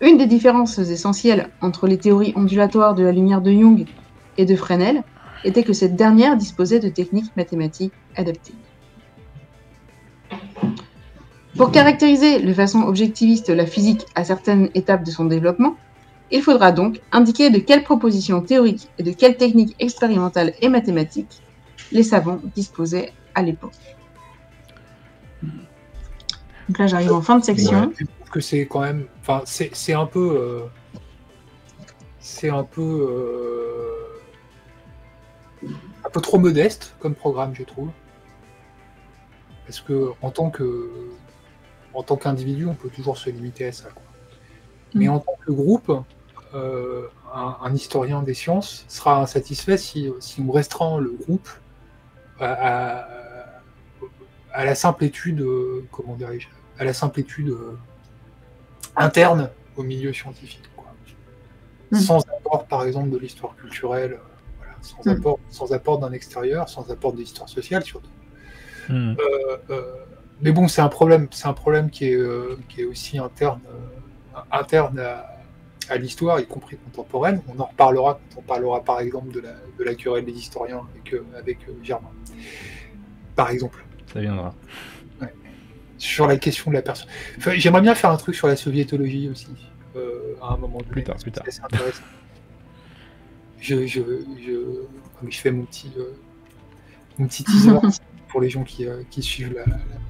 Une des différences essentielles entre les théories ondulatoires de la lumière de Young et de Fresnel était que cette dernière disposait de techniques mathématiques adaptées. Pour caractériser de façon objectiviste la physique à certaines étapes de son développement, il faudra donc indiquer de quelles propositions théoriques et de quelles techniques expérimentales et mathématiques les savants disposaient à l'époque. Donc là, j'arrive en fin de section. que c'est quand même, enfin, c'est un peu, euh, c'est un peu, euh, un peu trop modeste comme programme, je trouve, parce que en tant que en tant qu'individu, on peut toujours se limiter à ça. Mais mm. en tant que groupe, euh, un, historien des sciences sera insatisfait si, on restreint le groupe à, la simple étude, euh, comment à la simple étude euh, interne au milieu scientifique. Mm. Sans apport, par exemple, de l'histoire culturelle, sans, mm. apport, sans apport d'un extérieur, sans apport de l'histoire sociale surtout mais bon, c'est un problème, c'est un problème qui est, euh, qui est aussi interne, euh, interne à, l'histoire, y compris contemporaine. On en reparlera quand on parlera par exemple de la, de la querelle des historiens avec, euh, avec Germain. Par exemple. Ça viendra. Sur la question de la personne. J'aimerais bien faire un truc sur la soviétologie aussi, à un moment donné. Plus tard, plus tard. C'est intéressant. je, je, je, je, fais mon petit, mon petit teaser. [LAUGHS] pour les gens qui, euh, suivent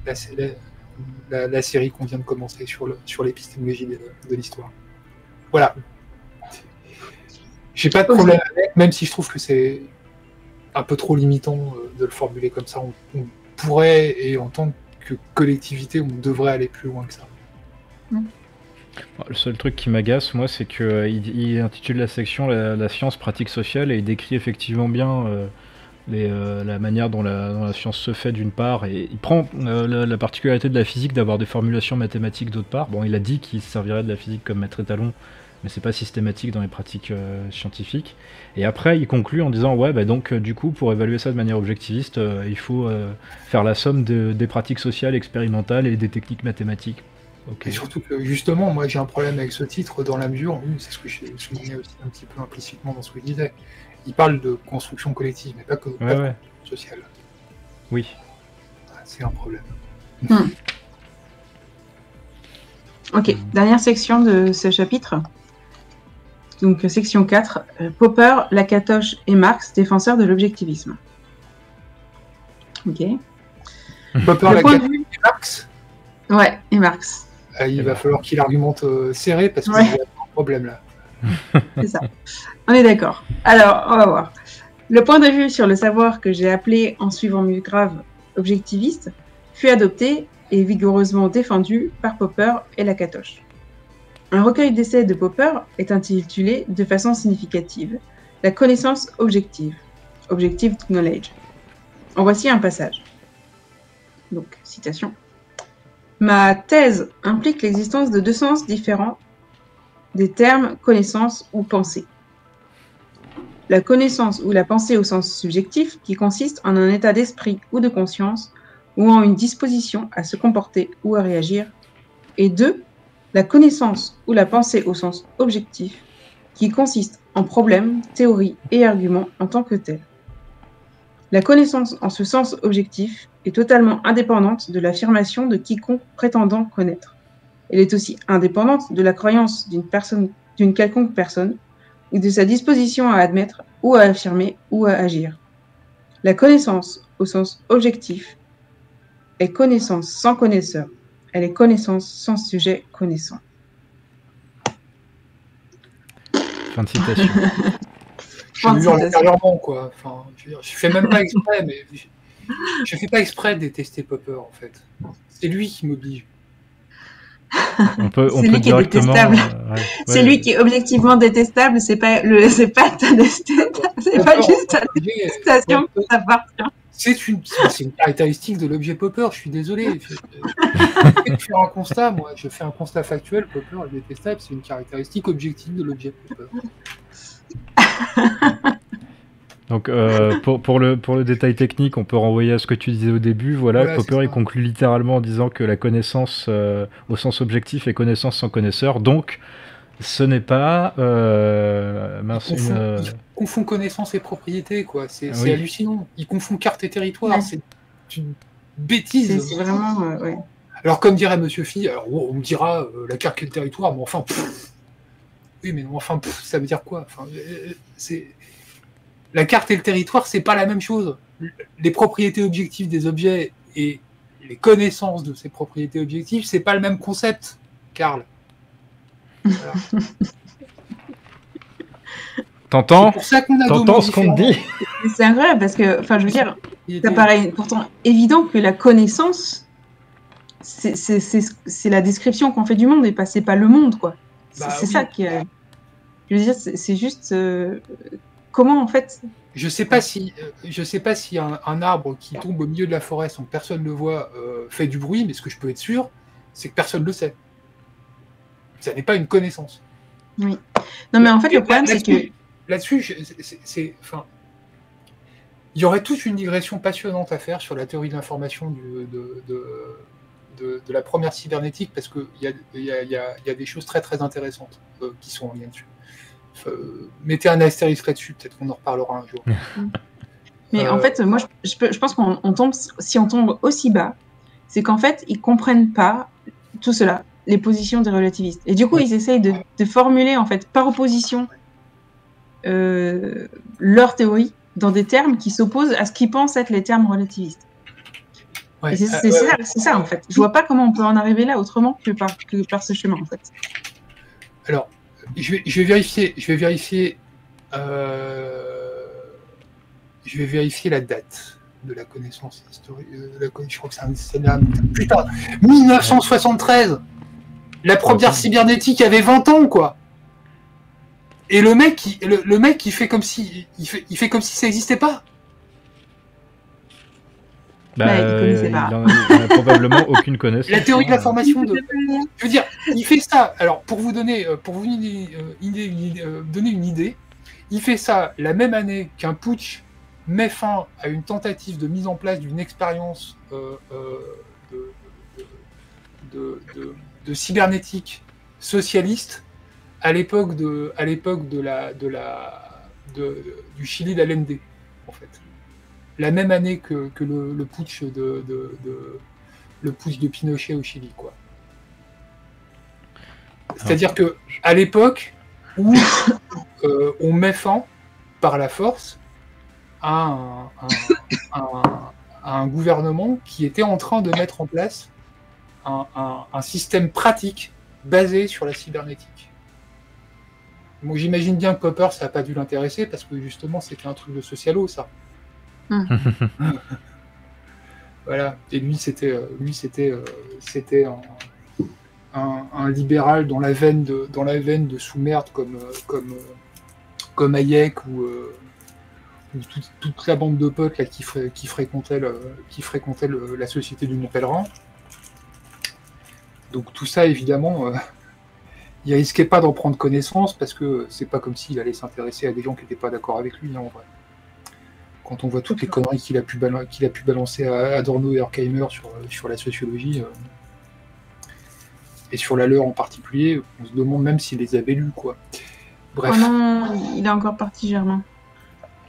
la, la, série qu'on vient de commencer sur l'épistémologie sur de, de l'histoire. Voilà. J'ai pas de problème avec, même si je trouve que c'est un peu trop limitant euh, de le formuler comme ça. On, pourrait, et en tant que collectivité, on devrait aller plus loin que ça. Le seul truc qui m'agace, moi, c'est qu'il il intitule la section la, science pratique sociale et il décrit effectivement bien euh, euh, la manière dont la, science se fait d'une part, et il prend euh, la, la particularité de la physique d'avoir des formulations mathématiques d'autre part. Bon, il a dit qu'il servirait de la physique comme maître étalon, mais c'est pas systématique dans les pratiques euh, scientifiques. Et après, il conclut en disant ouais, bah donc du coup, pour évaluer ça de manière objectiviste, il faut faire la somme de- des pratiques sociales, expérimentales et des techniques mathématiques. Et surtout que justement, moi j'ai un problème avec ce titre dans la mesure c'est ce que je soulignais aussi un petit peu implicitement dans ce que je disais, il parle de construction collective, mais pas que Ouais, ouais. sociale. Oui. Ah, C'est un problème. Ok, dernière section de ce chapitre. Donc, section 4. euh, Popper, Lacatoche et Marx, défenseurs de l'objectivisme. Ok. [LAUGHS] Popper Le la point de Cat- vue- Marx, Ouais, et Marx. euh, il va falloir qu'il argumente euh, serré parce qu'il Ouais. y a un problème là. [LAUGHS] C'est ça. On est d'accord. Alors, on va voir. Le point de vue sur le savoir que j'ai appelé, en suivant Musgrave, objectiviste, fut adopté et vigoureusement défendu par Popper et Lacatoche. Un recueil d'essais de Popper est intitulé de façon significative La connaissance objective, Objective Knowledge. En voici un passage. Donc, citation. Ma thèse implique l'existence de deux sens différents des termes connaissance ou pensée. La connaissance ou la pensée au sens subjectif qui consiste en un état d'esprit ou de conscience ou en une disposition à se comporter ou à réagir. Et deux, la connaissance ou la pensée au sens objectif qui consiste en problème, théorie et argument en tant que tel. La connaissance en ce sens objectif est totalement indépendante de l'affirmation de quiconque prétendant connaître. Elle est aussi indépendante de la croyance d'une personne, d'une quelconque personne, ou de sa disposition à admettre, ou à affirmer, ou à agir. La connaissance, au sens objectif, est connaissance sans connaisseur. Elle est connaissance sans sujet connaissant. Fin de citation. [LAUGHS] Je Fin de mesure citation. intérieurement quoi. Enfin, je, veux dire, je fais même pas exprès, mais je, je fais pas exprès de détester Popper en fait. C'est lui qui m'oblige. On peut, on C'est peut lui qui est directement. détestable. euh, ouais, C'est ouais. lui qui est objectivement détestable, c'est pas le, c'est pas ta c'est pas juste ta détestation t'appartient. C'est une, c'est une caractéristique de l'objet Popper, je suis désolé. Je, je fais un constat, moi, je fais un constat factuel, Popper est détestable, c'est une caractéristique objective de l'objet Popper. [LAUGHS] Donc euh, [LAUGHS] pour, pour, le, pour le détail technique, on peut renvoyer à ce que tu disais au début. Voilà, Voilà, Popper il conclut littéralement en disant que la connaissance euh, au sens objectif est connaissance sans connaisseur. Donc ce n'est pas euh, mince, Il confond, une, euh, il confond connaissance et propriété, quoi. C'est Ah oui. hallucinant. Il confond carte et territoire, Ouais. c'est une bêtise. c'est vraiment, euh, ouais. Alors, comme dirait Monsieur Phi, alors oh, on me dira euh, la carte et le territoire, mais enfin, pff. oui, mais non, enfin, pff, ça veut dire quoi? Enfin, euh, c'est La carte et le territoire, c'est pas la même chose. Les propriétés objectives des objets et les connaissances de ces propriétés objectives, c'est pas le même concept, Karl. Voilà. [LAUGHS] T'entends C'est pour ça qu'on a deux T'entends ce qu'on te dit C'est incroyable parce que, enfin, je veux dire, ça paraît pourtant évident que la connaissance, c'est- la description qu'on fait du monde et pas, c'est pas le monde, quoi. C'est Bah oui. ça qui. Je veux dire, c'est c'est juste. euh, comment, en fait. Je sais pas si, euh, je sais pas si un, un arbre qui tombe au milieu de la forêt sans que personne ne le voit euh, fait du bruit, mais ce que je peux être sûr, c'est que personne le sait. Ça n'est pas une connaissance. Non, mais en fait, Et le problème, c'est que. là-dessus- c'est- enfin, il y aurait toute une digression passionnante à faire sur la théorie de l'information de, de, de- de la première cybernétique, parce qu'il y y a des choses très très intéressantes euh, qui sont en lien dessus. Euh, mettez un astérisque là-dessus, peut-être qu'on en reparlera un jour. [LAUGHS] Mais Euh, en fait, moi, je, pense qu'on on tombe, si on tombe aussi bas, c'est qu'en fait, ils comprennent pas tout cela, les positions des relativistes. Et du coup, Ouais. ils essayent de, de formuler, en fait, par opposition, euh, leur théorie dans des termes qui s'opposent à ce qu'ils pensent être les termes relativistes. Ouais, c'est euh, ouais, ça, c'est ça, en fait. Je vois pas comment on peut en arriver là autrement que par, que par ce chemin, en fait. Alors, je vais, je vais vérifier, je vais vérifier, euh, je vais vérifier la date de la connaissance historique. euh, la je crois que c'est un, putain, 1973. La première cybernétique avait 20 ans, quoi. Et le mec, il, le, le mec, il fait comme si, il fait, il fait comme si ça n'existait pas. Bah, Ouais, il connaissait il pas. en- il en a probablement [LAUGHS] aucune connaissance. La théorie de la formation de. [LAUGHS] Je veux dire, il fait ça. Alors, pour vous donner, euh, pour vous une idée- euh, une idée- euh, donner une idée, il fait ça la même année qu'un putsch met fin à une tentative de mise en place d'une expérience euh, euh, de, de- de- de cybernétique socialiste à l'époque de, à l'époque de la, de la, de- du Chili d'Allende, en fait. La même année que, que le, le putsch de, de- de- le putsch de Pinochet au Chili, quoi. C'est-à-dire que à l'époque où [LAUGHS] euh, on met fin par la force à un, un- un- à un gouvernement qui était en train de mettre en place un, système pratique basé sur la cybernétique. Bon, j'imagine bien que Popper, ça n'a pas dû l'intéresser parce que justement, c'était un truc de socialo, ça. [LAUGHS] Voilà. Et lui, c'était, euh, lui, c'était, euh, un, libéral dans la veine de, dans sous-merde comme, euh, comme, Hayek ou, ou toute, la bande de potes qui, fré- qui fréquentait, la société du Mont-Pèlerin. Donc tout ça, évidemment, [LAUGHS] il risquait pas d'en prendre connaissance parce que c'est pas comme s'il allait s'intéresser à des gens qui n'étaient pas d'accord avec lui, hein, en vrai. Quand on voit toutes les conneries qu'il a pu, bala- qu'il a pu balancer à Adorno et Horkheimer sur, euh, sur la sociologie, euh, et sur la leur en particulier, on se demande même s'il les avait lus, quoi. Bref. Oh non, il est encore parti, Germain.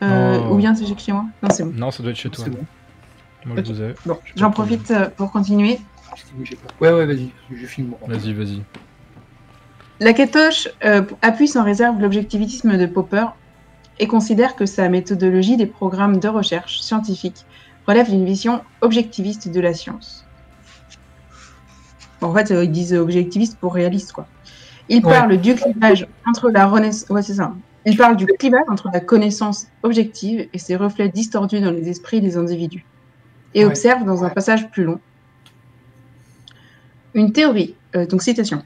Euh, Oh. Ou bien c'est chez moi? Non, c'est bon. Non, ça doit être chez toi. C'est bon. Moi, Ok. je vous ai. Bon, Je j'en profite euh, pour continuer. Ouais, ouais, vas-y, je filme. Vas-y, vas-y. La Katoche euh, appuie sans réserve l'objectivisme de Popper et considère que sa méthodologie des programmes de recherche scientifique relève d'une vision objectiviste de la science. Bon, en fait, euh, ils disent objectiviste pour réaliste, quoi. Il Ouais. parle du clivage entre la renaissance. Ouais, c'est ça. Il parle du clivage entre la connaissance objective et ses reflets distordus dans les esprits des individus. Et Ouais. observe dans un passage plus long. Une théorie, euh, donc citation.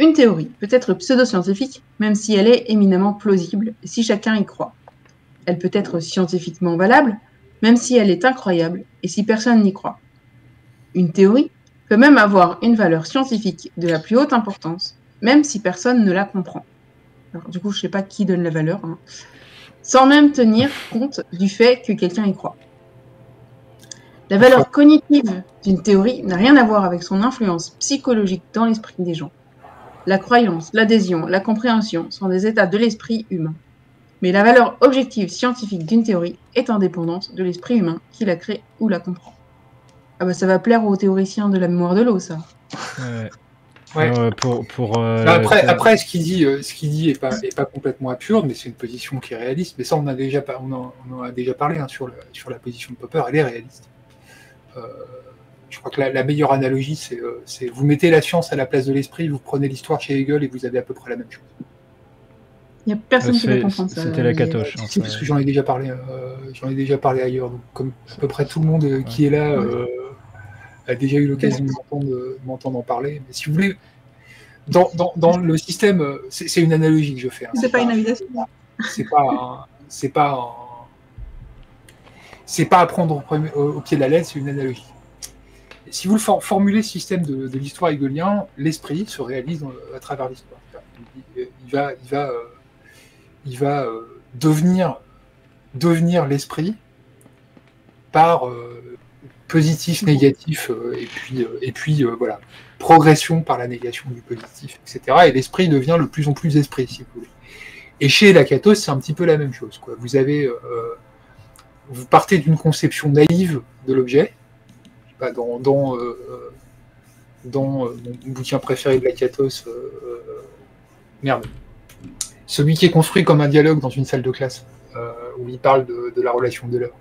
Une théorie peut être pseudo-scientifique, même si elle est éminemment plausible, si chacun y croit. Elle peut être scientifiquement valable, même si elle est incroyable et si personne n'y croit. Une théorie peut même avoir une valeur scientifique de la plus haute importance, même si personne ne la comprend. Du coup, je ne sais pas qui donne la valeur, hein. sans même tenir compte du fait que quelqu'un y croit. La valeur cognitive d'une théorie n'a rien à voir avec son influence psychologique dans l'esprit des gens. La croyance, l'adhésion, la compréhension sont des états de l'esprit humain. Mais la valeur objective scientifique d'une théorie est indépendante de l'esprit humain qui la crée ou la comprend. Ah bah ça va plaire aux théoriciens de la mémoire de l'eau, ça. Ouais. Ouais. Euh, pour, pour, euh, après, pour- après, ce qu'il dit, euh, ce qu'il dit est pas, est pas complètement absurde, mais c'est une position qui est réaliste. Mais ça, on en a déjà, par- on en, on en a déjà parlé hein, sur, le- sur la position de Popper. Elle est réaliste. Euh, je crois que la, la meilleure analogie, c'est, euh, c'est vous mettez la science à la place de l'esprit, vous prenez l'histoire chez Hegel et vous avez à peu près la même chose. Il n'y a personne qui C'est- va comprendre ça. c'était la catoche. hein, C'est parce que j'en ai déjà parlé, euh, j'en ai déjà parlé ailleurs. Donc, comme à peu près tout le monde euh, qui est là euh, a déjà eu l'occasion de m'entendre, de m'entendre en parler. Mais si vous voulez, dans, dans, dans le système, euh, c'est, une analogie que je fais. hein. C'est pas une invitation. c'est pas c'est pas c'est pas à prendre au, premier- au- au pied de la lettre, c'est une analogie. Si vous le for- formulez le système de, l'histoire hegelien, l'esprit se réalise à travers l'histoire. Il, va, il va, euh, il va euh, devenir, devenir l'esprit par euh, positif, négatif, euh, et puis, euh, et puis euh, voilà, progression par la négation du positif, etc. Et l'esprit devient de plus en plus esprit, si vous voulez. Et chez Lakatos, c'est un petit peu la même chose. Vous avez, euh, vous partez d'une conception naïve de l'objet. Dans, dans, euh, dans euh, mon bouquin préféré de Lakatos, euh, euh, merde, celui qui est construit comme un dialogue dans une salle de classe, euh, où il parle de, la relation de l'heure.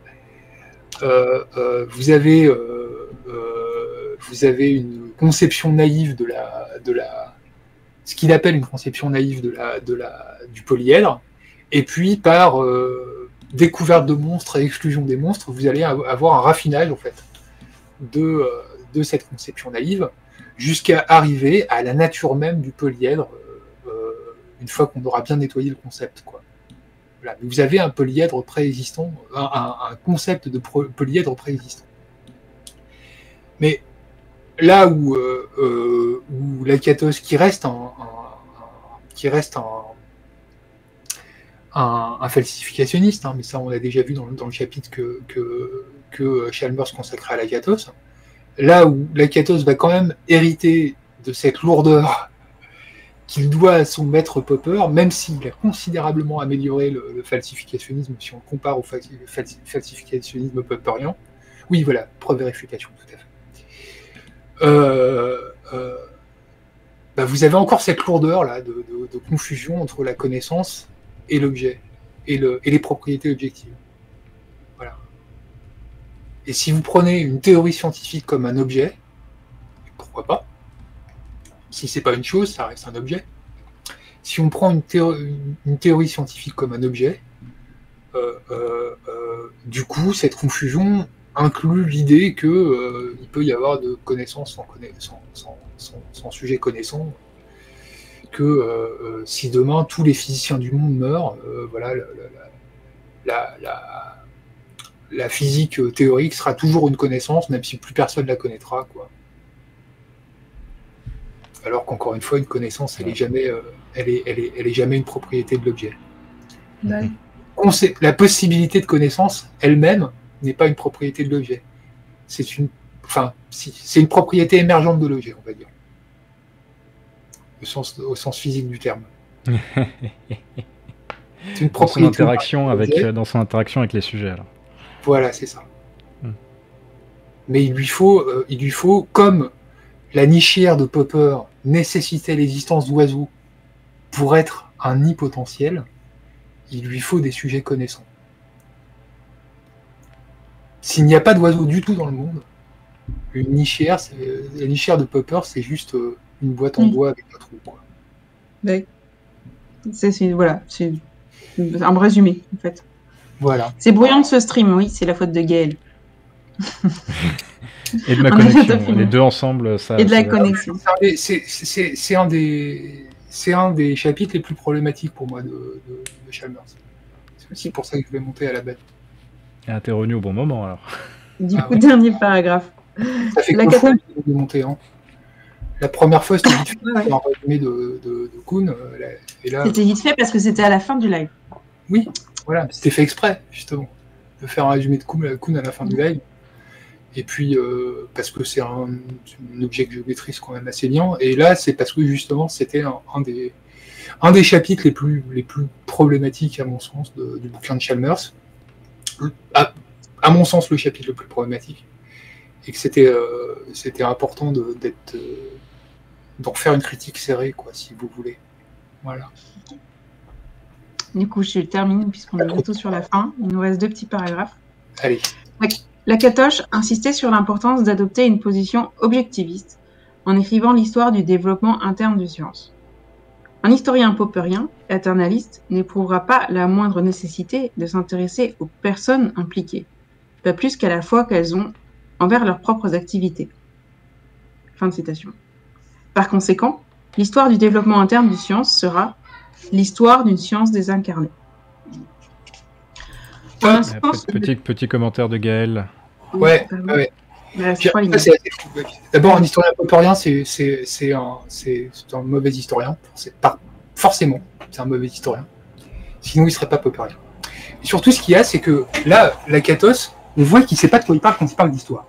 Euh, euh, vous avez, euh, euh, vous avez une conception naïve de la, de la, ce qu'il appelle une conception naïve de la, de la, du polyèdre, et puis par euh, découverte de monstres et exclusion des monstres, vous allez av- avoir un raffinage en fait de, euh, de cette conception naïve jusqu'à arriver à la nature même du polyèdre euh, euh, une fois qu'on aura bien nettoyé le concept. Quoi. Vous avez un polyèdre préexistant, un, un- concept de polyèdre préexistant. Mais là où, euh, l'Akatos, qui reste un, qui reste un, falsificationniste, hein, mais ça on l'a déjà vu dans, le chapitre que, que Chalmers consacrait à l'Akatos, là où l'Akatos va quand même hériter de cette lourdeur [LAUGHS] qu'il doit à son maître Popper, même s'il a considérablement amélioré le, falsificationnisme si on compare au falsificationnisme popperien. Oui, voilà, preuve et réfutation, tout à fait. Euh, euh, bah, vous avez encore cette lourdeur là de, confusion entre la connaissance et l'objet et, le, et les propriétés objectives. Et si vous prenez une théorie scientifique comme un objet, pourquoi pas? Si c'est pas une chose, ça reste un objet. Si on prend une, théorie scientifique comme un objet, euh, du coup, cette confusion inclut l'idée qu'il euh, peut y avoir de connaissances sans, sujet connaissant, que euh, euh, si demain tous les physiciens du monde meurent, voilà, la, la, physique théorique sera toujours une connaissance, même si plus personne la connaîtra. Quoi. Alors qu'encore une fois, une connaissance, elle est jamais, elle est, elle est, elle est jamais une propriété de l'objet. La possibilité de connaissance elle-même n'est pas une propriété de l'objet. C'est une, enfin, c'est une propriété émergente de l'objet, on va dire, au sens, au sens physique du terme. [LAUGHS] c'est une propriété. Dans son interaction avec, dans son interaction avec les sujets. Alors. Voilà, c'est ça. Hmm. Mais il lui faut, euh, il lui faut, comme la nichière de Popper nécessitait l'existence d'oiseaux pour être un nid potentiel, il lui faut des sujets connaissants. S'il n'y a pas d'oiseaux du tout dans le monde, une nichière, la nichière de Popper, c'est juste euh, une boîte en bois avec un trou. C'est voilà, c'est un résumé en fait. Voilà. C'est bruyant ce stream, oui, c'est la faute de Gaël. [LAUGHS] Et de ma connexion, les deux ensemble, ça. Et de la connexion. C'est un des, c'est un des chapitres les plus problématiques pour moi de, de, Chalmers. C'est aussi pour ça que je vais monter à la bête. Ah, t'es revenu au bon moment alors. Du ah coup, dernier paragraphe. Ça fait la fois de monter. Hein. La première fois, c'était vite fait un résumé de, de, de Kuhn. Euh, c'était vite fait parce que c'était à la fin du live. Oui, voilà, c'était fait exprès, justement, de faire un résumé de Kuhn, à la fin du live. Et puis, euh, parce que c'est un, objet que je maîtrise quand même assez bien. Et là, c'est parce que justement, c'était un, des, chapitres les plus, problématiques, à mon sens, du bouquin de Chalmers à, mon sens, le chapitre le plus problématique. Et que c'était euh, important d'être euh, d'en faire une critique serrée, quoi, si vous voulez. Voilà. Du coup, je termine puisqu'on est bientôt sur la fin. Il nous reste deux petits paragraphes. Allez. La Catoche insistait sur l'importance d'adopter une position objectiviste en écrivant l'histoire du développement interne du science. Un historien popperien, éternaliste, n'éprouvera pas la moindre nécessité de s'intéresser aux personnes impliquées, pas plus qu'à la foi qu'elles ont envers leurs propres activités. Fin de citation. Par conséquent, l'histoire du développement interne du science sera l'histoire d'une science désincarnée. petit, petit commentaire de Gaël. Ouais, ouais. D'abord, un historien popperien, c'est un, un, mauvais historien. Pas, forcément, c'est un mauvais historien. Sinon, il ne serait pas popperien. Et surtout, ce qu'il y a, c'est que là, la Catos, on voit qu'il ne sait pas de quoi il parle quand il parle d'histoire.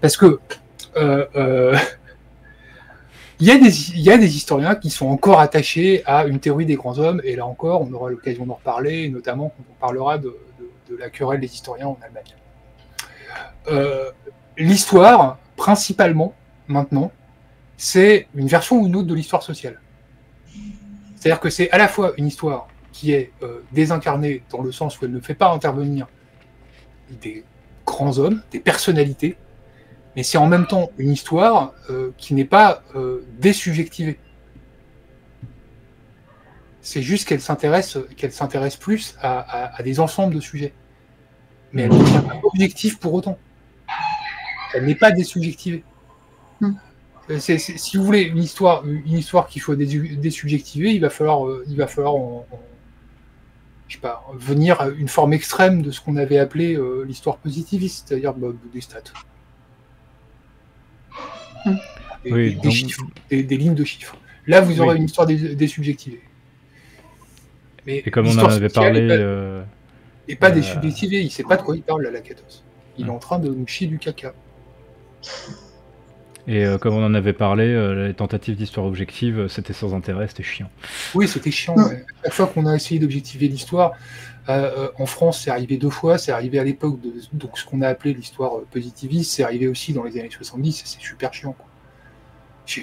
Parce que euh, euh, il, y a des, historiens qui sont encore attachés à une théorie des grands hommes, et là encore, on aura l'occasion d'en reparler, notamment quand on parlera de, la querelle des historiens en Allemagne. Euh, l'histoire, principalement, maintenant, c'est une version ou une autre de l'histoire sociale. C'est-à-dire que c'est à la fois une histoire qui est euh, désincarnée dans le sens où elle ne fait pas intervenir des grands hommes, des personnalités, mais c'est en même temps une histoire euh, qui n'est pas euh, désubjectivée. C'est juste qu'elle s'intéresse, qu'elle s'intéresse plus à, des ensembles de sujets. Mais elle n'est pas objective pour autant elle n'est pas désubjectivée. Hmm. Euh, si vous voulez une histoire, une histoire qu'il faut désubjectiver, il va falloir, euh, il va falloir je sais pas, venir à une forme extrême de ce qu'on avait appelé l'histoire positiviste, c'est-à-dire bah, des stats. Des, Oui, des- des donc- chiffres, des, des lignes de chiffres. Là, vous aurez Oui. une histoire dés- désubjectivée. Mais Et comme on en avait parlé, est pas- euh, Et pas Euh, il sait pas de quoi il parle, là, la Katos. Il est en train de nous chier du caca. et euh, comme on en avait parlé, euh, les tentatives d'histoire objective, euh, c'était sans intérêt, c'était chiant. Oui, c'était chiant. Ouais. Chaque fois qu'on a essayé d'objectiver l'histoire, euh, euh, en France, c'est arrivé deux fois. C'est arrivé à l'époque de donc, ce qu'on a appelé l'histoire euh, positiviste. C'est arrivé aussi dans les années 70 et c'est super chiant. Quoi.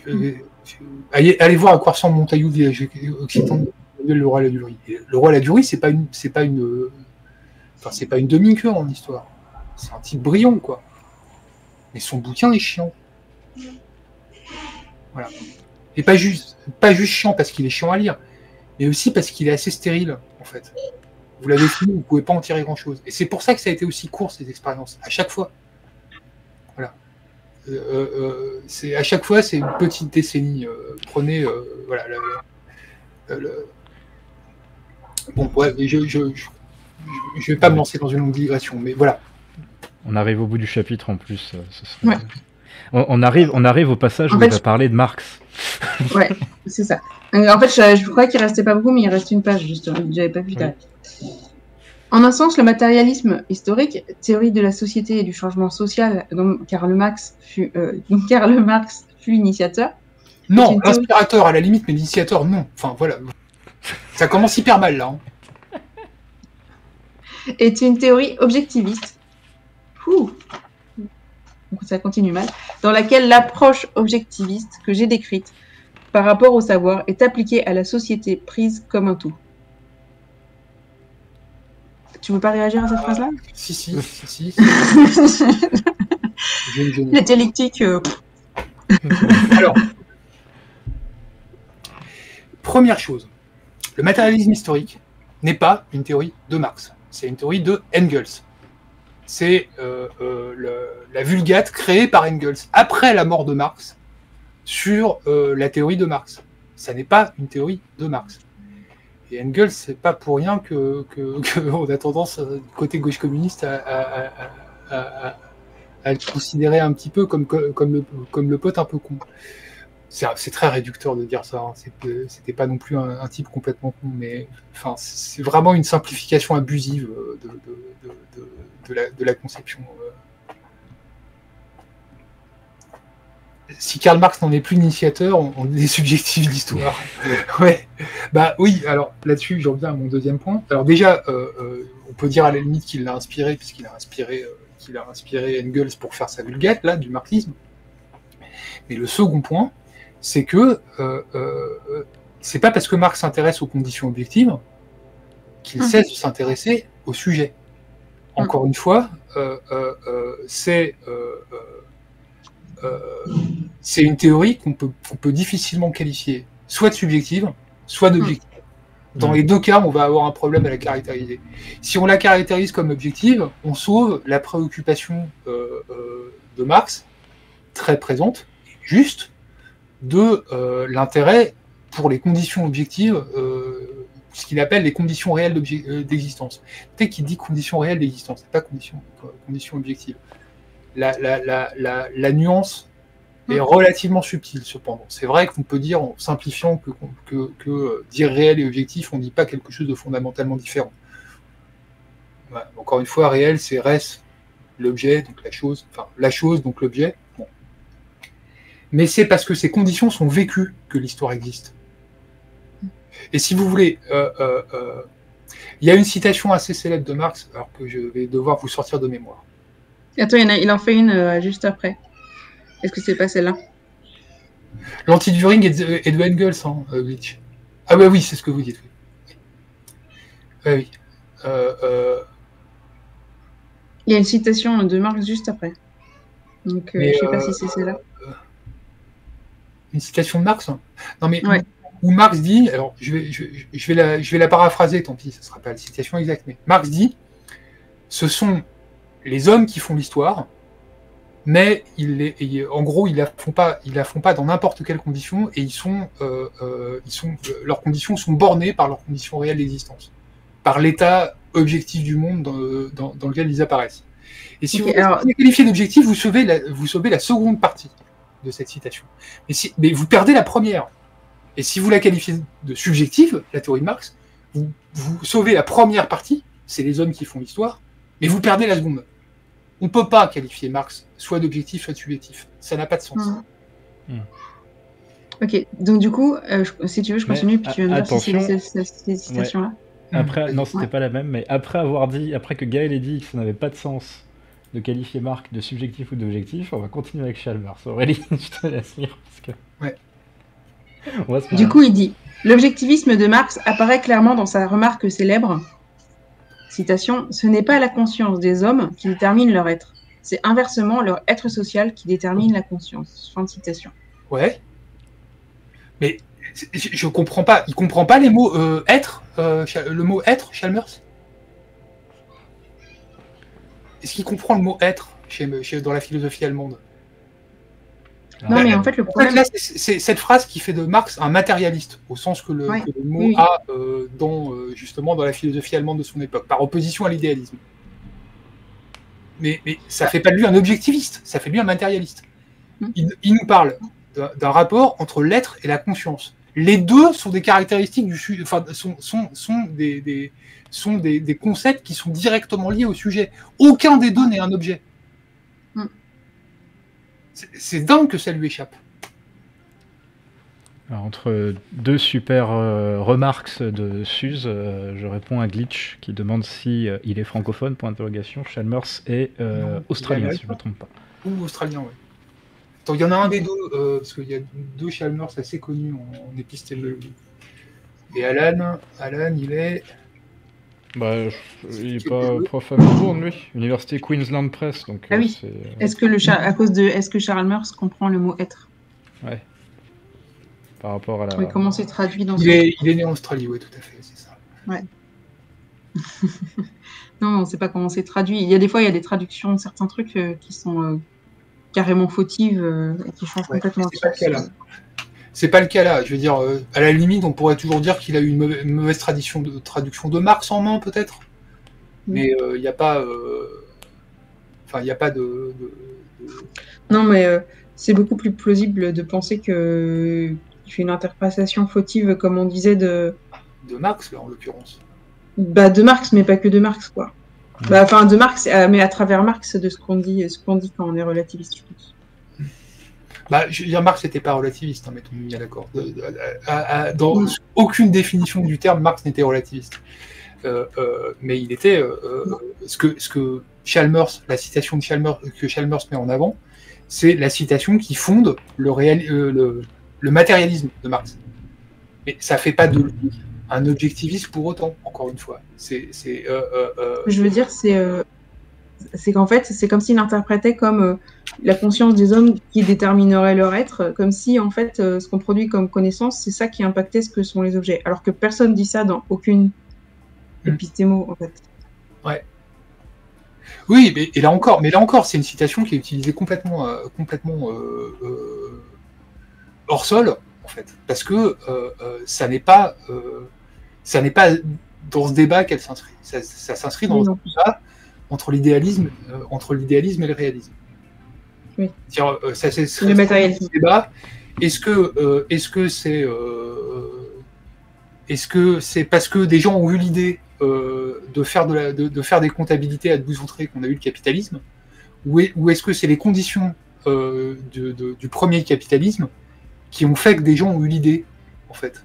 Euh, j'ai- allez, allez voir à quoi ressemble Montaillou, village occitan Le Roi Ladurie. Et Le Roi Ladurie, c'est pas une, c'est pas une, enfin, c'est pas une demi-queue en histoire. C'est un type brillant, quoi. Mais son bouquin est chiant. Voilà. Et pas juste, pas juste chiant parce qu'il est chiant à lire, mais aussi parce qu'il est assez stérile, en fait. Vous l'avez fini, vous pouvez pas en tirer grand chose. Et c'est pour ça que ça a été aussi court, ces expériences, à chaque fois. Voilà. Euh, euh, euh, c'est, à chaque fois, c'est une petite décennie. Euh, prenez, euh, voilà, le, le- le- Bon, bref, je, je, je, je vais pas me lancer dans une longue digression, mais voilà. On arrive au bout du chapitre en plus. ce Ouais. On, on arrive, on arrive au passage En où fait, il va je- parler de Marx. Ouais, c'est ça. En fait, je, je crois qu'il restait pas beaucoup, mais il reste une page, justement. J'avais pas vu ta En un sens, le matérialisme historique, théorie de la société et du changement social, dont Karl Marx fut, euh, dont Karl Marx fut l'initiateur, Non, l'inspirateur à la limite, mais l'initiateur, non. Enfin, voilà. Ça commence hyper mal, là. hein. est une théorie objectiviste. Ouh. Ça continue mal. Dans laquelle l'approche objectiviste que j'ai décrite par rapport au savoir est appliquée à la société prise comme un tout. Tu veux pas réagir à cette phrase-là Si, si, [LAUGHS] si, si. [LAUGHS] La dialectique, euh, [LAUGHS] Alors, première chose, le matérialisme historique n'est pas une théorie de Marx, c'est une théorie de Engels. C'est euh, euh, le- la vulgate créée par Engels après la mort de Marx sur euh, la théorie de Marx. Ça n'est pas une théorie de Marx. Et Engels, c'est pas pour rien que, que, [LAUGHS] que on a tendance, euh, côté gauche communiste, à, à- le considérer un petit peu comme, comme, le, comme le pote un peu con. C'est très réducteur de dire ça. hein. C'était pas non plus un, type complètement con, mais enfin, c'est vraiment une simplification abusive euh, de, de, la, de la conception. Si Karl Marx n'en est plus l'initiateur, on, on est subjectif d'histoire. [LAUGHS] ouais. Bah oui. Alors là-dessus, j'en viens à mon deuxième point. Alors déjà, euh, euh, on peut dire à la limite qu'il l'a inspiré, puisqu'il a inspiré, euh, qu'il a inspiré Engels pour faire sa vulgate là du marxisme. Mais le second point, c'est que euh, euh, c'est pas parce que Marx s'intéresse aux conditions objectives qu'il Mhm. cesse de s'intéresser au sujet. Encore une fois, euh, euh, euh, c'est euh, euh, euh, c'est une théorie qu'on peut, difficilement qualifier soit de subjective, soit d'objective. Dans Mhm. les deux cas, on va avoir un problème à la caractériser. Si on la caractérise comme objective, on sauve la préoccupation euh, euh, de Marx, très présente, juste, de euh, l'intérêt pour les conditions objectives, euh, ce qu'il appelle les conditions réelles euh, d'existence. Peut-être qu'il dit conditions réelles d'existence, c'est pas conditions, conditions objectives. La, la, la, la, la nuance est Mhm. relativement subtile, cependant. C'est vrai qu'on peut dire, en simplifiant, que, que, que euh, dire réel et objectif, on ne dit pas quelque chose de fondamentalement différent. Encore une fois, réel, c'est res, l'objet, donc la chose, enfin la chose, donc l'objet. Bon. Mais c'est parce que ces conditions sont vécues que l'histoire existe. Et si vous voulez, euh, euh, euh, il y a une citation assez célèbre de Marx, alors que je vais devoir vous sortir de mémoire. Attends, il, y en a- il en fait une euh, juste après. Est-ce que c'est pas celle-là L'anti-Turing est de, est de Engels, hein, euh, Glitch. Ah ouais, oui, c'est ce que vous dites. Oui, Ouais, oui. Euh, euh, Il y a une citation de Marx juste après. Donc, euh, je sais pas euh, si c'est celle-là. une citation de Marx hein. Non, mais Ouais. où Marx dit, alors je vais, je, je vais la, je vais la paraphraser, tant pis, ce ne sera pas la citation exacte, mais Marx dit ce sont les hommes qui font l'histoire, mais ils les, et en gros, ils la font pas, ils la font pas dans n'importe quelle condition, et ils sont, euh, euh, ils sont, euh, leurs conditions sont bornées par leurs conditions réelles d'existence, par l'état objectif du monde dans, dans, dans lequel ils apparaissent. Et si vous alors- les qualifiez d'objectif, vous sauvez la, vous sauvez la seconde partie. de cette citation. Mais, si, mais vous perdez la première. Et si vous la qualifiez de subjective, la théorie de Marx, vous, vous sauvez la première partie, c'est les hommes qui font l'histoire, mais vous perdez la seconde. On ne peut pas qualifier Marx soit d'objectif, soit de subjectif. Ça n'a pas de sens. Mmh. Ok, donc du coup, euh, je, si tu veux, je continue, puis tu vas me dire si c'est cette citation-là. Après, non, c'était pas la même, mais après avoir dit, après que Gaël ait dit que ça n'avait pas de sens de qualifier Marc de subjectif ou d'objectif, on va continuer avec Chalmers. Aurélie, [LAUGHS] je te laisse lire. Parce que... Ouais. Du coup, il dit L'objectivisme de Marx apparaît clairement dans sa remarque célèbre. Citation Ce n'est pas la conscience des hommes qui détermine leur être, c'est inversement leur être social qui détermine la conscience. Fin de citation. Ouais. Mais je, comprends pas. Il comprend pas les mots euh, être, euh, le mot être, Chalmers? Est-ce qu'il comprend le mot être chez, chez, dans la philosophie allemande? Non, mais en fait, le problème. c'est cette phrase qui fait de Marx un matérialiste, au sens que le, ouais. que le mot oui. a euh, dans, euh, justement dans la philosophie allemande de son époque, par opposition à l'idéalisme. Mais, mais ça fait pas de lui un objectiviste, ça fait de lui un matérialiste. Il, il nous parle d'un rapport entre l'être et la conscience. Les deux sont des caractéristiques du enfin, sont, sont, sont, des, des sont des, des, concepts qui sont directement liés au sujet. Aucun des deux n'est un objet. C'est dingue que ça lui échappe. Alors, entre deux super euh, remarques de Suze, euh, je réponds à Glitch qui demande si euh, il est francophone, point d'interrogation. Chalmers est non, australien, si je ne me trompe pas. Ou australien, oui. Il y en a un des deux, parce qu'il y a deux Chalmers assez connus en, en épistémologie. Et Alan, Alan, il est. Bah, il n'est pas prof à Melbourne, lui. Université Queensland Press. Donc, ah oui. Est-ce que, le à cause de... Est-ce que Chalmers comprend le mot être? Ouais. Par rapport à la. Oui, comment c'est traduit dans il, est, il est né en Australie, oui, tout à fait, c'est ça. Ouais. [LAUGHS] non, on ne sait pas comment c'est traduit. Il y a des fois, il y a des traductions de certains trucs euh, qui sont euh, carrément fautive euh, et qui change ouais, complètement. C'est pas le cas là. C'est pas le cas là. Je veux dire, euh, à la limite, on pourrait toujours dire qu'il a eu une mauvaise, une mauvaise tradition de, traduction de Marx en main, peut-être. Mm. Mais il euh, n'y a pas. Enfin, il n'y a pas de. de, de... Non, mais c'est beaucoup plus plausible de penser que qu'il fait une interprétation fautive, comme on disait, de. De Marx, là, en l'occurrence. Bah, de Marx, mais pas que de Marx, quoi. Bah, enfin, de Marx, euh, mais à travers Marx, de ce qu'on dit, ce qu'on dit quand on est relativiste, je pense. Bah, dire, Marx n'était pas relativiste, hein, mettons bien d'accord. Dans oui. aucune définition du terme, Marx n'était relativiste. Euh, euh, mais il était euh, ce que ce que Chalmers, la citation de que Chalmers met en avant, c'est la citation qui fonde le, matérialisme de Marx. Mais ça fait pas de lui un objectivisme pour autant, encore une fois. Euh, euh, Je veux dire, c'est, euh, c'est qu'en fait, c'est comme s'il interprétait comme la conscience des hommes qui déterminerait leur être, comme si, en fait, ce qu'on produit comme connaissance, c'est ça qui impactait ce que sont les objets. Alors que personne dit ça dans aucune épistémo, en fait. Ouais. Oui, mais et là encore, mais là encore, c'est une citation qui est utilisée complètement, complètement hors sol, en fait, parce que ça n'est pas ça n'est pas dans ce débat qu'elle s'inscrit. Ça, ça s'inscrit dans oui, débat entre l'idéalisme, euh, entre l'idéalisme et le réalisme. Oui. -dire, euh, ça c'est le matérialisme. débat. Est-ce que euh, est-ce que c'est est-ce que c'est parce que des gens ont eu l'idée de faire de, la, de, de, faire des comptabilités à 12 entrées qu'on a eu le capitalisme, ou, est, ou est-ce que c'est les conditions de, du premier capitalisme qui ont fait que des gens ont eu l'idée en fait?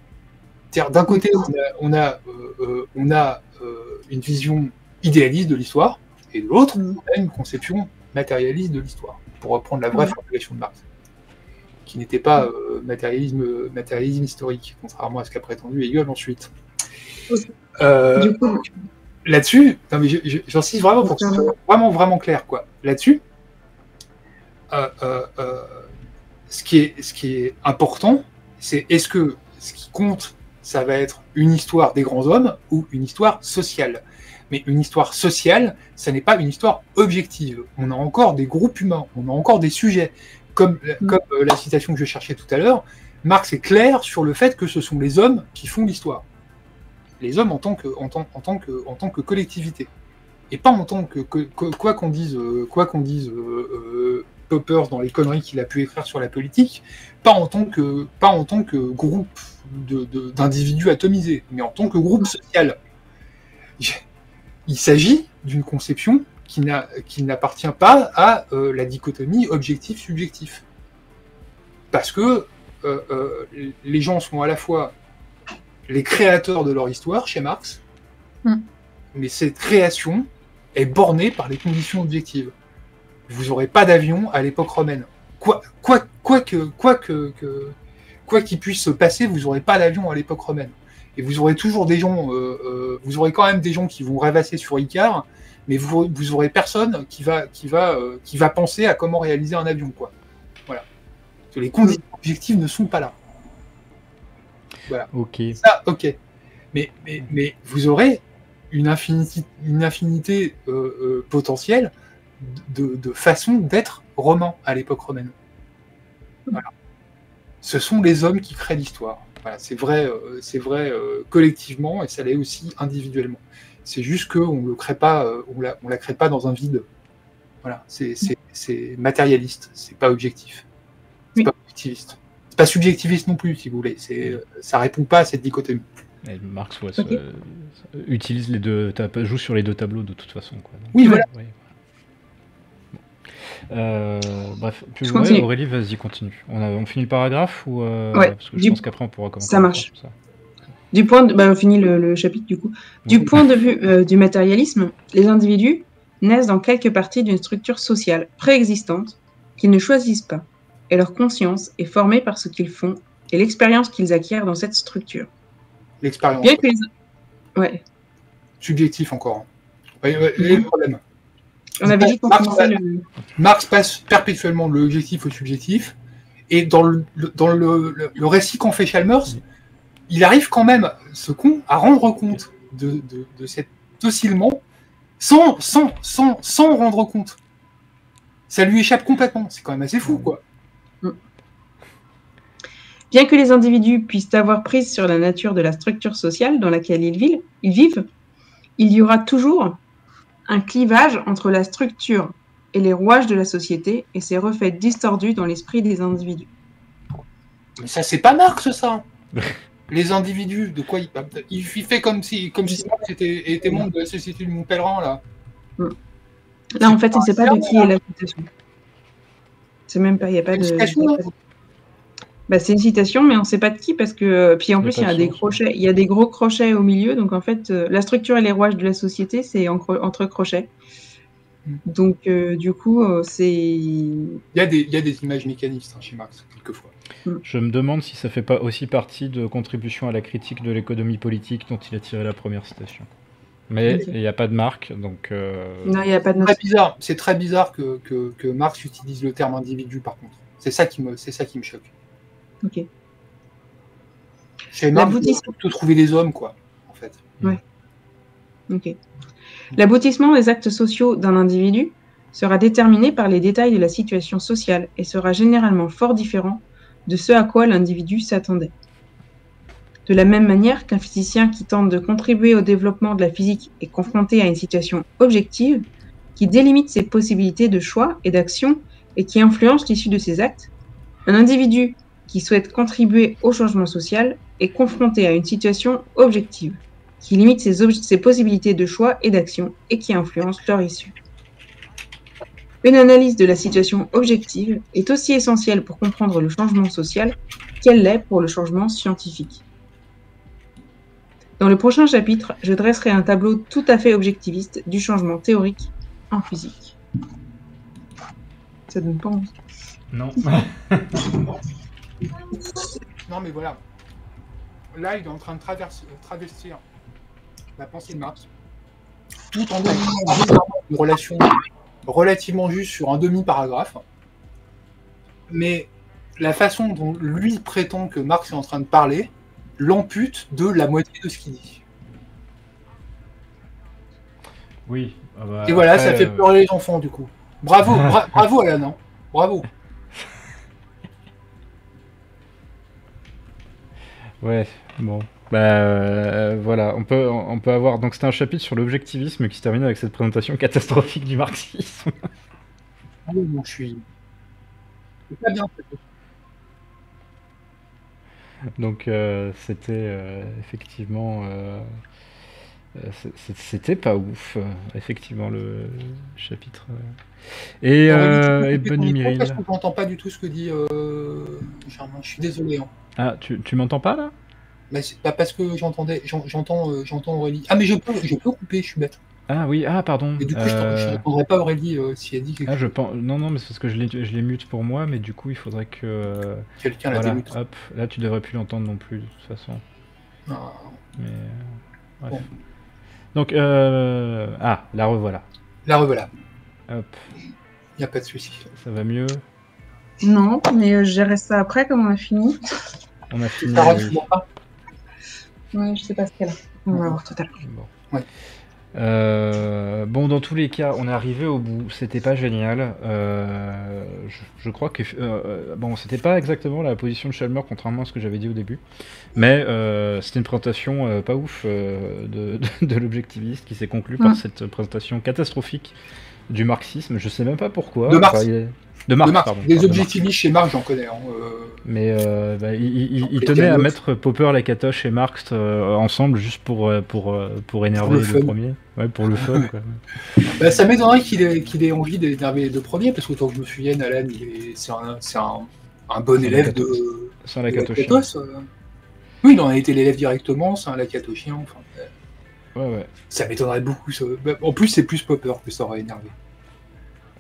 D'un côté, on a, on a, euh, on a euh, une vision idéaliste de l'histoire, et de l'autre, mm. on a une conception matérialiste de l'histoire, pour reprendre la vraie mm. formulation de Marx, qui n'était pas euh, matérialisme, matérialisme historique, contrairement à ce qu'a prétendu Hegel ensuite. Euh, Là-dessus, j'insiste vraiment pour que ce soit vraiment, vraiment clair, quoi. Là-dessus, euh, ce, qui est, ce qui est important, c'est est-ce que ce qui compte ça va être une histoire des grands hommes ou une histoire sociale? Mais une histoire sociale, ça n'est pas une histoire objective. On a encore des groupes humains, on a encore des sujets. Comme, mm. comme euh, la citation que je cherchais tout à l'heure, Marx est clair sur le fait que ce sont les hommes qui font l'histoire. Les hommes en tant que, en tant, en tant que, en tant que collectivité. Et pas en tant que, que, que quoi qu'on dise, euh, quoi qu'on dise euh, Popper dans les conneries qu'il a pu écrire sur la politique, pas en tant que, pas en tant que groupe d'individus atomisés, mais en tant que groupe social. Il s'agit d'une conception qui n'appartient pas à euh, la dichotomie objectif-subjectif. Parce que euh, euh, les gens sont à la fois les créateurs de leur histoire chez Marx, mm. mais cette création est bornée par les conditions objectives. Vous n'aurez pas d'avion à l'époque romaine. Quoi, quoi, quoi que, quoi que, quoi qu'il puisse se passer, vous n'aurez pas d'avion à l'époque romaine. Et vous aurez toujours des gens, vous aurez quand même des gens qui vont rêvasser sur Icar, mais vous, vous aurez personne qui va, qui, va, qui va penser à comment réaliser un avion. Quoi les conditions objectives ne sont pas là. Voilà. Ok. Ça, ok. Mais, mais, mais vous aurez une infinité, une infinité euh, euh, potentielle de, de façons d'être romain à l'époque romaine. Voilà. Ce sont les hommes qui créent l'histoire. Voilà, c'est vrai, euh, c'est vrai collectivement et ça l'est aussi individuellement. C'est juste qu'on ne crée pas, on la, on la crée pas dans un vide. Voilà, c'est matérialiste, c'est pas objectif. C'est pas objectiviste. C'est pas subjectiviste non plus, si vous voulez. C'est, ça répond pas à cette dichotomie. Marx utilise les deux, joue sur les deux tableaux de toute façon. Quoi. oui, voilà. Euh, bref, Aurélie, vas-y, continue. On, a, on finit le paragraphe ou euh, parce que je pense qu'après on pourra commencer. Ça marche. Du point de... bah, on finit le, chapitre du coup. Du point de vue euh, du matérialisme, les individus naissent dans quelque partie d'une structure sociale préexistante qu'ils ne choisissent pas et leur conscience est formée par ce qu'ils font et l'expérience qu'ils acquièrent dans cette structure. L'expérience. Bien que Ouais. Subjectif encore. les problèmes. On avait dit qu'on Marx, Marx passe perpétuellement de l'objectif au subjectif, et dans le, dans le, le, récit qu'en fait Chalmers, il arrive quand même, ce con, à rendre compte de, de, de cet oscillement sans, sans, sans, sans rendre compte. Ça lui échappe complètement. C'est quand même assez fou, quoi. Bien que les individus puissent avoir prise sur la nature de la structure sociale dans laquelle ils vivent, ils vivent, il y aura toujours un clivage entre la structure et les rouages de la société et ses reflets distordus dans l'esprit des individus. Mais ça, c'est pas Marx, ça [LAUGHS] Les individus, de quoi il, il fait comme si, comme si Marx était, était membre de la société du Mont-Pèlerin, là. Là, en fait, on ne sait pas de qui est la citation. C'est même pas, il n'y a pas de. Bah, c'est une citation, mais on ne sait pas de qui parce que euh, puis en plus il y a des crochets, il y a des gros crochets au milieu, donc en fait euh, la structure et les rouages de la société c'est entre crochets. Hmm. Donc euh, du coup c'est. Il y a des il y a des images mécanistes hein, chez Marx quelquefois. Hmm. Je me demande si ça fait pas aussi partie de contribution à la critique de l'économie politique dont il a tiré la première citation. Mais il n'y a pas de marque, donc. Non, il n'y a pas de. C'est très bizarre. C'est très bizarre que, que, que Marx utilise le terme individu par contre. C'est ça qui me c'est ça qui me choque. Ok. J'avais marre de trouver des hommes, quoi, en fait. Ouais. Ok. L'aboutissement des actes sociaux d'un individu sera déterminé par les détails de la situation sociale et sera généralement fort différent de ce à quoi l'individu s'attendait. De la même manière qu'un physicien qui tente de contribuer au développement de la physique est confronté à une situation objective qui délimite ses possibilités de choix et d'action et qui influence l'issue de ses actes, un individu qui souhaite contribuer au changement social est confronté à une situation objective, qui limite ses, possibilités de choix et d'action et qui influence leur issue. Une analyse de la situation objective est aussi essentielle pour comprendre le changement social qu'elle l'est pour le changement scientifique. Dans le prochain chapitre, je dresserai un tableau tout à fait objectiviste du changement théorique en physique. Ça donne pas envie. Non. [LAUGHS] [LAUGHS] Non, mais voilà. Là, il est en train de travestir la pensée de Marx, tout en donnant une relation relativement juste sur un demi-paragraphe. Mais la façon dont lui prétend que Marx est en train de parler l'ampute de la moitié de ce qu'il dit. Oui. Ah bah, Et voilà, ça fait euh, pleurer les enfants du coup. Bravo, [LAUGHS] bravo Alan, hein. bravo. Ouais, bon. Bah euh, voilà, on peut, on peut avoir. Donc c'était un chapitre sur l'objectivisme qui se termine avec cette présentation catastrophique du marxisme. Ah je suis. C'est pas bien. Donc euh, c'était euh, effectivement c'était pas ouf effectivement le chapitre. Et, Olivier, et bonne nuit n'entend pas du tout ce que dit Germain. Je suis désolé. Hein. Ah tu, tu m'entends pas là? Mais c'est pas parce que j'entendais, j'en- j'entends, euh, j'entends Aurélie. Ah mais je peux, je peux couper, je suis bête. Ah oui ah pardon. Et du coup, je t'en- je Euh, n'entendrai pas Aurélie euh, si elle dit quelque ah, je chose. pense non non mais c'est parce que je l'ai je l'ai mute pour moi mais du coup il faudrait que euh, Quelqu'un la démute. hop là tu devrais plus l'entendre non plus de toute façon. Ah, Mais euh, bref. Bon. Donc euh, ah la revoilà. La revoilà. Hop Il n'y a pas de souci. ça va mieux? Non, mais euh, je gérerai ça après, comme on a fini. On a fini. Tu m'entends pas Ouais, je sais pas ce qu'elle a. On va voir tout à l'heure. Bon. Ouais. Euh, bon, dans tous les cas, on est arrivé au bout. C'était pas génial. Euh, je, je crois que euh, bon, c'était pas exactement la position de Chalmer, contrairement à ce que j'avais dit au début. Mais euh, c'était une présentation euh, pas ouf euh, de, de, [LAUGHS] de l'objectiviste qui s'est conclue par Mm. cette présentation catastrophique du marxisme. Je sais même pas pourquoi. De Marx. il est- De pardon. Objectivistes chez Marx, j'en connais. hein, euh, Mais euh, bah, il, tenait à mettre Popper, Lakatosh et Marx euh, ensemble juste pour, pour, pour énerver le le, fun. premier. Ouais, pour le fun. Quoi. [LAUGHS] Bah, ça m'étonnerait qu'il ait, qu'il ait envie d'énerver les deux premiers, parce qu'autant que je me souvienne, Alan, c'est un, un, un bon élève de, de euh. Oui, il en a été l'élève directement, c'est un Lakatoshien. Enfin, Ouais, ouais. ça m'étonnerait beaucoup. ça. Bah, En plus, c'est plus Popper que ça aurait énervé.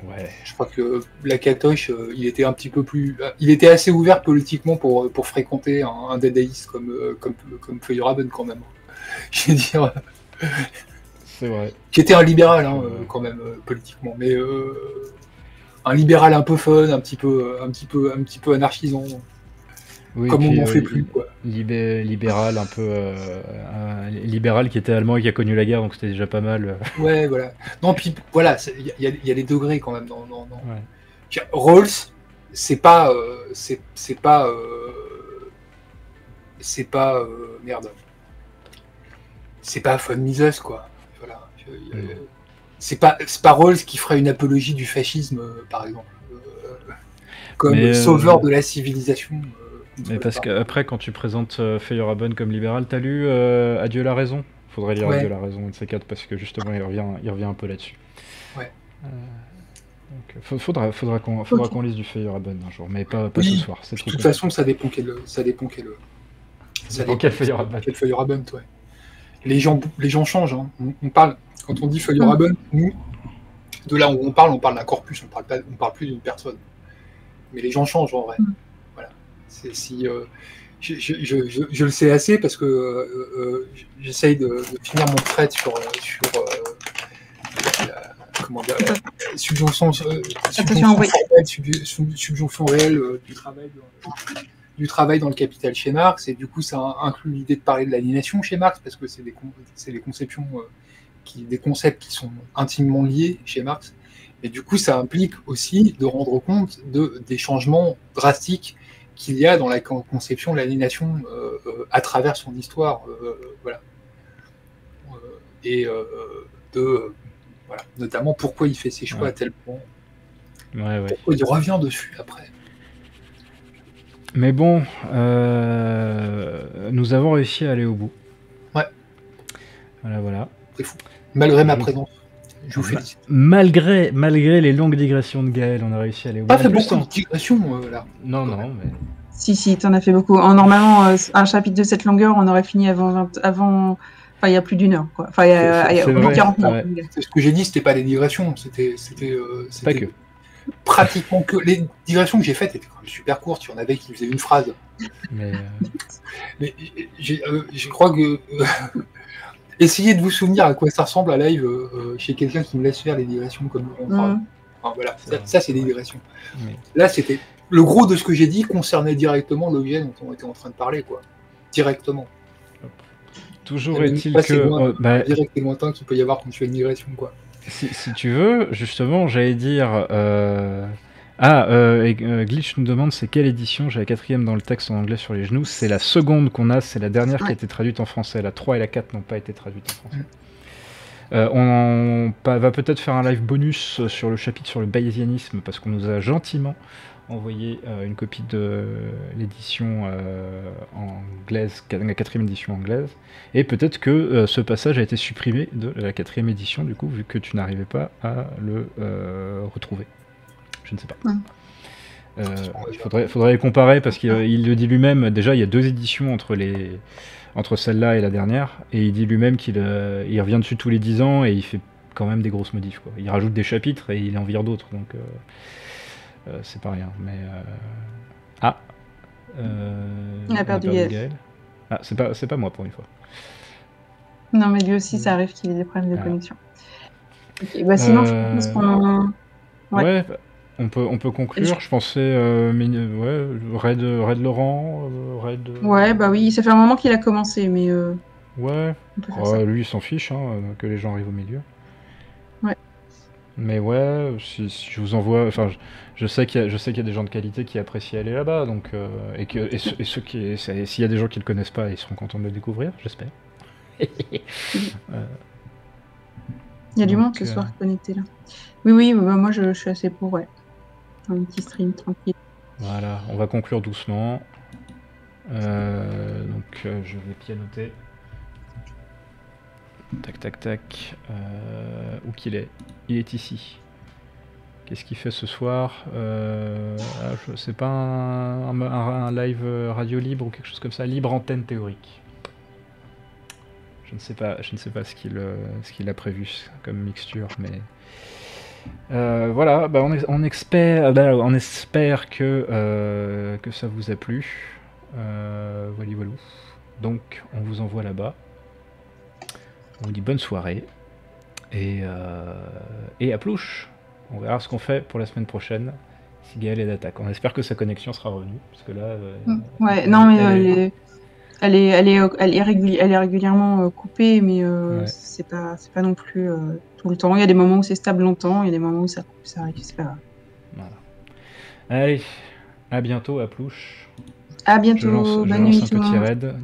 Ouais. Je crois que Lakatosh, euh, il était un petit peu plus. euh, Il était assez ouvert politiquement pour, pour fréquenter un, un dadaïste comme, euh, comme, comme quand même. [LAUGHS] Je veux dire. C'est vrai. qui était un libéral hein, euh, quand même euh, politiquement, mais euh, un libéral un peu fun, un petit peu, un petit peu, un petit peu anarchisant, Oui, comme on n'en euh, fait plus quoi. libé- libéral, un peu. euh, un libéral qui était allemand et qui a connu la guerre, donc c'était déjà pas mal. [LAUGHS] Ouais, voilà. Non, puis voilà, il y, a- y y des degrés quand même Ouais. Rawls, c'est pas, euh, c'est pas, euh, c'est pas euh, merde. C'est pas Von Mises quoi. Voilà. Euh, Mm. C'est pas, c'est pas Rawls qui ferait une apologie du fascisme, euh, par exemple, Euh, comme Mais, euh, sauveur de la civilisation. Euh, Mais parce qu'après, quand tu présentes euh, Feyerabend comme libéral, t'as lu euh, Adieu la raison? Faudrait lire Ouais. Adieu la raison, de ces quatre, parce que justement, il revient, il revient un peu là-dessus. Ouais. Euh, donc, fa- faudra, faudra qu'on faudra Ok. qu'on lise du Feyerabend un jour, mais pas, pas Oui, ce soir. De toute compliqué. façon, ça dépend quel, ça dépend quel, Ça dépend quel Feyerabend. quel Feuerabend, ouais. Les gens, les gens changent. hein. On, on parle, quand on dit Feuerabend, nous, de là où on parle, on parle d'un corpus, on parle pas, on parle plus d'une personne. Mais les gens changent en vrai. Mm. Si euh, je, je, je, je- je le sais assez parce que euh, euh, j'essaye de, de finir mon trait sur sur la, comment dire, la subjonction, subjonction, oui. formelle, sub- sub- subjonction réelle du travail dans, du travail dans le capital chez Marx et du coup ça inclut l'idée de parler de l'aliénation chez Marx parce que c'est des con- des conceptions euh, qui des concepts qui sont intimement liés chez Marx et du coup ça implique aussi de rendre compte de des changements drastiques qu'il y a dans la con- conception de l'aliénation euh, euh, à travers son histoire euh, voilà et de voilà notamment pourquoi il fait ses choix Ouais. à tel point Ouais, ouais. pourquoi il revient dessus après Mais bon, euh, nous avons réussi à aller au bout. Ouais. Voilà, voilà. malgré ma présence je vous félicite Malgré, malgré les longues digressions de Gaël, on a réussi à aller au bout. pas fait beaucoup de digressions euh, là Non, non, mais Si, si, t'en as fait beaucoup. En, normalement, euh, un chapitre de cette longueur, on aurait fini avant, 20 avant... Enfin, il y a plus d'une heure, quoi. Enfin, il y a, C'est- il y a c'est au moins vrai, 40 ouais. minutes. C'est ce que j'ai dit, c'était pas des digressions, c'était c'était euh, pas que. pratiquement que les digressions que j'ai faites étaient quand même super courtes. Il y en avait qui faisaient une phrase. Mais, euh, Mais euh, je crois que euh, essayez de vous souvenir à quoi ça ressemble à live euh, euh, chez quelqu'un qui me laisse faire les digressions comme on parle. Mm. Enfin, voilà, ça, c'est des digressions. Là, c'était le gros de ce que j'ai dit concernait directement l'objet dont on était en train de parler, quoi. Directement. Toujours est-il que. loin- euh, bah, Direct et lointain qu'il peut y avoir quand tu fais une digression, quoi. si, si tu veux, justement, j'allais dire. euh, Ah, euh, euh, Glitch nous demande c'est quelle édition? J'ai la quatrième dans le texte en anglais sur les genoux. C'est la seconde qu'on a, c'est la dernière qui a été traduite en français. La 3 et la 4 n'ont pas été traduites en français. Euh, on va peut-être faire un live bonus sur le chapitre sur le bayésianisme parce qu'on nous a gentiment envoyer euh, une copie de l'édition euh, anglaise, la quatrième édition anglaise. Et peut-être que ce passage a été supprimé de la quatrième édition, du coup, vu que tu n'arrivais pas à le retrouver. Je ne sais pas. Il faudrait, faudrait comparer parce qu'il le dit lui-même. Déjà, il y a deux éditions entre les entre celle-là et la dernière, et il dit lui-même qu'il il revient dessus tous les 10 ans et il fait quand même des grosses modifs. Quoi. Il rajoute des chapitres et il en vire d'autres. Donc euh, c'est pas rien. Mais euh, ah, euh, on a perdu, Gaël. Ah, c'est pas, c'est pas moi pour une fois. Non, mais lui aussi, ça arrive qu'il ait des problèmes de ah. connexion. bah sinon, je pense qu'on. Ouais. On peut, on peut conclure. Je, pensais, euh, ouais, Red, Red Laurent, Red. Ouais, bah oui, ça fait un moment qu'il a commencé, mais. Ouais. lui, il s'en fiche, hein, que les gens arrivent au milieu. Ouais. Mais ouais, si, je vous envoie, enfin, je, sais qu'il y, a, qu'il y a des gens de qualité qui apprécient aller là-bas, donc euh, et que et, ceux, qui, s'il y a des gens qui le connaissent pas, ils seront contents de le découvrir, j'espère. [LAUGHS] Euh, il y a du monde ce euh, soir connecté là. Oui, oui, bah, moi je, suis assez pour, ouais. Un petit stream tranquille. Voilà, on va conclure doucement. donc je vais pianoter. Tac, tac, tac. Euh, où qu'il est Il est ici. Qu'est-ce qu'il fait ce soir euh, ah, C'est pas un, live radio libre ou quelque chose comme ça Libre antenne théorique. Je ne sais pas, je ne sais pas euh, ce qu'il a prévu comme mixture, mais euh, voilà. Bah on, espère, bah, on espère que que ça vous a plu. voilà, voilà. Donc on vous envoie là-bas. On vous dit bonne soirée. Et, euh, et à plouche. On verra ce qu'on fait pour la semaine prochaine. Si Gaël est d'attaque. On espère que sa connexion sera revenue. Parce que là. Euh, mm. ouais, non, mais elle, est, elle, est, elle, est, elle, est, régulièrement euh, coupée, mais c'est pas, pas non plus tout le temps. Il y a des moments où c'est stable longtemps, il y a des moments où ça coupe, ça arrive, c'est pas grave. Voilà. Allez, à bientôt, à plouche. À bientôt. Je lance, je lance un petit raid.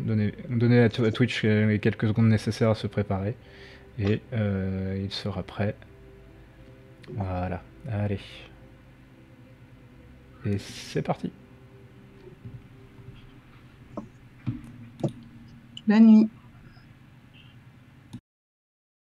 Donnez, à, Twitch les quelques secondes nécessaires à se préparer. Et euh, il sera prêt. Voilà. Allez. Et c'est parti. La nuit.